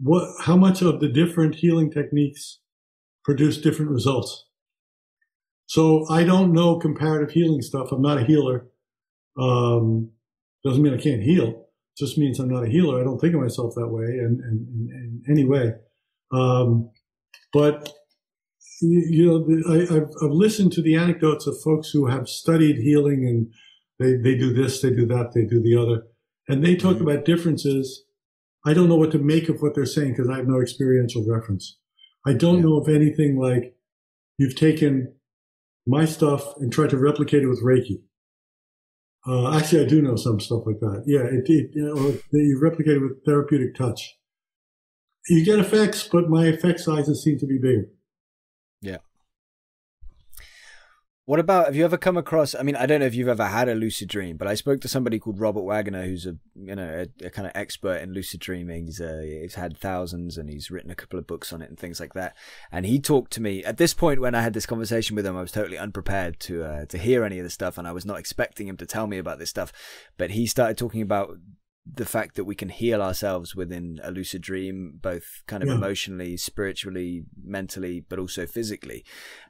what how much of the different healing techniques produce different results. So I don't know comparative healing stuff. I'm not a healer. Um, doesn't mean I can't heal. It just means I'm not a healer. I don't think of myself that way in, in, in any way. Um, but you, you know, I, have I've listened to the anecdotes of folks who have studied healing and they, they do this, they do that, they do the other. And they talk mm-hmm. about differences. I don't know what to make of what they're saying because I have no experiential reference. I don't yeah. know if anything like you've taken my stuff and tried to replicate it with Reiki. Uh, actually, I do know some stuff like that. Yeah, it, it you, know, you replicate it with therapeutic touch. You get effects, but my effect sizes seem to be bigger. Yeah. What about have you ever come across? I mean, I don't know if you've ever had a lucid dream, but I spoke to somebody called Robert Waggoner, who's a you know a, a kind of expert in lucid dreaming. He's uh, he's had thousands and he's written a couple of books on it and things like that. And he talked to me at this point when I had this conversation with him. I was totally unprepared to uh, to hear any of the stuff, and I was not expecting him to tell me about this stuff. But he started talking about the fact that we can heal ourselves within a lucid dream, both kind of yeah. emotionally, spiritually, mentally, but also physically,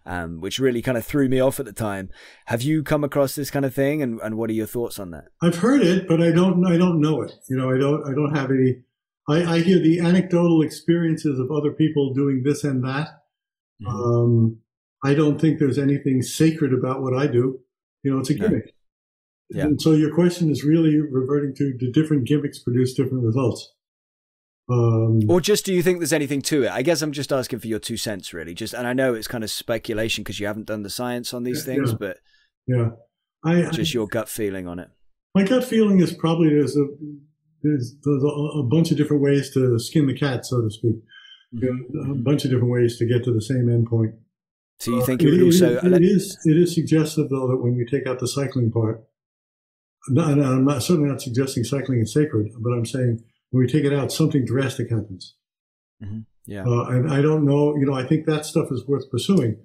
um, which really kind of threw me off at the time. Have you come across this kind of thing, and, and what are your thoughts on that? I've heard it, but I don't I don't know it. You know, I don't I don't have any. I, I hear the anecdotal experiences of other people doing this and that. Mm-hmm. Um, I don't think there's anything sacred about what I do. You know, it's a gimmick. Yeah. And so your question is really reverting to do different gimmicks produce different results. Um, or just do you think there's anything to it? I guess I'm just asking for your two cents, really. Just and I know it's kind of speculation because you haven't done the science on these things, yeah. but yeah, I, just I, your gut feeling on it. My gut feeling is probably there's a there's, there's a, a, bunch of different ways to skin the cat, so to speak. Mm-hmm. A bunch of different ways to get to the same endpoint. So you think uh, it, it would also? It, it is. It is suggestive though that when you take out the cycling part, no, no, I'm not certainly not suggesting cycling is sacred, but I'm saying when we take it out, something drastic happens. Mm-hmm. Yeah, uh, and I don't know. You know, I think that stuff is worth pursuing.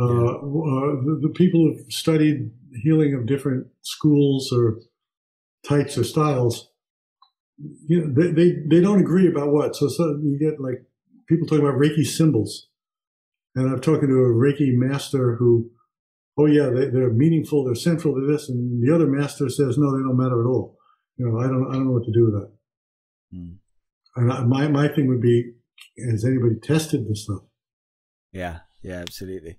Uh, yeah. uh, the, the, people who've studied healing of different schools or types or styles, you know, they, they, they don't agree about what. So, so you get like people talking about Reiki symbols. And I'm talking to a Reiki master who, oh yeah, they, they're meaningful, they're central to this. And the other master says, no, they don't matter at all. You know, I don't, I don't know what to do with that. Mm. And I, my, my thing would be, has anybody tested this stuff? Yeah, yeah, absolutely.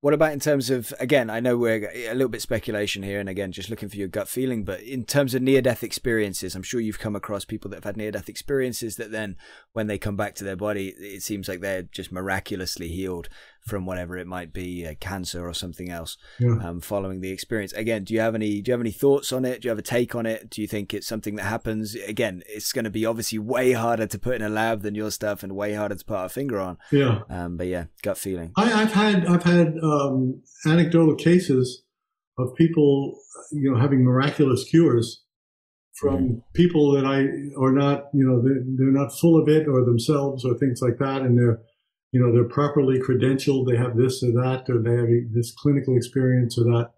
What about in terms of again? I know we're a little bit speculation here, and again, just looking for your gut feeling. But in terms of near-death experiences, I'm sure you've come across people that have had near-death experiences that then, when they come back to their body, it seems like they're just miraculously healed from whatever it might be, uh, cancer or something else, yeah. um, following the experience. Again, do you have any do you have any thoughts on it? Do you have a take on it? Do you think it's something that happens? Again, it's going to be obviously way harder to put in a lab than your stuff, and way harder to put our finger on. Yeah. Um, but yeah, gut feeling. I, have had I've had um, anecdotal cases of people, you know, having miraculous cures from mm. people that I are not, you know, they're, they're not full of it or themselves or things like that, and they're you know, they're properly credentialed, they have this or that, or they have this clinical experience or that.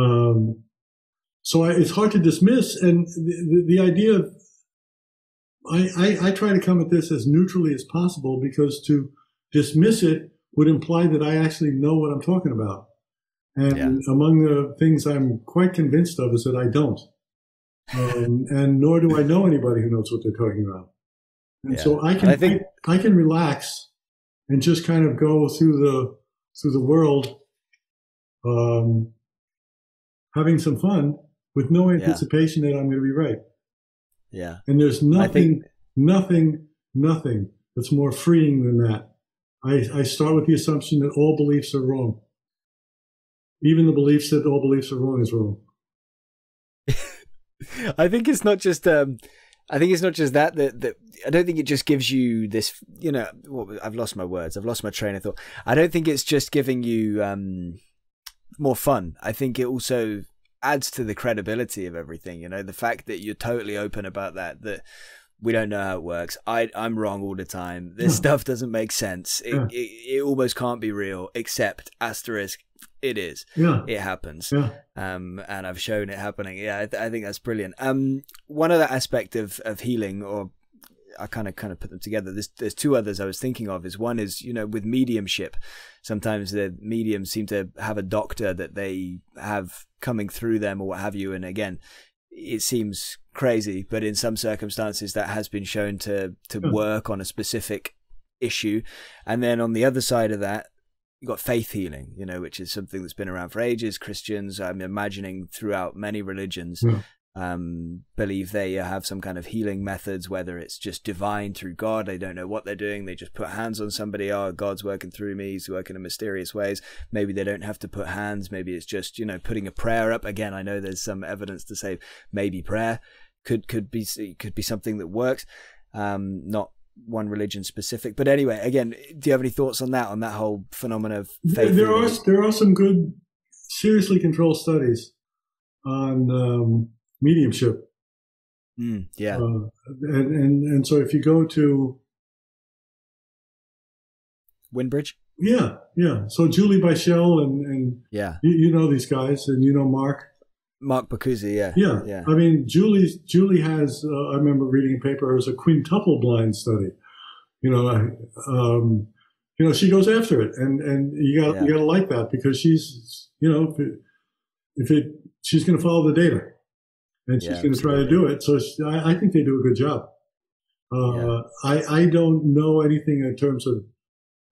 Um, so I, it's hard to dismiss. And the, the, the idea of, I, I, I, try to come at this as neutrally as possible because to dismiss it would imply that I actually know what I'm talking about. And yeah. among the things I'm quite convinced of is that I don't. Um, and nor do I know anybody who knows what they're talking about. And yeah. so I can, I, think, I, I can relax and just kind of go through the through the world, um, having some fun with no anticipation yeah. that I'm going to be right. Yeah. And there's nothing, think... nothing, nothing that's more freeing than that. I, I start with the assumption that all beliefs are wrong. Even the beliefs that all beliefs are wrong is wrong. I think it's not just um, I think it's not just that, that that I don't think it just gives you this you know well, I've lost my words. I've lost my train of thought. I don't think it's just giving you um, more fun. I think it also adds to the credibility of everything you know the fact that you're totally open about that that we don't know how it works. I I'm wrong all the time. This stuff doesn't make sense. It, yeah. it, it almost can't be real except asterisk it is. Yeah. It happens. Yeah. Um, and I've shown it happening. Yeah, I, th- I think that's brilliant. Um, one other aspect of, of healing, or I kind of kind of put them together. There's there's two others I was thinking of. Is one is you know with mediumship, sometimes the mediums seem to have a doctor that they have coming through them or what have you. And again, it seems crazy, but in some circumstances that has been shown to to hmm. work on a specific issue. And then on the other side of that, you've got faith healing, you know, which is something that's been around for ages. Christians, I'm imagining throughout many religions, yeah. um, believe they have some kind of healing methods, whether it's just divine through God. They don't know what they're doing. They just put hands on somebody. Oh, God's working through me. He's working in mysterious ways. Maybe they don't have to put hands. Maybe it's just, you know, putting a prayer up. Again, I know there's some evidence to say maybe prayer could, could be, could be something that works. Um, not one religion specific. But anyway, again, do you have any thoughts on that, on that whole phenomenon of faith? There are there are some good, seriously controlled studies on um, mediumship. Mm, yeah, uh, and, and and so if you go to Windbridge, Yeah, yeah. So Julie Beischel and and yeah, you, you know these guys, and you know Mark. Mark Boccuzzi, yeah. Yeah. yeah. I mean, Julie, Julie has, uh, I remember reading a paper, it was a quintuple blind study. You know, um, you know, she goes after it and, and you got, yeah. you got to like that because she's, you know, if it, if it she's going to follow the data and she's yeah, going to try to do it. So she, I, I, think they do a good job. Uh, I, I don't know anything in terms of,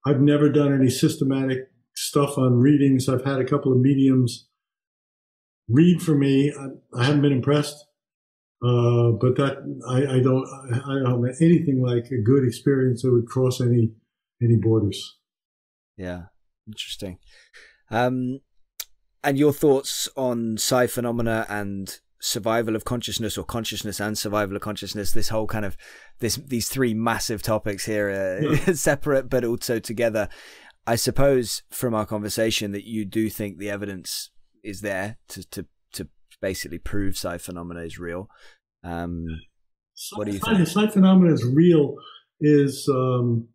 I've never done any systematic stuff on readings. I've had a couple of mediums read for me. I, I haven't been impressed, uh, but that I, I don't I don't have anything like a good experience that would cross any any borders. Yeah, interesting. Um, and your thoughts on psi phenomena and survival of consciousness or consciousness and survival of consciousness this whole kind of this these three massive topics here yeah. separate but also together i suppose from our conversation that you do think the evidence is there to to to basically prove psi phenomena is real. Um, so, what do you think? Psi phenomena is real. Is um,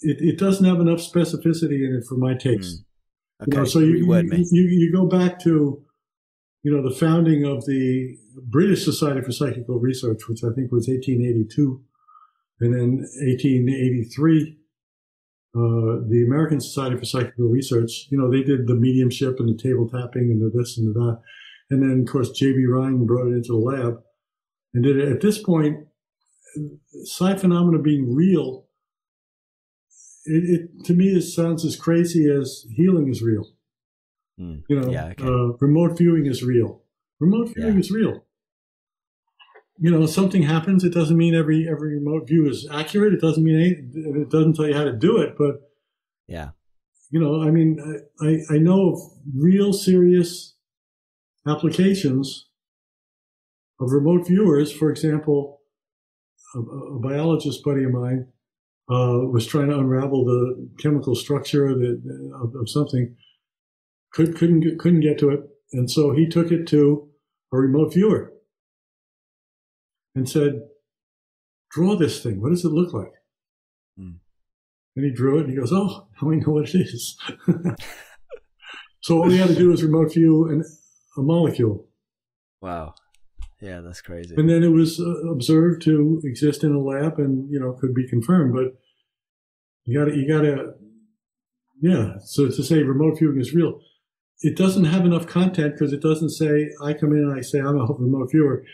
it, it doesn't have enough specificity in it for my taste. Mm. Okay, you know, so you, you, you, you go back to you know the founding of the British Society for Psychical Research, which I think was 1882, and then 1883 uh, the American Society for Psychical Research, you know, they did the mediumship and the table tapping and the this and the that. And then, of course, J.B. Rhine brought it into the lab and did it. At this point, psi phenomena being real, it, it to me, it sounds as crazy as healing is real. Mm. You know, yeah, okay. uh, remote viewing is real. Remote viewing yeah. is real you know something happens it doesn't mean every every remote view is accurate. It doesn't mean any, it doesn't tell you how to do it but yeah. you know i mean i i know of real serious applications of remote viewers. For example a, a biologist buddy of mine uh, was trying to unravel the chemical structure that, of, of something. Could, couldn't couldn't get to it. And so he took it to a remote viewer and said, Draw this thing. What does it look like? Mm. And he drew it and he goes, Oh, now I know what it is. so all he had to do was remote view an, a molecule. Wow. Yeah, that's crazy. And then it was uh, observed to exist in a lab and, you know, could be confirmed. But you gotta, you gotta, yeah. So to say remote viewing is real, it doesn't have enough content because it doesn't say, I come in and I say, I'm a remote viewer.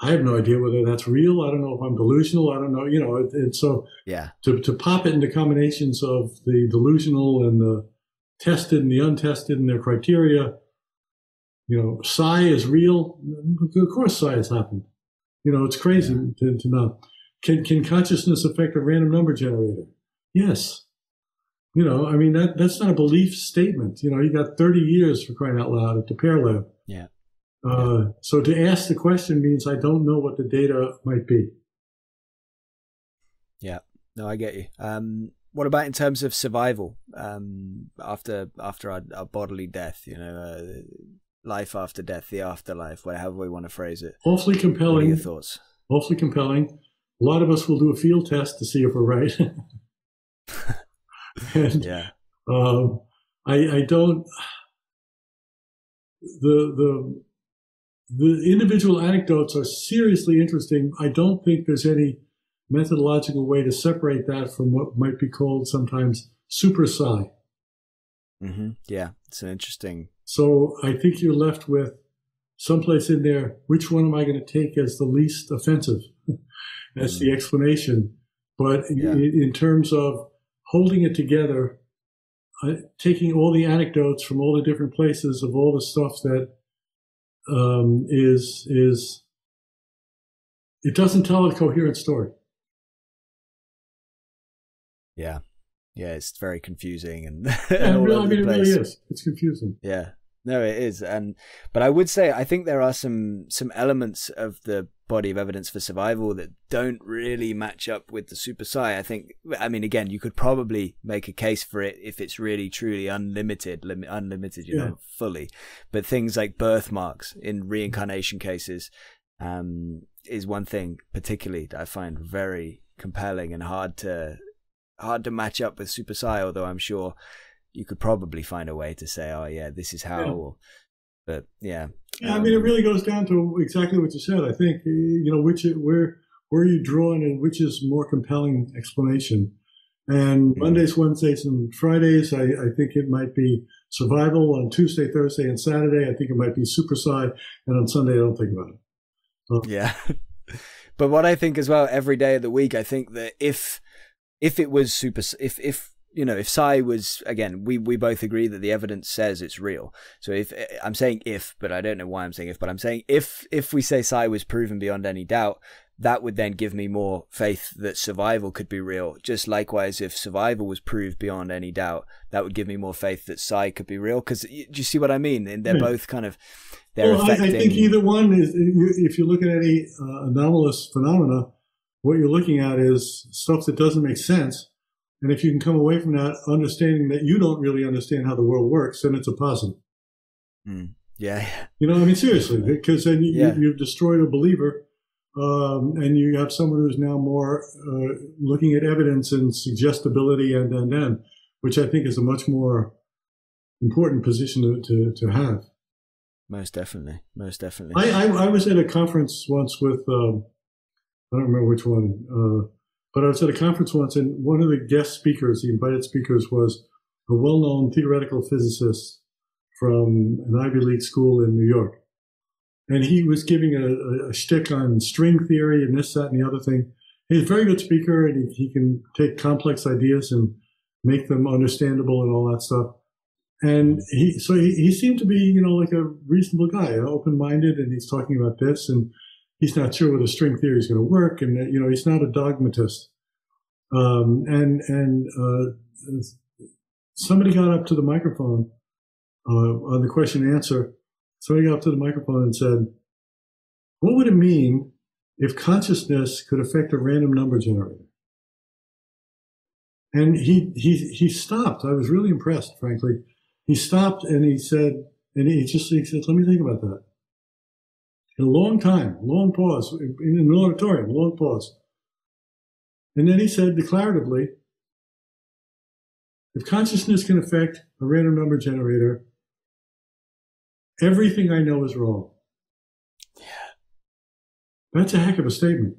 I have no idea whether that's real. I don't know if I'm delusional. I don't know, you know, and so yeah, to, to pop it into combinations of the delusional and the tested and the untested and their criteria, you know, psi is real. Of course, psi has happened. You know, it's crazy yeah. to, to know. Can, can consciousness affect a random number generator? Yes. You know, I mean, that, that's not a belief statement. You know, you got 30 years for crying out loud at the PEAR Lab. Uh, so to ask the question means I don't know what the data might be. Yeah, no, I get you. Um, what about in terms of survival um, after after our, our, bodily death? You know, uh, life after death, the afterlife, whatever we want to phrase it. Awfully compelling. What are your thoughts? Awfully compelling. A lot of us will do a field test to see if we're right. and, yeah. Um, I, I don't. The the the individual anecdotes are seriously interesting. I don't think there's any methodological way to separate that from what might be called sometimes super psi. Mm-hmm. Yeah, it's an interesting. So I think you're left with someplace in there. Which one am I going to take as the least offensive? That's mm-hmm. the explanation. But yeah. in, in, terms of holding it together, uh, taking all the anecdotes from all the different places of all the stuff that um, is is it doesn't tell a coherent story. Yeah, yeah, it's very confusing and, yeah, really, I mean, it really is. It's confusing. Yeah, no, it is, and but I would say I think there are some some elements of the body of evidence for survival that don't really match up with the super psi. I think, I mean, again, you could probably make a case for it if it's really truly unlimited, lim- unlimited, you yeah. know, fully. But things like birthmarks in reincarnation cases um, is one thing particularly that I find very compelling and hard to hard to match up with super psi. Although I'm sure you could probably find a way to say, oh yeah, this is how. Yeah. But yeah. Yeah, I mean, it um, really goes down to exactly what you said. I think eh, you know which where where are you drawing and which is more compelling explanation. And. Mondays, Wednesdays, and Fridays, I, I, think it might be survival. On Tuesday, Thursday, and Saturday, I think it might be super psi. And on Sunday, I don't think about it. So. Yeah. but what I think as well, every day of the week, I think that if if it was super, if if you know, if Psi was again, we we both agree that the evidence says it's real. So if I'm saying if, but I don't know why I'm saying if, but I'm saying if if we say Psi was proven beyond any doubt, that would then give me more faith that survival could be real. Just likewise, if survival was proved beyond any doubt, that would give me more faith that Psi could be real. Because do you see what I mean? And they're both kind of they're well, affecting. I, I think either one is. If you look at any uh, anomalous phenomena, what you're looking at is stuff that doesn't make sense and if you can come away from that understanding that you don't really understand how the world works, then it's a positive. Mm, Yeah. You know, I mean, seriously, because then you, yeah. have destroyed a believer, um, and you have someone who's now more uh, looking at evidence and suggestibility and and and, which I think is a much more important position to to, to have. Most definitely, most definitely. I, I, I was at a conference once with um, I don't remember which one, uh, but I was at a conference once, and one of the guest speakers, the invited speakers, was a well-known theoretical physicist from an Ivy League school in New York. And he was giving a, a, a shtick on string theory and this, that, and the other thing. He's a very good speaker and he, he can take complex ideas and make them understandable and all that stuff. And he, so he, he seemed to be, you know, like a reasonable guy, open minded, and he's talking about this, and he's not sure whether string theory is going to work, and you know, he's not a dogmatist. Um, and and uh, somebody got up to the microphone uh, on the question and answer. Somebody got up to the microphone and said, "What would it mean if consciousness could affect a random number generator?" And he he he stopped. I was really impressed, frankly. He stopped and he said, and he just he said, "Let me think about that." In a long time, long pause in an auditorium, long pause, and then he said declaratively, if consciousness can affect a random number generator, everything I know is wrong. Yeah. That's a heck of a statement.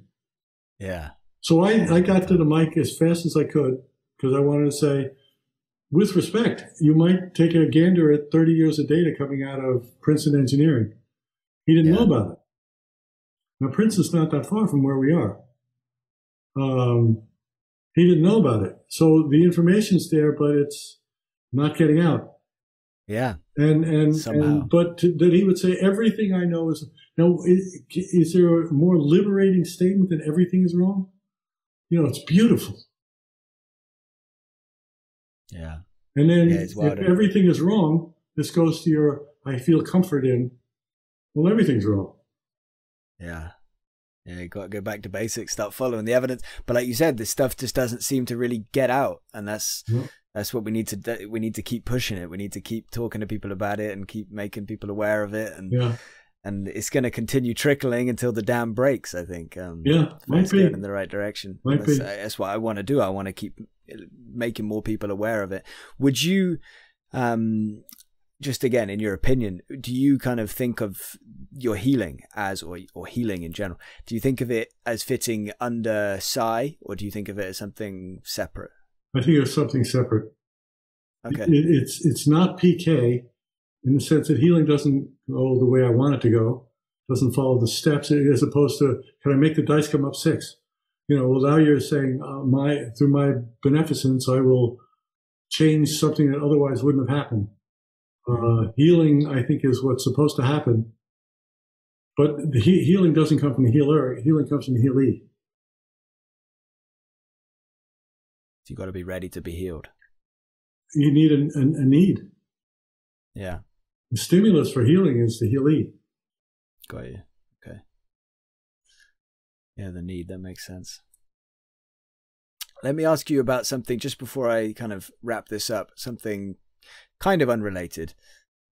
Yeah. So I, I got to the mic as fast as I could because I wanted to say, with respect, you might take a gander at 30 years of data coming out of Princeton Engineering. He didn't yeah. know about it. Now, Princeton's not that far from where we are. Um, he didn't know about it. So the information's there, but it's not getting out. Yeah. And, and, and but to, that he would say, everything I know is, now, is, is there a more liberating statement than everything is wrong? You know, it's beautiful. Yeah. And then yeah, if everything is wrong, this goes to your, I feel comfort in, well, everything's wrong. Yeah. Yeah, you got to go back to basics, start following the evidence. But like you said, this stuff just doesn't seem to really get out, and that's that's what we need to do. we need to keep pushing it. We need to keep talking to people about it and keep making people aware of it, and yeah. and it's going to continue trickling until the dam breaks. I think. Um, yeah, might be in the right direction. Might that's, be. that's what I want to do. I want to keep making more people aware of it. Would you? Um, just again, in your opinion, do you kind of think of your healing as, or or healing in general? Do you think of it as fitting under psi, or do you think of it as something separate? I think it's something separate. Okay, it, it's it's not PK in the sense that healing doesn't go the way I want it to go, doesn't follow the steps, as opposed to can I make the dice come up six? You know, well now you're saying uh, my through my beneficence I will change something that otherwise wouldn't have happened uh, healing, I think, is what's supposed to happen. But the he- healing doesn't come from the healer. Healing comes from the healee. So you got to be ready to be healed. You need a, a, a need. Yeah. The stimulus for healing is the healee. Got you. Okay. Yeah, the need. That makes sense. Let me ask you about something just before I kind of wrap this up. Something kind of unrelated,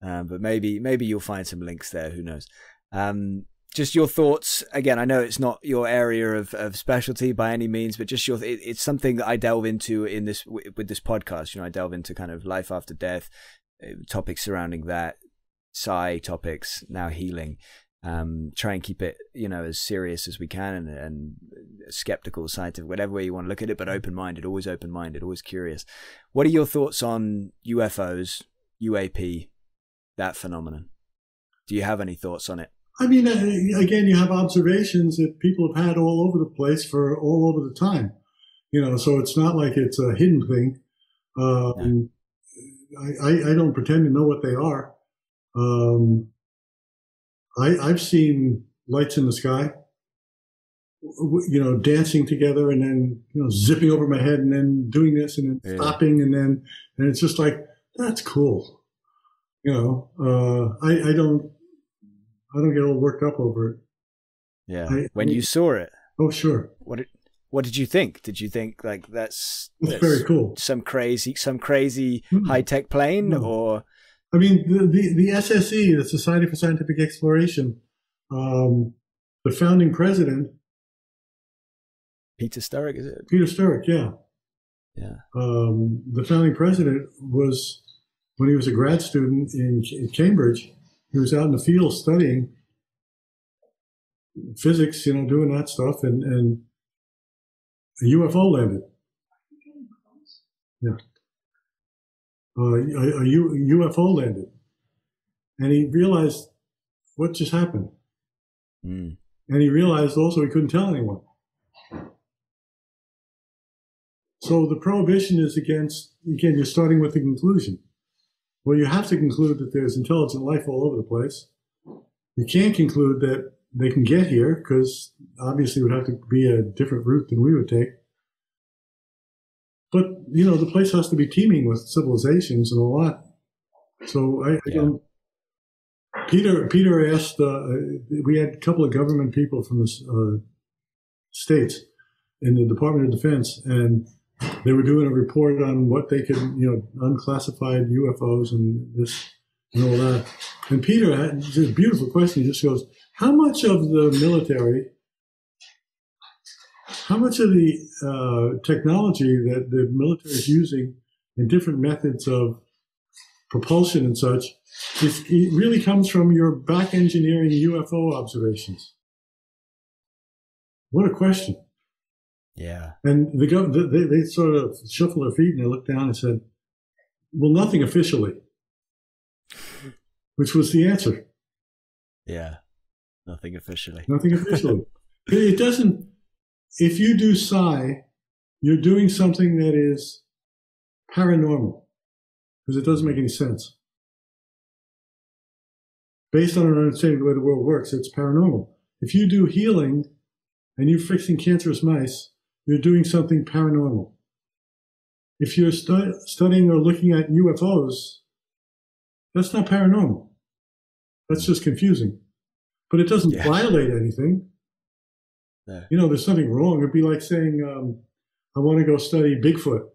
um, but maybe maybe you'll find some links there. Who knows? Um, just your thoughts again. I know it's not your area of, of specialty by any means, but just your it, it's something that I delve into in this with this podcast. You know, I delve into kind of life after death, uh, topics surrounding that, psi topics, now healing. Um, try and keep it, you know, as serious as we can and, and skeptical, scientific, whatever way you want to look at it, but open minded, always open minded, always curious. What are your thoughts on UFOs, UAP, that phenomenon? Do you have any thoughts on it? I mean, uh, again, you have observations that people have had all over the place for all over the time. You know, so it's not like it's a hidden thing. Um, I, I, I, don't pretend to know what they are. Um, I, I've seen lights in the sky, you know, dancing together and then, you know, zipping over my head and then doing this and then yeah. stopping and then, and it's just like, that's cool. You know, uh, I, I don't, I don't get all worked up over it. Yeah. I, when I, you saw it. Oh, sure. What did, what did you think? Did you think like that's, that's, that's very cool? Some crazy, some crazy mm. high tech plane, no. or I mean, the, the, the SSE, the Society for Scientific Exploration, um, the founding president, Peter Sturrock, is it? Peter Sturrock, yeah. Yeah. Um, the founding president was, when he was a grad student in, in Cambridge, he was out in the field studying physics, you know, doing that stuff, and, and a UFO landed. Yeah. Uh, a, a UFO landed. And he realized what just happened. Mm. And he realized also he couldn't tell anyone. So the prohibition is against, again, you're starting with the conclusion. Well, you have to conclude that there's intelligent life all over the place. You can't conclude that they can get here because obviously it would have to be a different route than we would take. But, you know, the place has to be teeming with civilizations and a lot. So I, I yeah. don't. Peter, Peter asked, uh, we had a couple of government people from the uh, states in the Department of Defense, and they were doing a report on what they could, you know, unclassified UFOs and this and all that. And Peter had a beautiful question. He just goes, How much of the military, how much of the uh, technology that the military is using and different methods of propulsion and such, is, it really comes from your back engineering UFO observations? What a question. Yeah. And the gov- they, they sort of shuffled their feet and they looked down and said, well, nothing officially, which was the answer. Yeah. Nothing officially. Nothing officially. it doesn't, if you do psi, you're doing something that is paranormal because it doesn't make any sense. Based on our understanding of the way the world works, it's paranormal. If you do healing and you're fixing cancerous mice, you're doing something paranormal. If you're stu- studying or looking at UFOs, that's not paranormal. That's just confusing. But it doesn't yeah. violate anything. Yeah. You know, there's nothing wrong. It'd be like saying, um, I want to go study Bigfoot.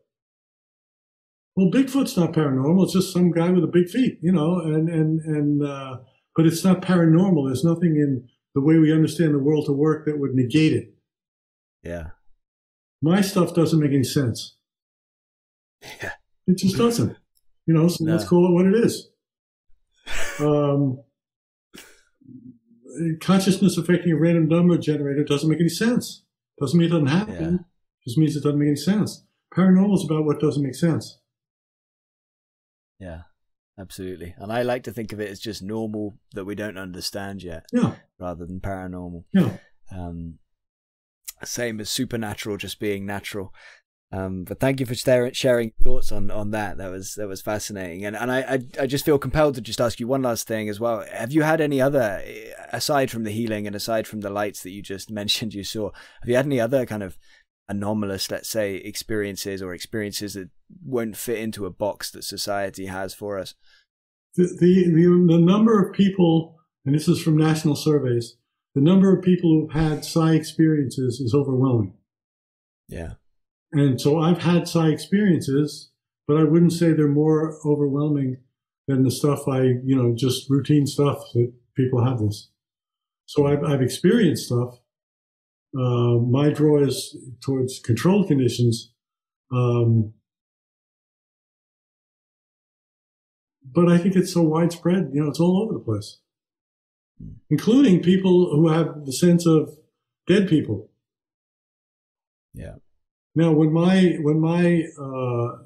Well, Bigfoot's not paranormal. It's just some guy with a big feet, you know, and, and, and, uh, but it's not paranormal. There's nothing in the way we understand the world to work that would negate it. Yeah my stuff doesn't make any sense. Yeah. It just doesn't. You know, so no. let's call it what it is. Um, consciousness affecting a random number generator doesn't make any sense. Doesn't mean it doesn't happen. Yeah. Just means it doesn't make any sense. Paranormal is about what doesn't make sense. Yeah, absolutely. And I like to think of it as just normal that we don't understand yet. Yeah. Rather than paranormal. Yeah. Um, same as supernatural just being natural. Um, but thank you for sharing thoughts on, on that. That was that was fascinating, and and I, I, I just feel compelled to just ask you one last thing as well. Have you had any other, aside from the healing and aside from the lights that you just mentioned you saw, have you had any other kind of anomalous, let's say, experiences or experiences that won't fit into a box that society has for us? The the the, the number of people, and this is from national surveys, the number of people who've had psi experiences is overwhelming. Yeah. And so I've had psi experiences, but I wouldn't say they're more overwhelming than the stuff I, you know, just routine stuff that people have this. So I've, I've experienced stuff. Uh, my draw is towards controlled conditions. Um, but I think it's so widespread, you know, it's all over the place including people who have the sense of dead people. Yeah. Now, when my when my uh,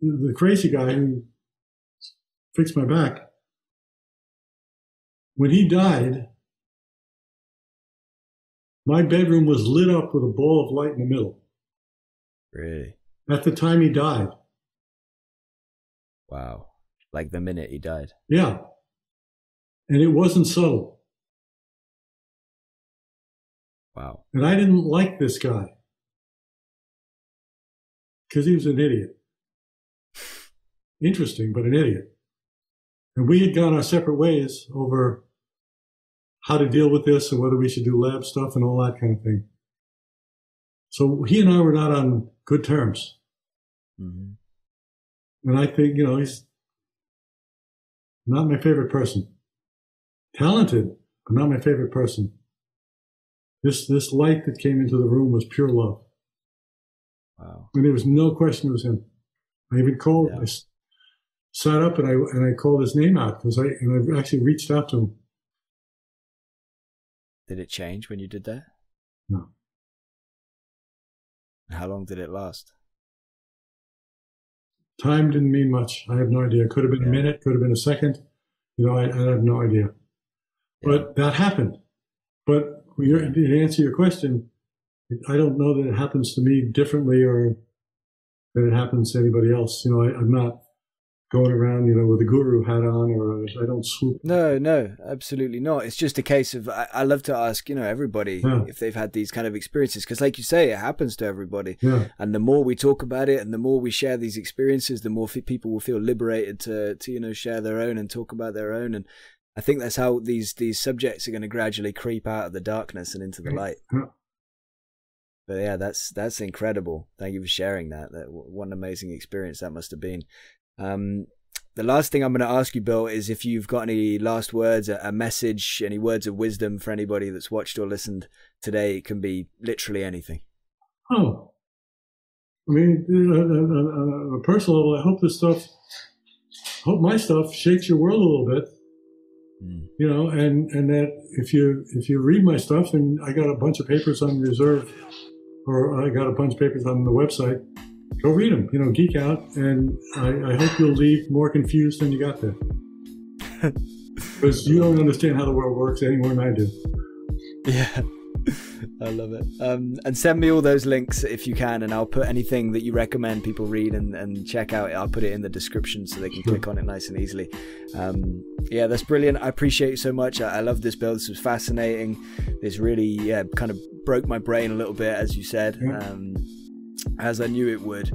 the crazy guy who fixed my back, when he died, my bedroom was lit up with a ball of light in the middle. Really? At the time he died. Wow. Like the minute he died. Yeah. And it wasn't subtle. Wow. And I didn't like this guy because he was an idiot. Interesting, but an idiot. And we had gone our separate ways over how to deal with this and whether we should do lab stuff and all that kind of thing. So he and I were not on good terms. Mm-hmm. And I think, you know, he's not my favorite person. Talented, but not my favorite person. This this light that came into the room was pure love. Wow. And there was no question it was him. I even called. Yeah. I sat up and I and I called his name out because I and I actually reached out to him. Did it change when you did that? No. How long did it last? Time didn't mean much. I have no idea. It could have been yeah. a minute, could have been a second. You know, I, I have no idea. Yeah. But that happened. But to answer your question, I don't know that it happens to me differently or that it happens to anybody else. You know, I, I'm not going around, you know, with a guru hat on, or I don't swoop. No, no, absolutely not. It's just a case of I, I love to ask, you know, everybody yeah. if they've had these kind of experiences, because, like you say, it happens to everybody. Yeah. And the more we talk about it, and the more we share these experiences, the more people will feel liberated to, to you know, share their own and talk about their own. And I think that's how these these subjects are going to gradually creep out of the darkness and into the light. Yeah. But yeah, that's that's incredible. Thank you for sharing that. That what an amazing experience that must have been. Um, the last thing I'm going to ask you, Bill, is if you've got any last words, a, message, any words of wisdom for anybody that's watched or listened today. It can be literally anything. Oh, I mean, on a personal level, I hope this stuff, hope my stuff shakes your world a little bit. Mm. You know, and and that if you if you read my stuff, and I got a bunch of papers on reserve, or I got a bunch of papers on the website go read them. You know, geek out, and I, I hope you'll leave more confused than you got there. Because you don't understand how the world works any more than I do. Yeah. I love it. Um, and send me all those links if you can, and I'll put anything that you recommend people read and, and check out. I'll put it in the description so they can click on it nice and easily. Um, yeah, that's brilliant. I appreciate you so much. I, I love this Bill. This was fascinating. This really, yeah, kind of broke my brain a little bit, as you said. Um, as I knew it would.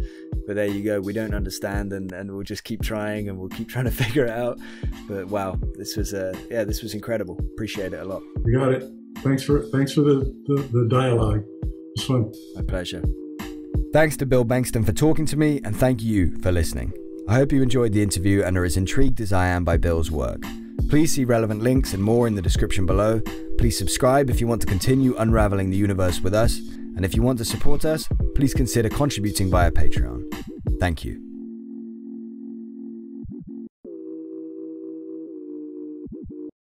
But there you go. We don't understand, and, and we'll just keep trying, and we'll keep trying to figure it out. But wow, this was uh, yeah, this was incredible. Appreciate it a lot. You got it. Thanks for thanks for the the, the dialogue. It's fun. My pleasure. Thanks to Bill Bengston for talking to me, and thank you for listening. I hope you enjoyed the interview and are as intrigued as I am by Bill's work. Please see relevant links and more in the description below. Please subscribe if you want to continue unraveling the universe with us. And if you want to support us, please consider contributing via Patreon. Thank you.